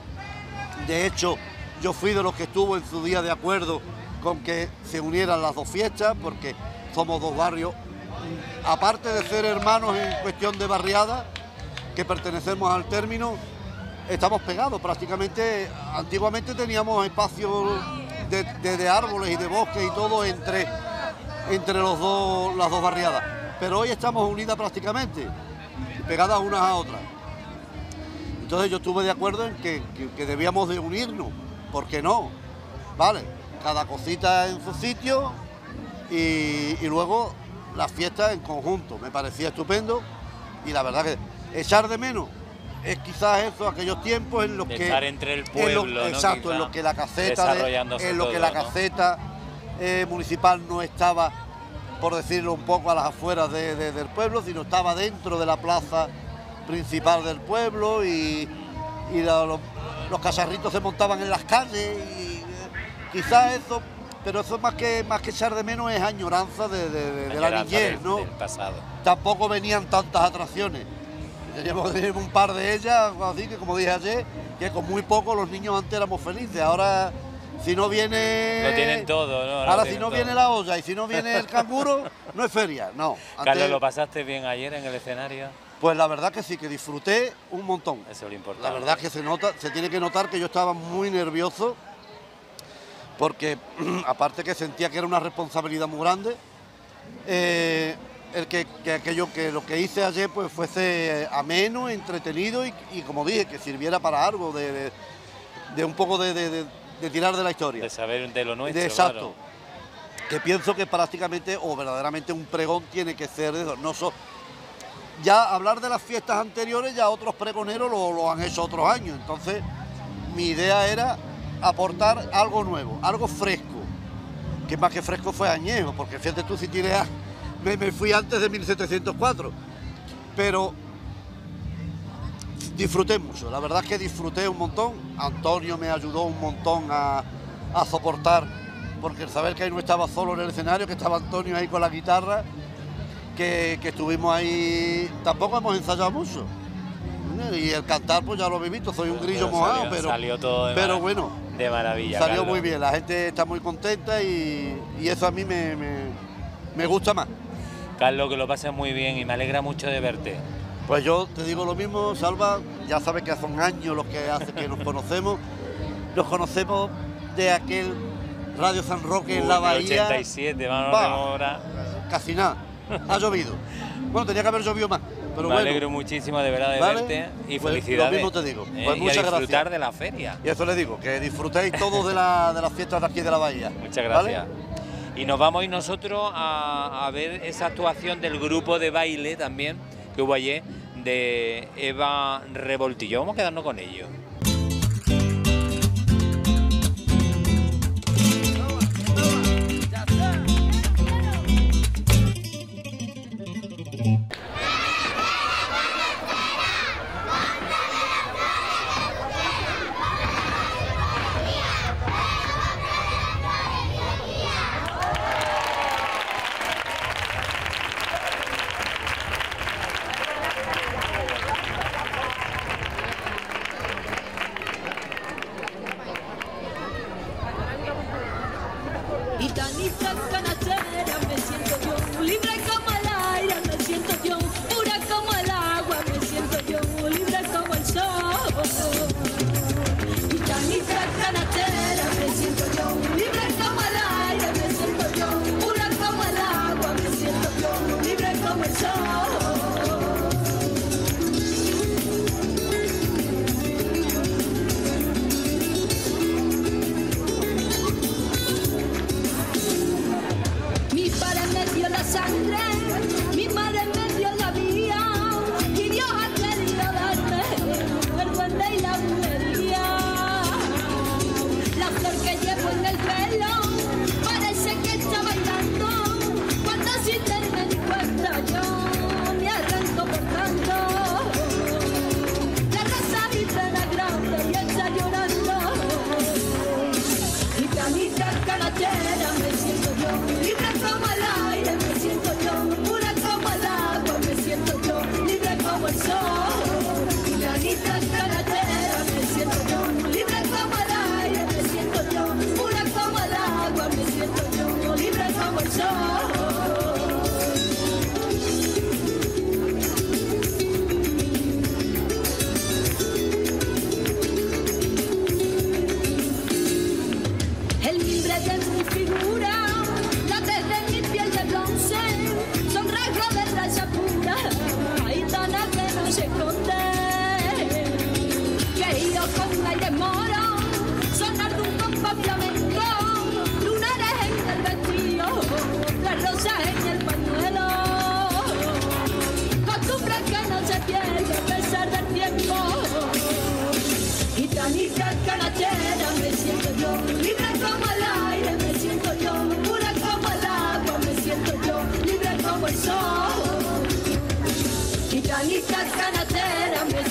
de hecho, yo fui de los que estuvo en su día de acuerdo con que se unieran las dos fiestas, porque somos dos barrios, aparte de ser hermanos en cuestión de barriada, que pertenecemos al término, estamos pegados prácticamente. Antiguamente teníamos espacios de, de- de árboles y de bosques y todo entre, entre los dos, las dos barriadas. Pero hoy estamos unidas prácticamente, pegadas unas a otras. Entonces yo estuve de acuerdo en que, que- que debíamos de unirnos, ¿por qué no? Vale, cada cosita en su sitio y, y luego las fiestas en conjunto. Me parecía estupendo y la verdad que echar de menos es quizás eso, aquellos tiempos en los De que... estar entre el en lo- pueblo, ¿no? Exacto, en lo que la caseta, de- en lo que la ¿no? caseta eh, municipal no estaba, por decirlo un poco, a las afueras de- de- del pueblo, sino estaba dentro de la plaza principal del pueblo y, y la- los, los cacharritos se montaban en las calles y eh, quizás eso, pero eso más que más que echar de menos es añoranza de, la niñez, ¿no? del pasado. Tampoco venían tantas atracciones. Teníamos teníamos un par de ellas, así que como dije ayer, que con muy poco los niños antes éramos felices. Ahora, si no viene. Lo tienen todo, ¿no? Ahora, si no todo. viene la olla y si no viene el canguro, *laughs* no es feria, no. Carlos, ¿lo pasaste bien ayer en el escenario? Pues la verdad que sí, que disfruté un montón. Eso es lo importante. La verdad que se nota, se tiene que notar que yo estaba muy nervioso, porque *clears throat* aparte que sentía que era una responsabilidad muy grande, eh, el que, que aquello que lo que hice ayer pues fuese ameno, entretenido y, y, como dije, que sirviera para algo, de, de- de un poco de, de- de- tirar de la historia. De saber de lo nuestro, De exacto. claro. Que pienso que prácticamente o verdaderamente un pregón tiene que ser de eso. No so- ya hablar de las fiestas anteriores, ya otros pregoneros lo, lo han hecho otros años. Entonces, mi idea era aportar algo nuevo, algo fresco. Que más que fresco fue añejo, porque fíjate tú si tienes. a- Me, me fui antes de 1704. Pero disfruté mucho, la verdad es que disfruté un montón. Antonio me ayudó un montón a, a soportar, porque el saber que ahí no estaba solo en el escenario, que estaba Antonio ahí con la guitarra, que, que estuvimos ahí, tampoco hemos ensayado mucho. Y el cantar, pues ya lo he visto, soy un grillo Pero mojado, salió- pero, salió todo de pero bueno, de maravilla. salió Carlos. muy bien, la gente está muy contenta y, y eso a mí me, me- me gusta más. Carlos, que lo pases muy bien y me alegra mucho de verte. Pues yo te digo lo mismo, Salva, ya sabes que son años los que hace que nos conocemos. Nos conocemos de aquel Radio San Roque en la Bahía. 87, vamos Va, ahora. Casi nada. Ha llovido. Bueno, tenía que haber llovido más. Pero me bueno. alegro muchísimo de verdad de ¿Vale? verte y Pues felicidades. Lo mismo te digo. ¿eh? Pues y muchas a disfrutar gracias. de la feria. Y eso les digo, que disfrutéis todos de, la, de las fiestas de aquí de la Bahía. Muchas ¿vale? gracias. Y nos vamos ir nosotros a, a ver esa actuación del grupo de baile también que hubo ayer de Eva Revoltillo. Vamos a quedarnos con ellos.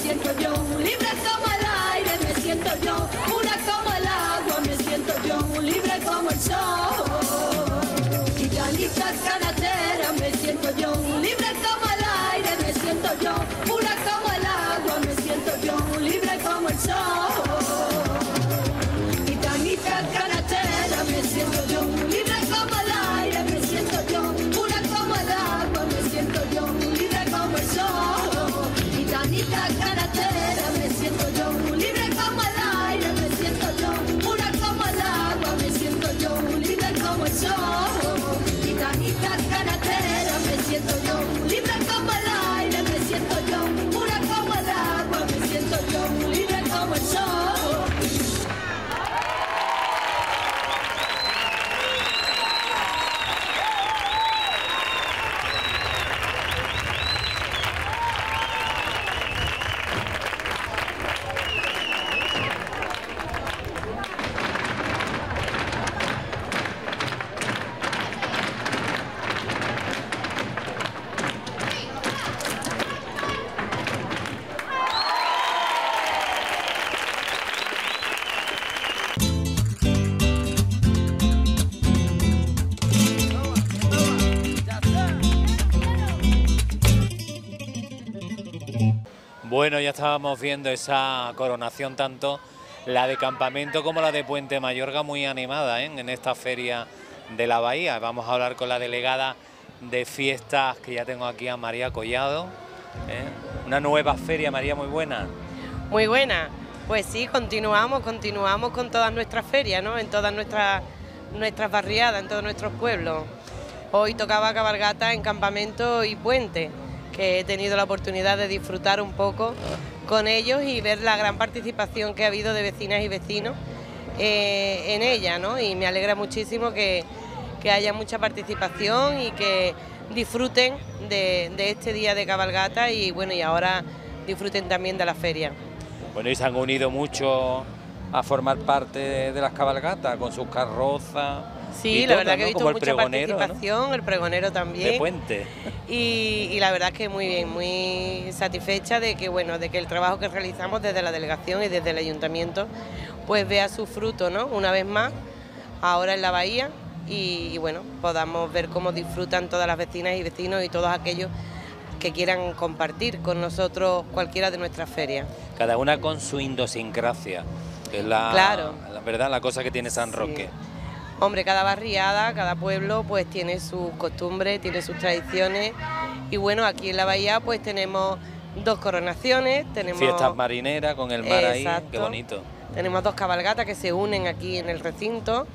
Siento yo, libre como el aire me siento yo, pura como el agua me siento yo, libre como el sol. Estábamos viendo esa coronación tanto la de campamento como la de Puente Mayorga muy animada ¿eh? en esta feria de la Bahía. Vamos a hablar con la delegada de fiestas que ya tengo aquí a María Collado. ¿eh? Una nueva feria, María, muy buena. Muy buena. Pues sí, continuamos, continuamos con todas nuestras ferias, ¿no? En todas nuestras nuestras barriadas, en todos nuestros pueblos. Hoy tocaba cabalgata en campamento y puente, que he tenido la oportunidad de disfrutar un poco con ellos y ver la gran participación que ha habido de vecinas y vecinos eh, en ella, ¿no? Y me alegra muchísimo que, que haya mucha participación y que disfruten de, de este día de cabalgata y bueno, y ahora disfruten también de la feria. Bueno, y se han unido mucho a formar parte de, de las cabalgatas con sus carrozas. Sí, la verdad que he visto Como mucha pregonero, ¿no? participación, el pregonero también. De puente. Y, y la verdad es que muy bien, muy satisfecha de que bueno, de que el trabajo que realizamos desde la delegación y desde el ayuntamiento pues vea su fruto, ¿no? Una vez más, ahora en la bahía y, y, bueno, podamos ver cómo disfrutan todas las vecinas y vecinos y todos aquellos que quieran compartir con nosotros cualquiera de nuestras ferias. Cada una con su idiosincrasia, que es la, Claro. la verdad la cosa que tiene San Roque. Hombre, cada barriada, cada pueblo pues tiene sus costumbres, tiene sus tradiciones y bueno, aquí en la bahía pues tenemos dos coronaciones, tenemos Fiestas marineras con el mar ahí, qué bonito. Tenemos dos cabalgatas que se unen aquí en el recinto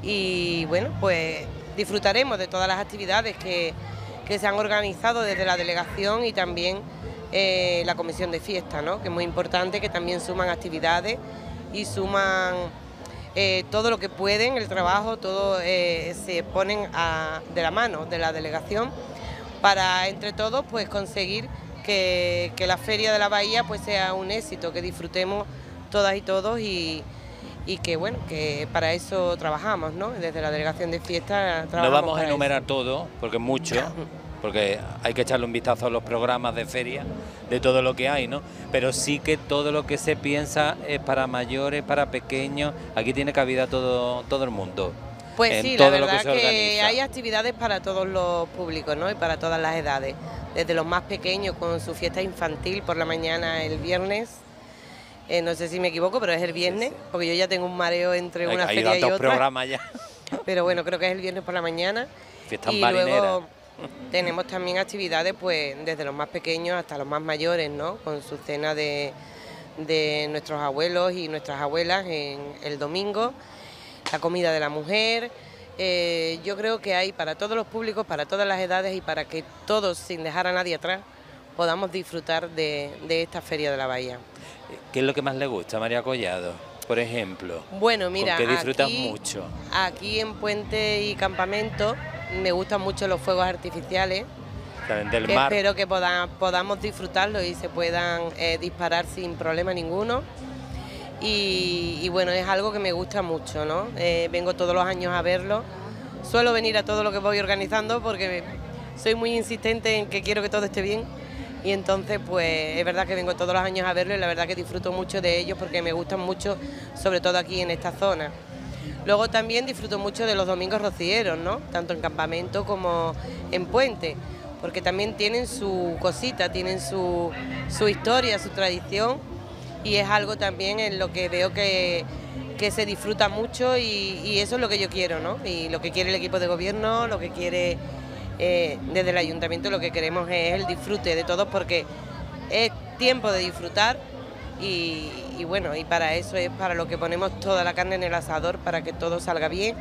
y bueno, pues disfrutaremos de todas las actividades que, que se han organizado desde la delegación y también eh, la comisión de fiesta, ¿no? que es muy importante, que también suman actividades y suman eh, todo lo que pueden, el trabajo, todo eh, se ponen a- de la mano de la delegación para entre todos pues conseguir que, que la feria de la bahía pues sea un éxito, que disfrutemos todas y todos y, y que bueno, que para eso trabajamos, ¿no? Desde la delegación de fiesta No trabajamos vamos a enumerar todo, porque es mucho, *laughs* porque hay que echarle un vistazo a los programas de feria, de todo lo que hay, ¿no? Pero sí que todo lo que se piensa es para mayores, para pequeños, aquí tiene cabida todo, todo el mundo. Pues en sí, todo la verdad que que, se organiza. hay actividades para todos los públicos, ¿no? Y para todas las edades. Desde los más pequeños con su fiesta infantil por la mañana el viernes. eh, no sé si me equivoco, pero es el viernes, porque yo ya tengo un mareo entre Hay- una hay feria y otra. programas ya. *laughs* Pero bueno, creo que es el viernes por la mañana. Fiestas y marineras. luego tenemos también actividades pues desde los más pequeños hasta los más mayores, ¿no? Con su cena de, de nuestros abuelos y nuestras abuelas en el domingo, la comida de la mujer. eh, yo creo que hay para todos los públicos, para todas las edades y para que todos, sin dejar a nadie atrás, podamos disfrutar de, de esta Feria de la Bahía. ¿Qué es lo que más le gusta, María Collado? Por ejemplo. Bueno, mira, Porque disfrutas aquí- mucho. Aquí en Puente y Campamento me gustan mucho los fuegos artificiales. También del mar. Espero que poda- podamos disfrutarlo y se puedan eh, disparar sin problema ninguno. Y, y bueno, es algo que me gusta mucho, ¿no? Eh, vengo todos los años a verlo. Suelo venir a todo lo que voy organizando porque soy muy insistente en que quiero que todo esté bien y entonces pues es verdad que vengo todos los años a verlo y la verdad que disfruto mucho de ellos porque me gustan mucho, sobre todo aquí en esta zona. Luego también disfruto mucho de los domingos rocieros, ¿no? Tanto en campamento como en puente, porque también tienen su cosita, tienen su, su historia, su tradición y es algo también en lo que veo que, que se disfruta mucho y, eso es lo que yo quiero, ¿no? Y lo que quiere el equipo de gobierno, lo que quiere eh, desde el ayuntamiento, lo que queremos es el disfrute de todos porque es tiempo de disfrutar y, y bueno, y para eso es para lo que ponemos toda la carne en el asador, para que todo salga bien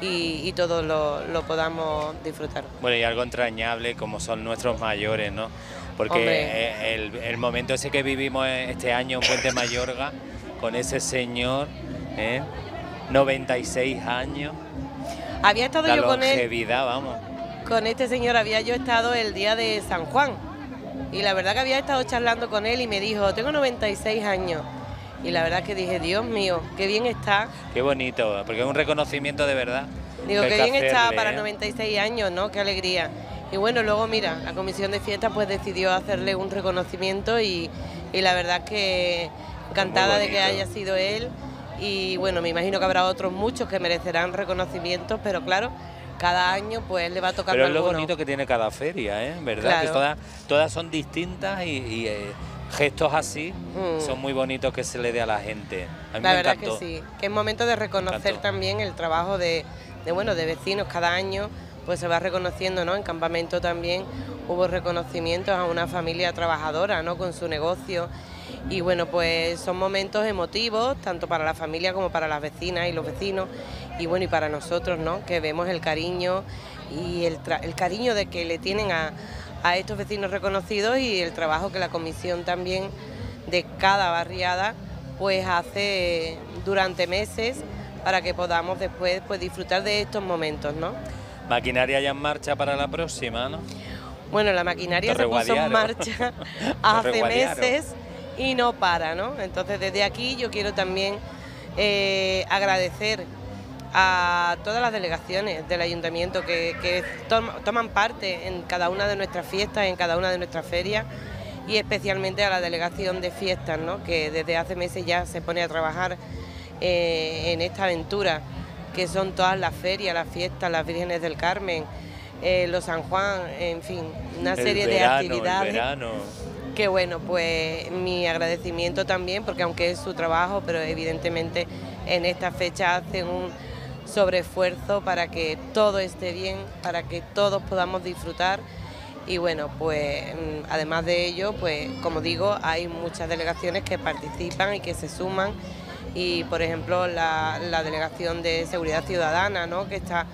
y, y todos lo, lo podamos disfrutar. Bueno, y algo entrañable como son nuestros mayores, ¿no? Porque eh, el, el momento ese que vivimos este año en Puente Mayorga, con ese señor, ¿eh? 96 años, Había estado la yo con él, longevidad, vamos. con este señor, había yo estado el día de San Juan y la verdad que había estado charlando con él y me dijo, tengo 96 años. Y la verdad que dije, Dios mío, qué bien está. Qué bonito, porque es un reconocimiento de verdad. Digo, qué bien está para ¿eh? 96 años, ¿no? Qué alegría. Y bueno, luego mira, la comisión de fiestas pues decidió hacerle un reconocimiento y, y la verdad que encantada de que haya sido él. Y bueno, me imagino que habrá otros muchos que merecerán reconocimientos, pero claro, cada año pues le va a tocar Pero es lo alguno. bonito que tiene cada feria, ¿eh? ¿Verdad? Que todas, todas son distintas y, y, eh, gestos así Mm. son muy bonitos que se le dé a la gente. A mí La me verdad encantó. que sí, que es momento de reconocer también el trabajo de, de, bueno, de vecinos cada año, pues se va reconociendo, ¿no? En campamento también hubo reconocimientos a una familia trabajadora, ¿no? Con su negocio. Y bueno, pues son momentos emotivos, tanto para la familia como para las vecinas y los vecinos, y bueno, y para nosotros, ¿no? Que vemos el cariño y el, tra- el cariño de que le tienen a, a estos vecinos reconocidos y el trabajo que la comisión también de cada barriada pues hace durante meses para que podamos después pues disfrutar de estos momentos, ¿no? Maquinaria ya en marcha para la próxima, ¿no? Bueno, la maquinaria se puso en marcha *laughs* hace meses y no para, ¿no? Entonces desde aquí yo quiero también eh, agradecer a todas las delegaciones del ayuntamiento que, que tom- toman parte en cada una de nuestras fiestas, en cada una de nuestras ferias y especialmente a la delegación de fiestas, ¿no? que desde hace meses ya se pone a trabajar eh, en esta aventura, que son todas las ferias, las fiestas, las Vírgenes del Carmen, eh, los San Juan, en fin, una El serie de actividades. El verano. Que bueno, pues mi agradecimiento también, porque aunque es su trabajo, pero evidentemente en esta fecha hacen un sobreesfuerzo para que todo esté bien, para que todos podamos disfrutar. Y bueno, pues mm, además de ello, pues como digo, hay muchas delegaciones que participan y que se suman. Y por ejemplo, la, la delegación de seguridad ciudadana, ¿no? que está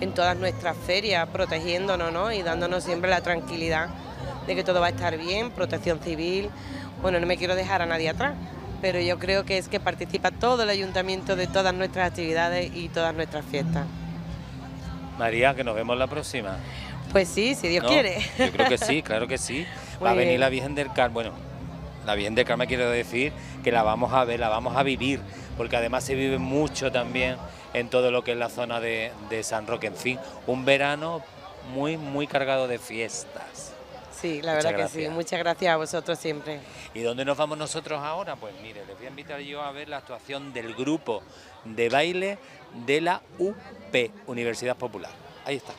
en todas nuestras ferias protegiéndonos ¿no? y dándonos siempre la tranquilidad de que todo va a estar bien, protección civil. Bueno, no me quiero dejar a nadie atrás, pero yo creo que es que participa todo el ayuntamiento de todas nuestras actividades y todas nuestras fiestas. María, que nos vemos la próxima. Pues sí, si Dios ¿no? quiere. Yo creo que sí, *laughs* claro que sí. Muy Va a venir bien. la Virgen del Carmen. Bueno, la Virgen del Carmen quiero decir que la vamos a ver, la vamos a vivir, porque además se vive mucho también en todo lo que es la zona de, de San Roque. En fin, un verano muy, muy cargado de fiestas. Sí, la Muchas verdad que gracias. sí. Muchas gracias a vosotros siempre. ¿Y dónde nos vamos nosotros ahora? Pues mire, les voy a invitar yo a ver la actuación del grupo de baile de la UP, Universidad Popular. Ahí está.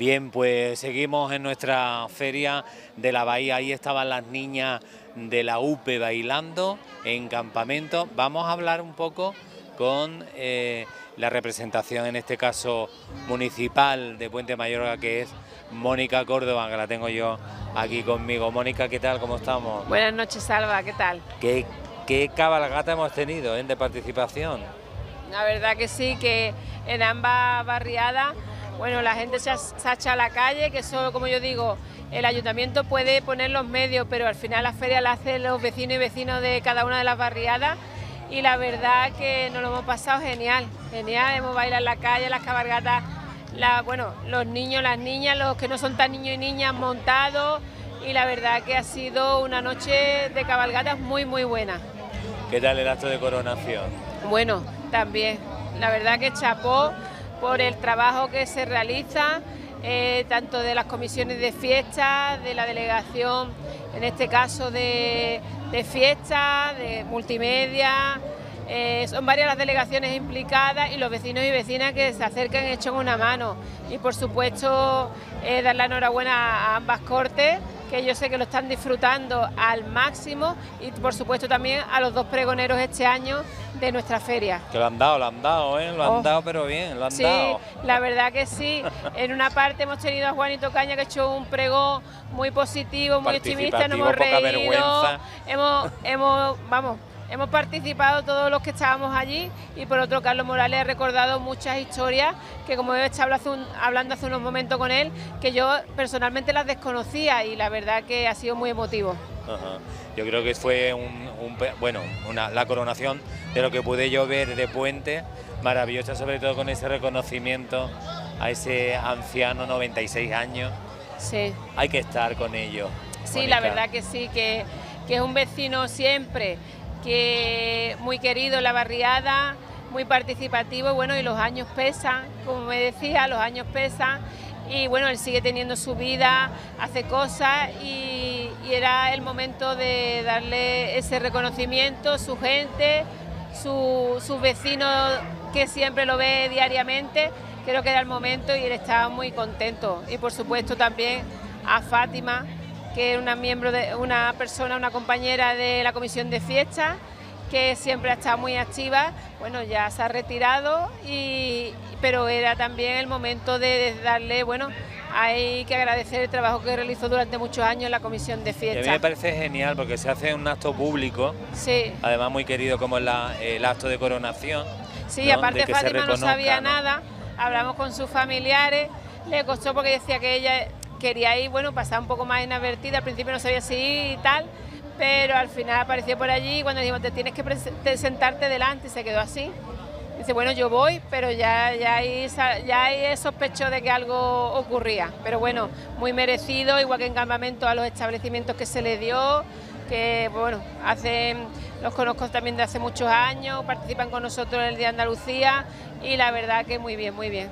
Bien, pues seguimos en nuestra feria de la Bahía. Ahí estaban las niñas de la UPE bailando en campamento. Vamos a hablar un poco con eh, la representación, en este caso municipal de Puente Mayorga, que es Mónica Córdoba, que la tengo yo aquí conmigo. Mónica, ¿qué tal? ¿Cómo estamos? Buenas noches, Salva, ¿qué tal? ¿Qué, qué cabalgata hemos tenido eh, de participación? La verdad que sí, que en ambas barriadas, bueno, la gente se ha, se ha echado a la calle, que eso, como yo digo, el ayuntamiento puede poner los medios, pero al final la feria la hacen los vecinos y vecinos de cada una de las barriadas y la verdad que nos lo hemos pasado genial, genial, hemos bailado en la calle, las cabalgatas, la, bueno, los niños, las niñas, los que no son tan niños y niñas montados y la verdad que ha sido una noche de cabalgatas muy, muy buena. ¿Qué tal el acto de coronación? Bueno, también. La verdad que chapó por el trabajo que se realiza, eh, tanto de las comisiones de fiestas, de la delegación, en este caso de, de fiestas, de multimedia. eh, son varias las delegaciones implicadas y los vecinos y vecinas que se acercan echan una mano. Y por supuesto, eh, dar la enhorabuena a ambas cortes que yo sé que lo están disfrutando al máximo y por supuesto también a los dos pregoneros este año de nuestra feria. Que lo han dado, lo han dado, ¿eh? Lo han Oh. dado, pero bien, lo han Sí, dado. la verdad que sí. En una parte hemos tenido a Juanito Caña que ha hecho un pregón muy positivo, muy optimista, nos hemos reído, vergüenza. hemos, hemos, vamos, hemos participado todos los que estábamos allí y por otro Carlos Morales ha recordado muchas historias que como he estado hace un- hablando hace unos momentos con él, que yo personalmente las desconocía y la verdad que ha sido muy emotivo. Ajá. Yo creo que fue un, un bueno, una, la coronación de lo que pude yo ver de Puente, maravillosa sobre todo con ese reconocimiento a ese anciano 96 años. Sí. Hay que estar con ellos. Sí, la verdad que sí, que, que es un vecino siempre, que muy querido en la barriada, muy participativo, bueno, y los años pesan, como me decía, los años pesan, y bueno, él sigue teniendo su vida, hace cosas, y, era el momento de darle ese reconocimiento, su gente, su- sus vecinos que siempre lo ve diariamente, creo que era el momento y él estaba muy contento. Y por supuesto también a Fátima, que es una miembro de una persona, una compañera de la comisión de fiestas, que siempre ha estado muy activa, bueno, ya se ha retirado, y, pero era también el momento de darle, bueno, hay que agradecer el trabajo que realizó durante muchos años en la comisión de Y a mí me fiestas. parece genial porque se hace un acto público, Sí. además muy querido como es la- el acto de coronación. Sí, ¿no? aparte De Fátima no sabía ¿no? nada, hablamos con sus familiares, le costó porque decía que ella quería ir, bueno, pasar un poco más inadvertida, al principio no sabía si ir y tal, pero al final apareció por allí y cuando dijimos, te tienes que sentarte delante, y se quedó así. Dice, bueno, yo voy, pero ya, ya, ahí, ya ahí sospecho de que algo ocurría. Pero bueno, muy merecido, igual que en campamento a los establecimientos que se le dio, que bueno, hacen, los conozco también de hace muchos años, participan con nosotros en el Día de Andalucía y la verdad que muy bien, muy bien.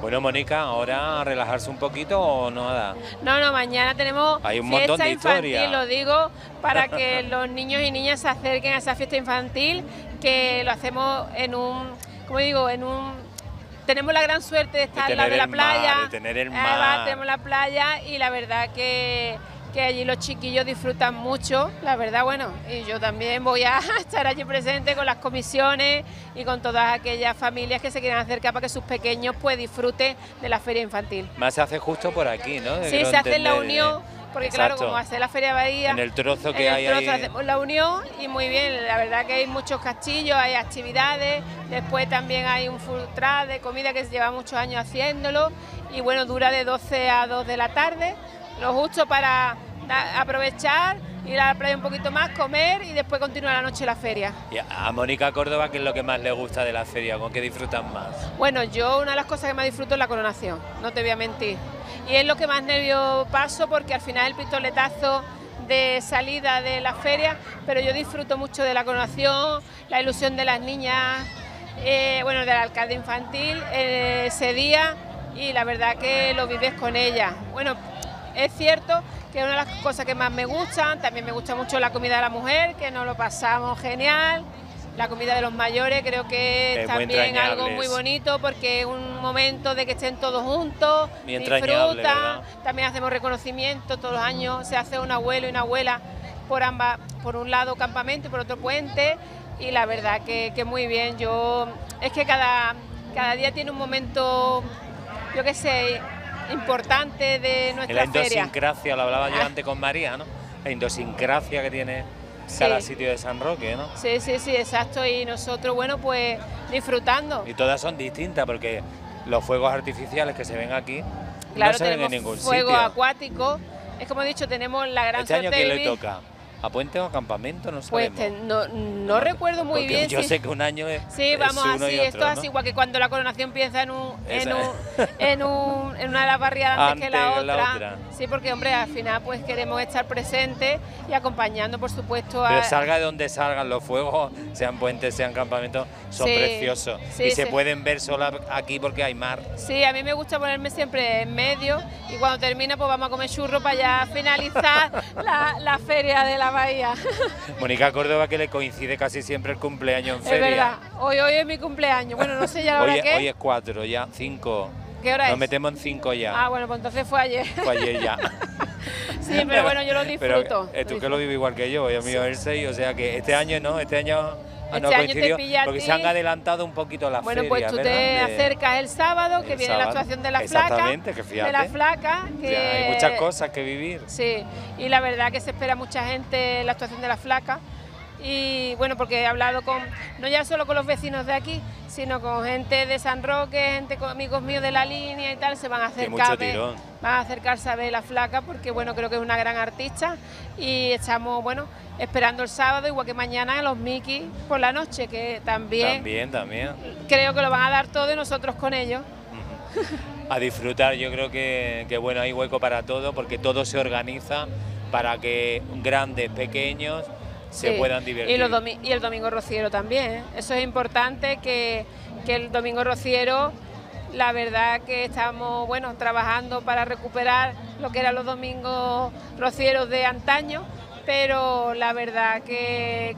Bueno, Mónica, ahora relajarse un poquito o nada. No, no, mañana tenemos Hay un fiesta montón de infantil, historia. lo digo, para que *laughs* los niños y niñas se acerquen a esa fiesta infantil, que lo hacemos en un, como digo, en un... Tenemos la gran suerte de estar al lado de la mar, playa. de tener el mar. tenemos la playa y la verdad que, que allí los chiquillos disfrutan mucho, la verdad, bueno, y yo también voy a *laughs* estar allí presente con las comisiones y con todas aquellas familias que se quieran acercar para que sus pequeños pues disfruten de la feria infantil. Más se hace justo por aquí, ¿no? Sí, Quiero se hace en la unión, ¿eh? porque claro, como hace la Feria Bahía, En el trozo que en hay el trozo ahí. hacemos la unión y muy bien, la verdad que hay muchos castillos, hay actividades, después también hay un food truck de comida que se lleva muchos años haciéndolo y bueno, dura de 12 a 2 de la tarde, lo justo para aprovechar, ir a la playa un poquito más, comer y después continuar la noche la feria. Y a a Mónica Córdoba, ¿qué es lo que más le gusta de la feria? ¿Con qué disfrutan más? Bueno, yo una de las cosas que más disfruto es la coronación, no te voy a mentir. Y es lo que más nervio paso porque al final el pistoletazo de salida de la feria, pero yo disfruto mucho de la coronación, la ilusión de las niñas, eh, bueno, del alcalde infantil eh, ese día y la verdad que lo vives con ella. Bueno, es cierto que es una de las cosas que más me gustan, también me gusta mucho la comida de la mujer, que nos lo pasamos genial. La comida de los mayores creo que Es también algo muy bonito porque es un momento de que estén todos juntos, disfrutan, también hacemos reconocimiento todos los años, se hace un abuelo y una abuela por ambas, por un lado campamento y por otro puente y la verdad que, que muy bien. Yo es que cada, cada día tiene un momento, yo qué sé, importante de nuestra la idiosincrasia, lo hablaba yo Ah. antes con María, ¿no? La idiosincrasia que tiene Sí. cada sitio de San Roque, ¿no? Sí, sí, sí, exacto. Y nosotros, bueno, pues disfrutando. Y todas son distintas porque los fuegos artificiales que se ven aquí Claro, no se ven en ningún fuego sitio. acuático. Es como he dicho, tenemos la gran Este año suerte de le toca? ¿A puente o a campamento? No Pues sabemos. te- no, no recuerdo muy Porque bien. yo si- sé que un año es, Sí, es vamos uno así, y esto es ¿no? igual que cuando la coronación empieza en un, en, un, *laughs* en, un- en una de las barriadas antes, que la otra. la otra. Sí, porque hombre, al final pues queremos estar presentes y acompañando, por supuesto, a, Pero salga de donde salgan los fuegos, sean puentes, sean campamentos, son Sí, preciosos. sí, y se pueden ver solo aquí porque hay mar. Sí, a mí me gusta ponerme siempre en medio y cuando termina pues vamos a comer churro para ya finalizar *laughs* la, la feria de la bahía. *laughs* Mónica Córdoba que le coincide casi siempre el cumpleaños en Es feria. verdad, hoy, hoy es mi cumpleaños. Bueno, no sé ya la hora Hoy, que hoy es cuatro, ya, cinco. ¿Qué hora Nos es? metemos en cinco ya. Ah, bueno, pues entonces fue ayer. Fue ayer ya. *laughs* Sí, *laughs* pero bueno, yo lo Pero, disfruto. eh, tú que lo vives igual que yo, yo mío el 6, o sea que este año no, este año ah, no Este año te pilla a porque ti. se han adelantado un poquito las Bueno, ferias, pues tú ¿verdad? te acercas el sábado, que el viene la actuación de la flaca. Exactamente, que De la flaca, que hay muchas cosas que vivir. Sí, y la verdad que se espera mucha gente en la actuación de la flaca. Y bueno, porque he hablado con, no ya solo con los vecinos de aquí, sino con gente de San Roque, gente con amigos míos de la línea y tal, se van a acercar, mucho a ver- tirón. van a acercarse a ver la flaca porque bueno, creo que es una gran artista y estamos, bueno, esperando el sábado, igual que mañana, los Mickey por la noche, que también, También, también. creo que lo van a dar todo y nosotros con ellos. A disfrutar, yo creo que, que, bueno, hay hueco para todo porque todo se organiza para que grandes, pequeños se Sí, puedan divertir. Y, los domi- y el domingo rociero también. ¿eh? Eso es importante que, que el domingo rociero, la verdad que estamos bueno trabajando para recuperar lo que eran los domingos rocieros de antaño, pero la verdad que,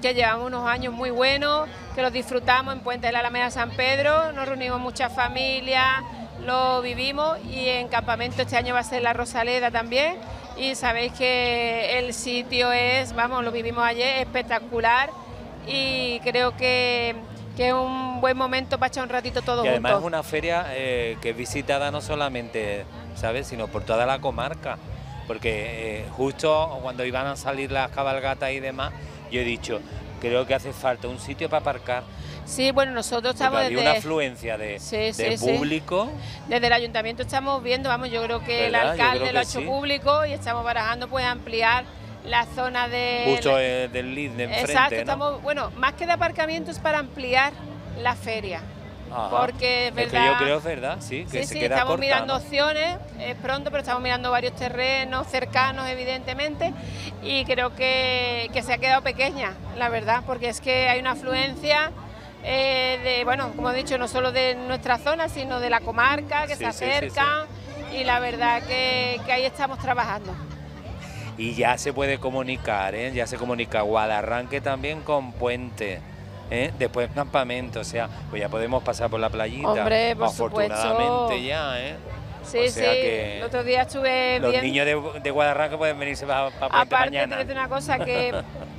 que llevamos unos años muy buenos, que los disfrutamos en Puente de la Alameda San Pedro, nos reunimos muchas familias, lo vivimos y en campamento este año va a ser la Rosaleda también y sabéis que el sitio es, vamos, lo vivimos ayer, espectacular y creo que, que es un buen momento para echar un ratito todos Y además es una feria eh, que es visitada no solamente, ¿sabes?, sino por toda la comarca. Porque eh, justo cuando iban a salir las cabalgatas y demás, yo he dicho, creo que hace falta un sitio para aparcar. Sí, bueno, nosotros estamos desde, una afluencia de, Sí, de sí, sí. público. desde el ayuntamiento estamos viendo, vamos, yo creo que el alcalde lo ha hecho público y estamos barajando pues ampliar la zona de Justo eh, del lead de enfrente, Exacto, ¿no? estamos, bueno, más que de aparcamiento es para ampliar la feria. Ajá. Porque es que verdad. yo creo es verdad, sí, que Sí, se sí, queda estamos corta, mirando ¿no? opciones, es pronto, pero estamos mirando varios terrenos cercanos, evidentemente, y creo que, que se ha quedado pequeña, la verdad, porque es que hay una afluencia eh, de, bueno, como he dicho, no solo de nuestra zona, sino de la comarca, que Sí, se acercan, y la verdad que, que ahí estamos trabajando. Y ya se puede comunicar, ¿eh? ya se comunica Guadarranque también con Puente. ¿Eh? Después campamento, o sea, pues ya podemos pasar por la playita. Hombre, por supuesto. Afortunadamente ya, ¿eh? Sí, O sea sí, que el otro día estuve Los viendo... niños de, de pueden venirse para, Puente Aparte, mañana. te voy a decir una cosa que *laughs*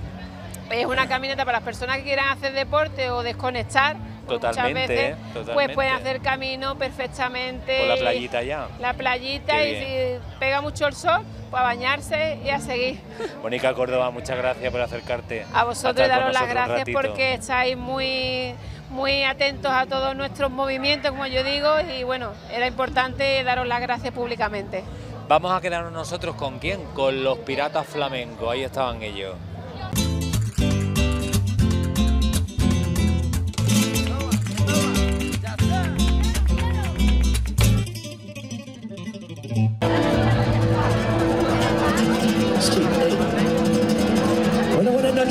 es una caminata para las personas que quieran hacer deporte o desconectar. pues Totalmente, muchas veces, ¿eh? pues pueden hacer camino perfectamente. Por la playita ya. La playita Qué y bien. si pega mucho el sol, pues a bañarse y a seguir. Mónica Córdoba, muchas gracias por acercarte. A vosotros daros las gracias porque estáis muy muy atentos a todos nuestros movimientos, como yo digo, y bueno, era importante daros las gracias públicamente. Vamos a quedarnos nosotros con quién? Con los piratas flamencos, ahí estaban ellos.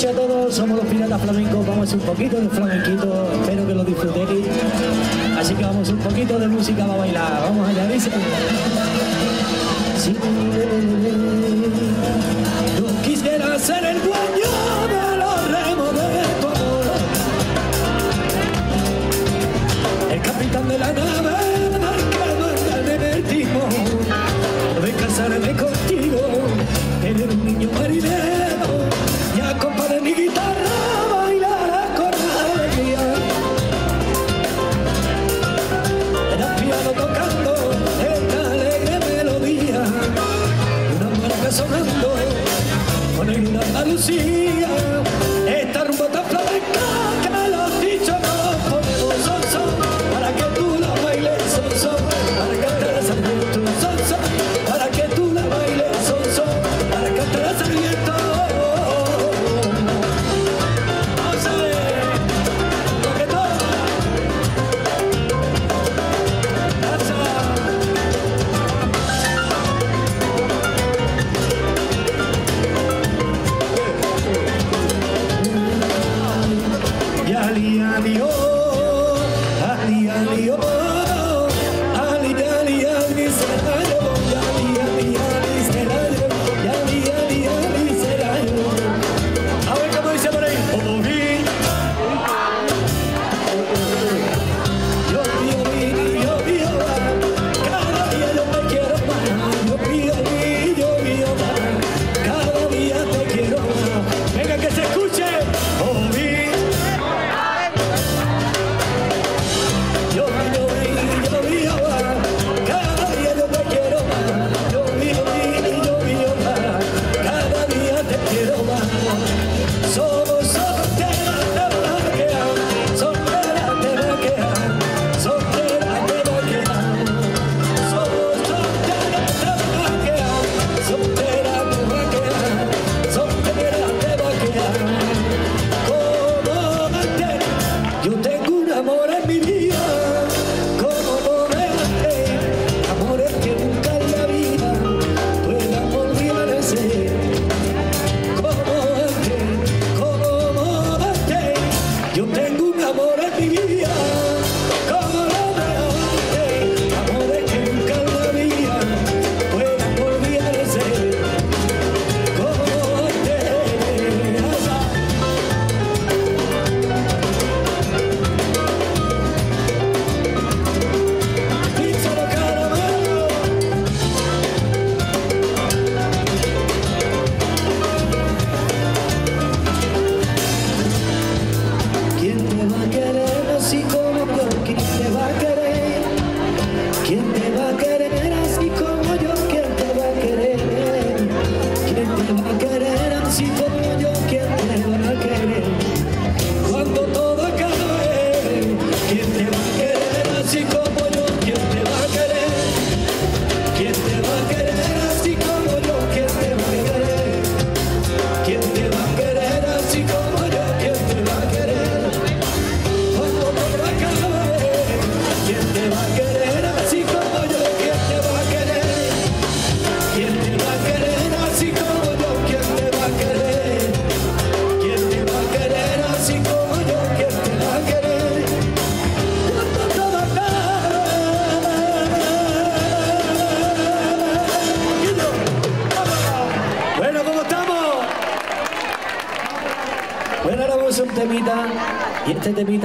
Noches a todos, somos los Piratas Flamencos, vamos a hacer un poquito de flamenquito, espero que lo disfrutéis. Así que vamos un poquito de música para bailar, vamos allá, dice. No quisiera ser el dueño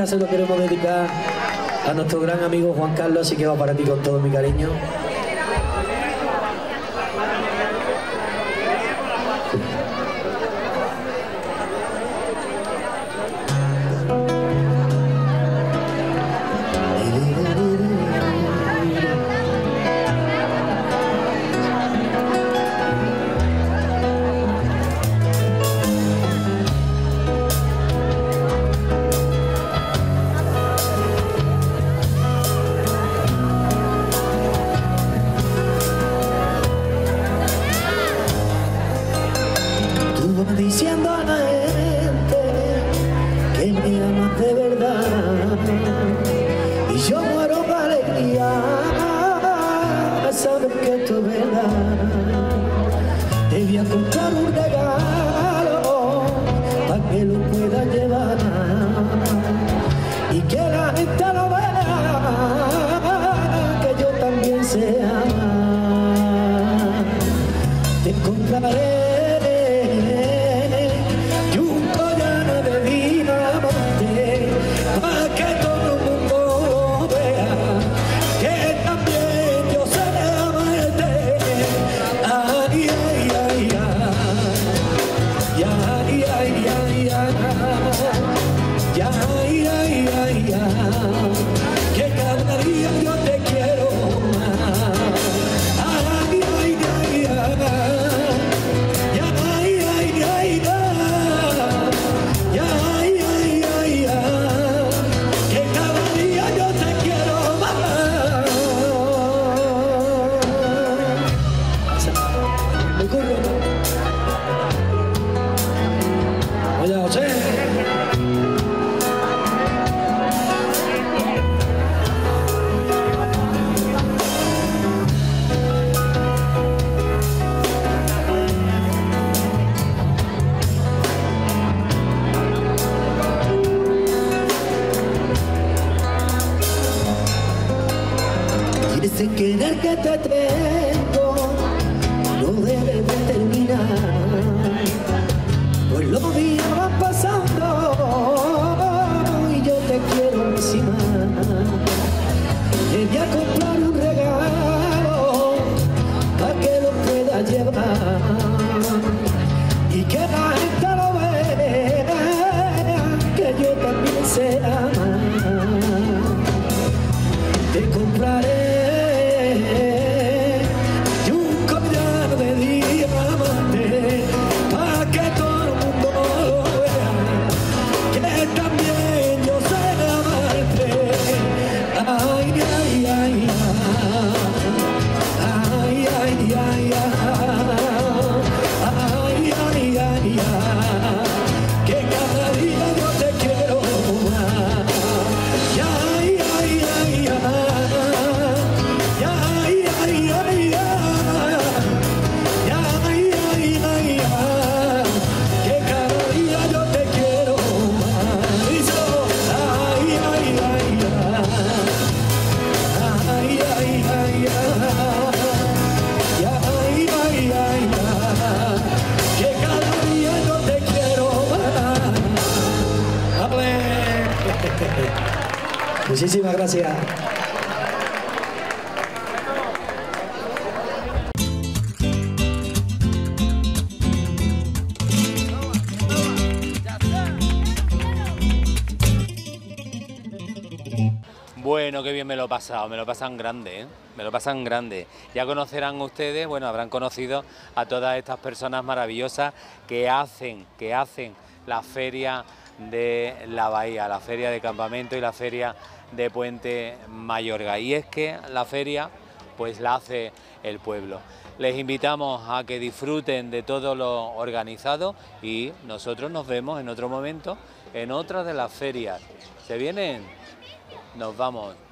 se lo queremos dedicar a nuestro gran amigo Juan Carlos, así que va para ti con todo mi cariño. Me lo pasan grande, ¿eh? me lo pasan grande. Ya conocerán ustedes, bueno, habrán conocido a todas estas personas maravillosas que hacen, que hacen la feria de la bahía, la feria de campamento y la feria de Puente Mayorga. Y es que la feria, pues la hace el pueblo. Les invitamos a que disfruten de todo lo organizado y nosotros nos vemos en otro momento en otra de las ferias. ¿Se vienen? Nos vamos.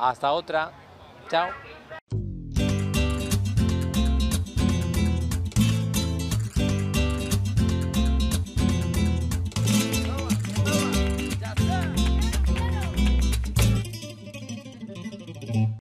Hasta otra. Chao.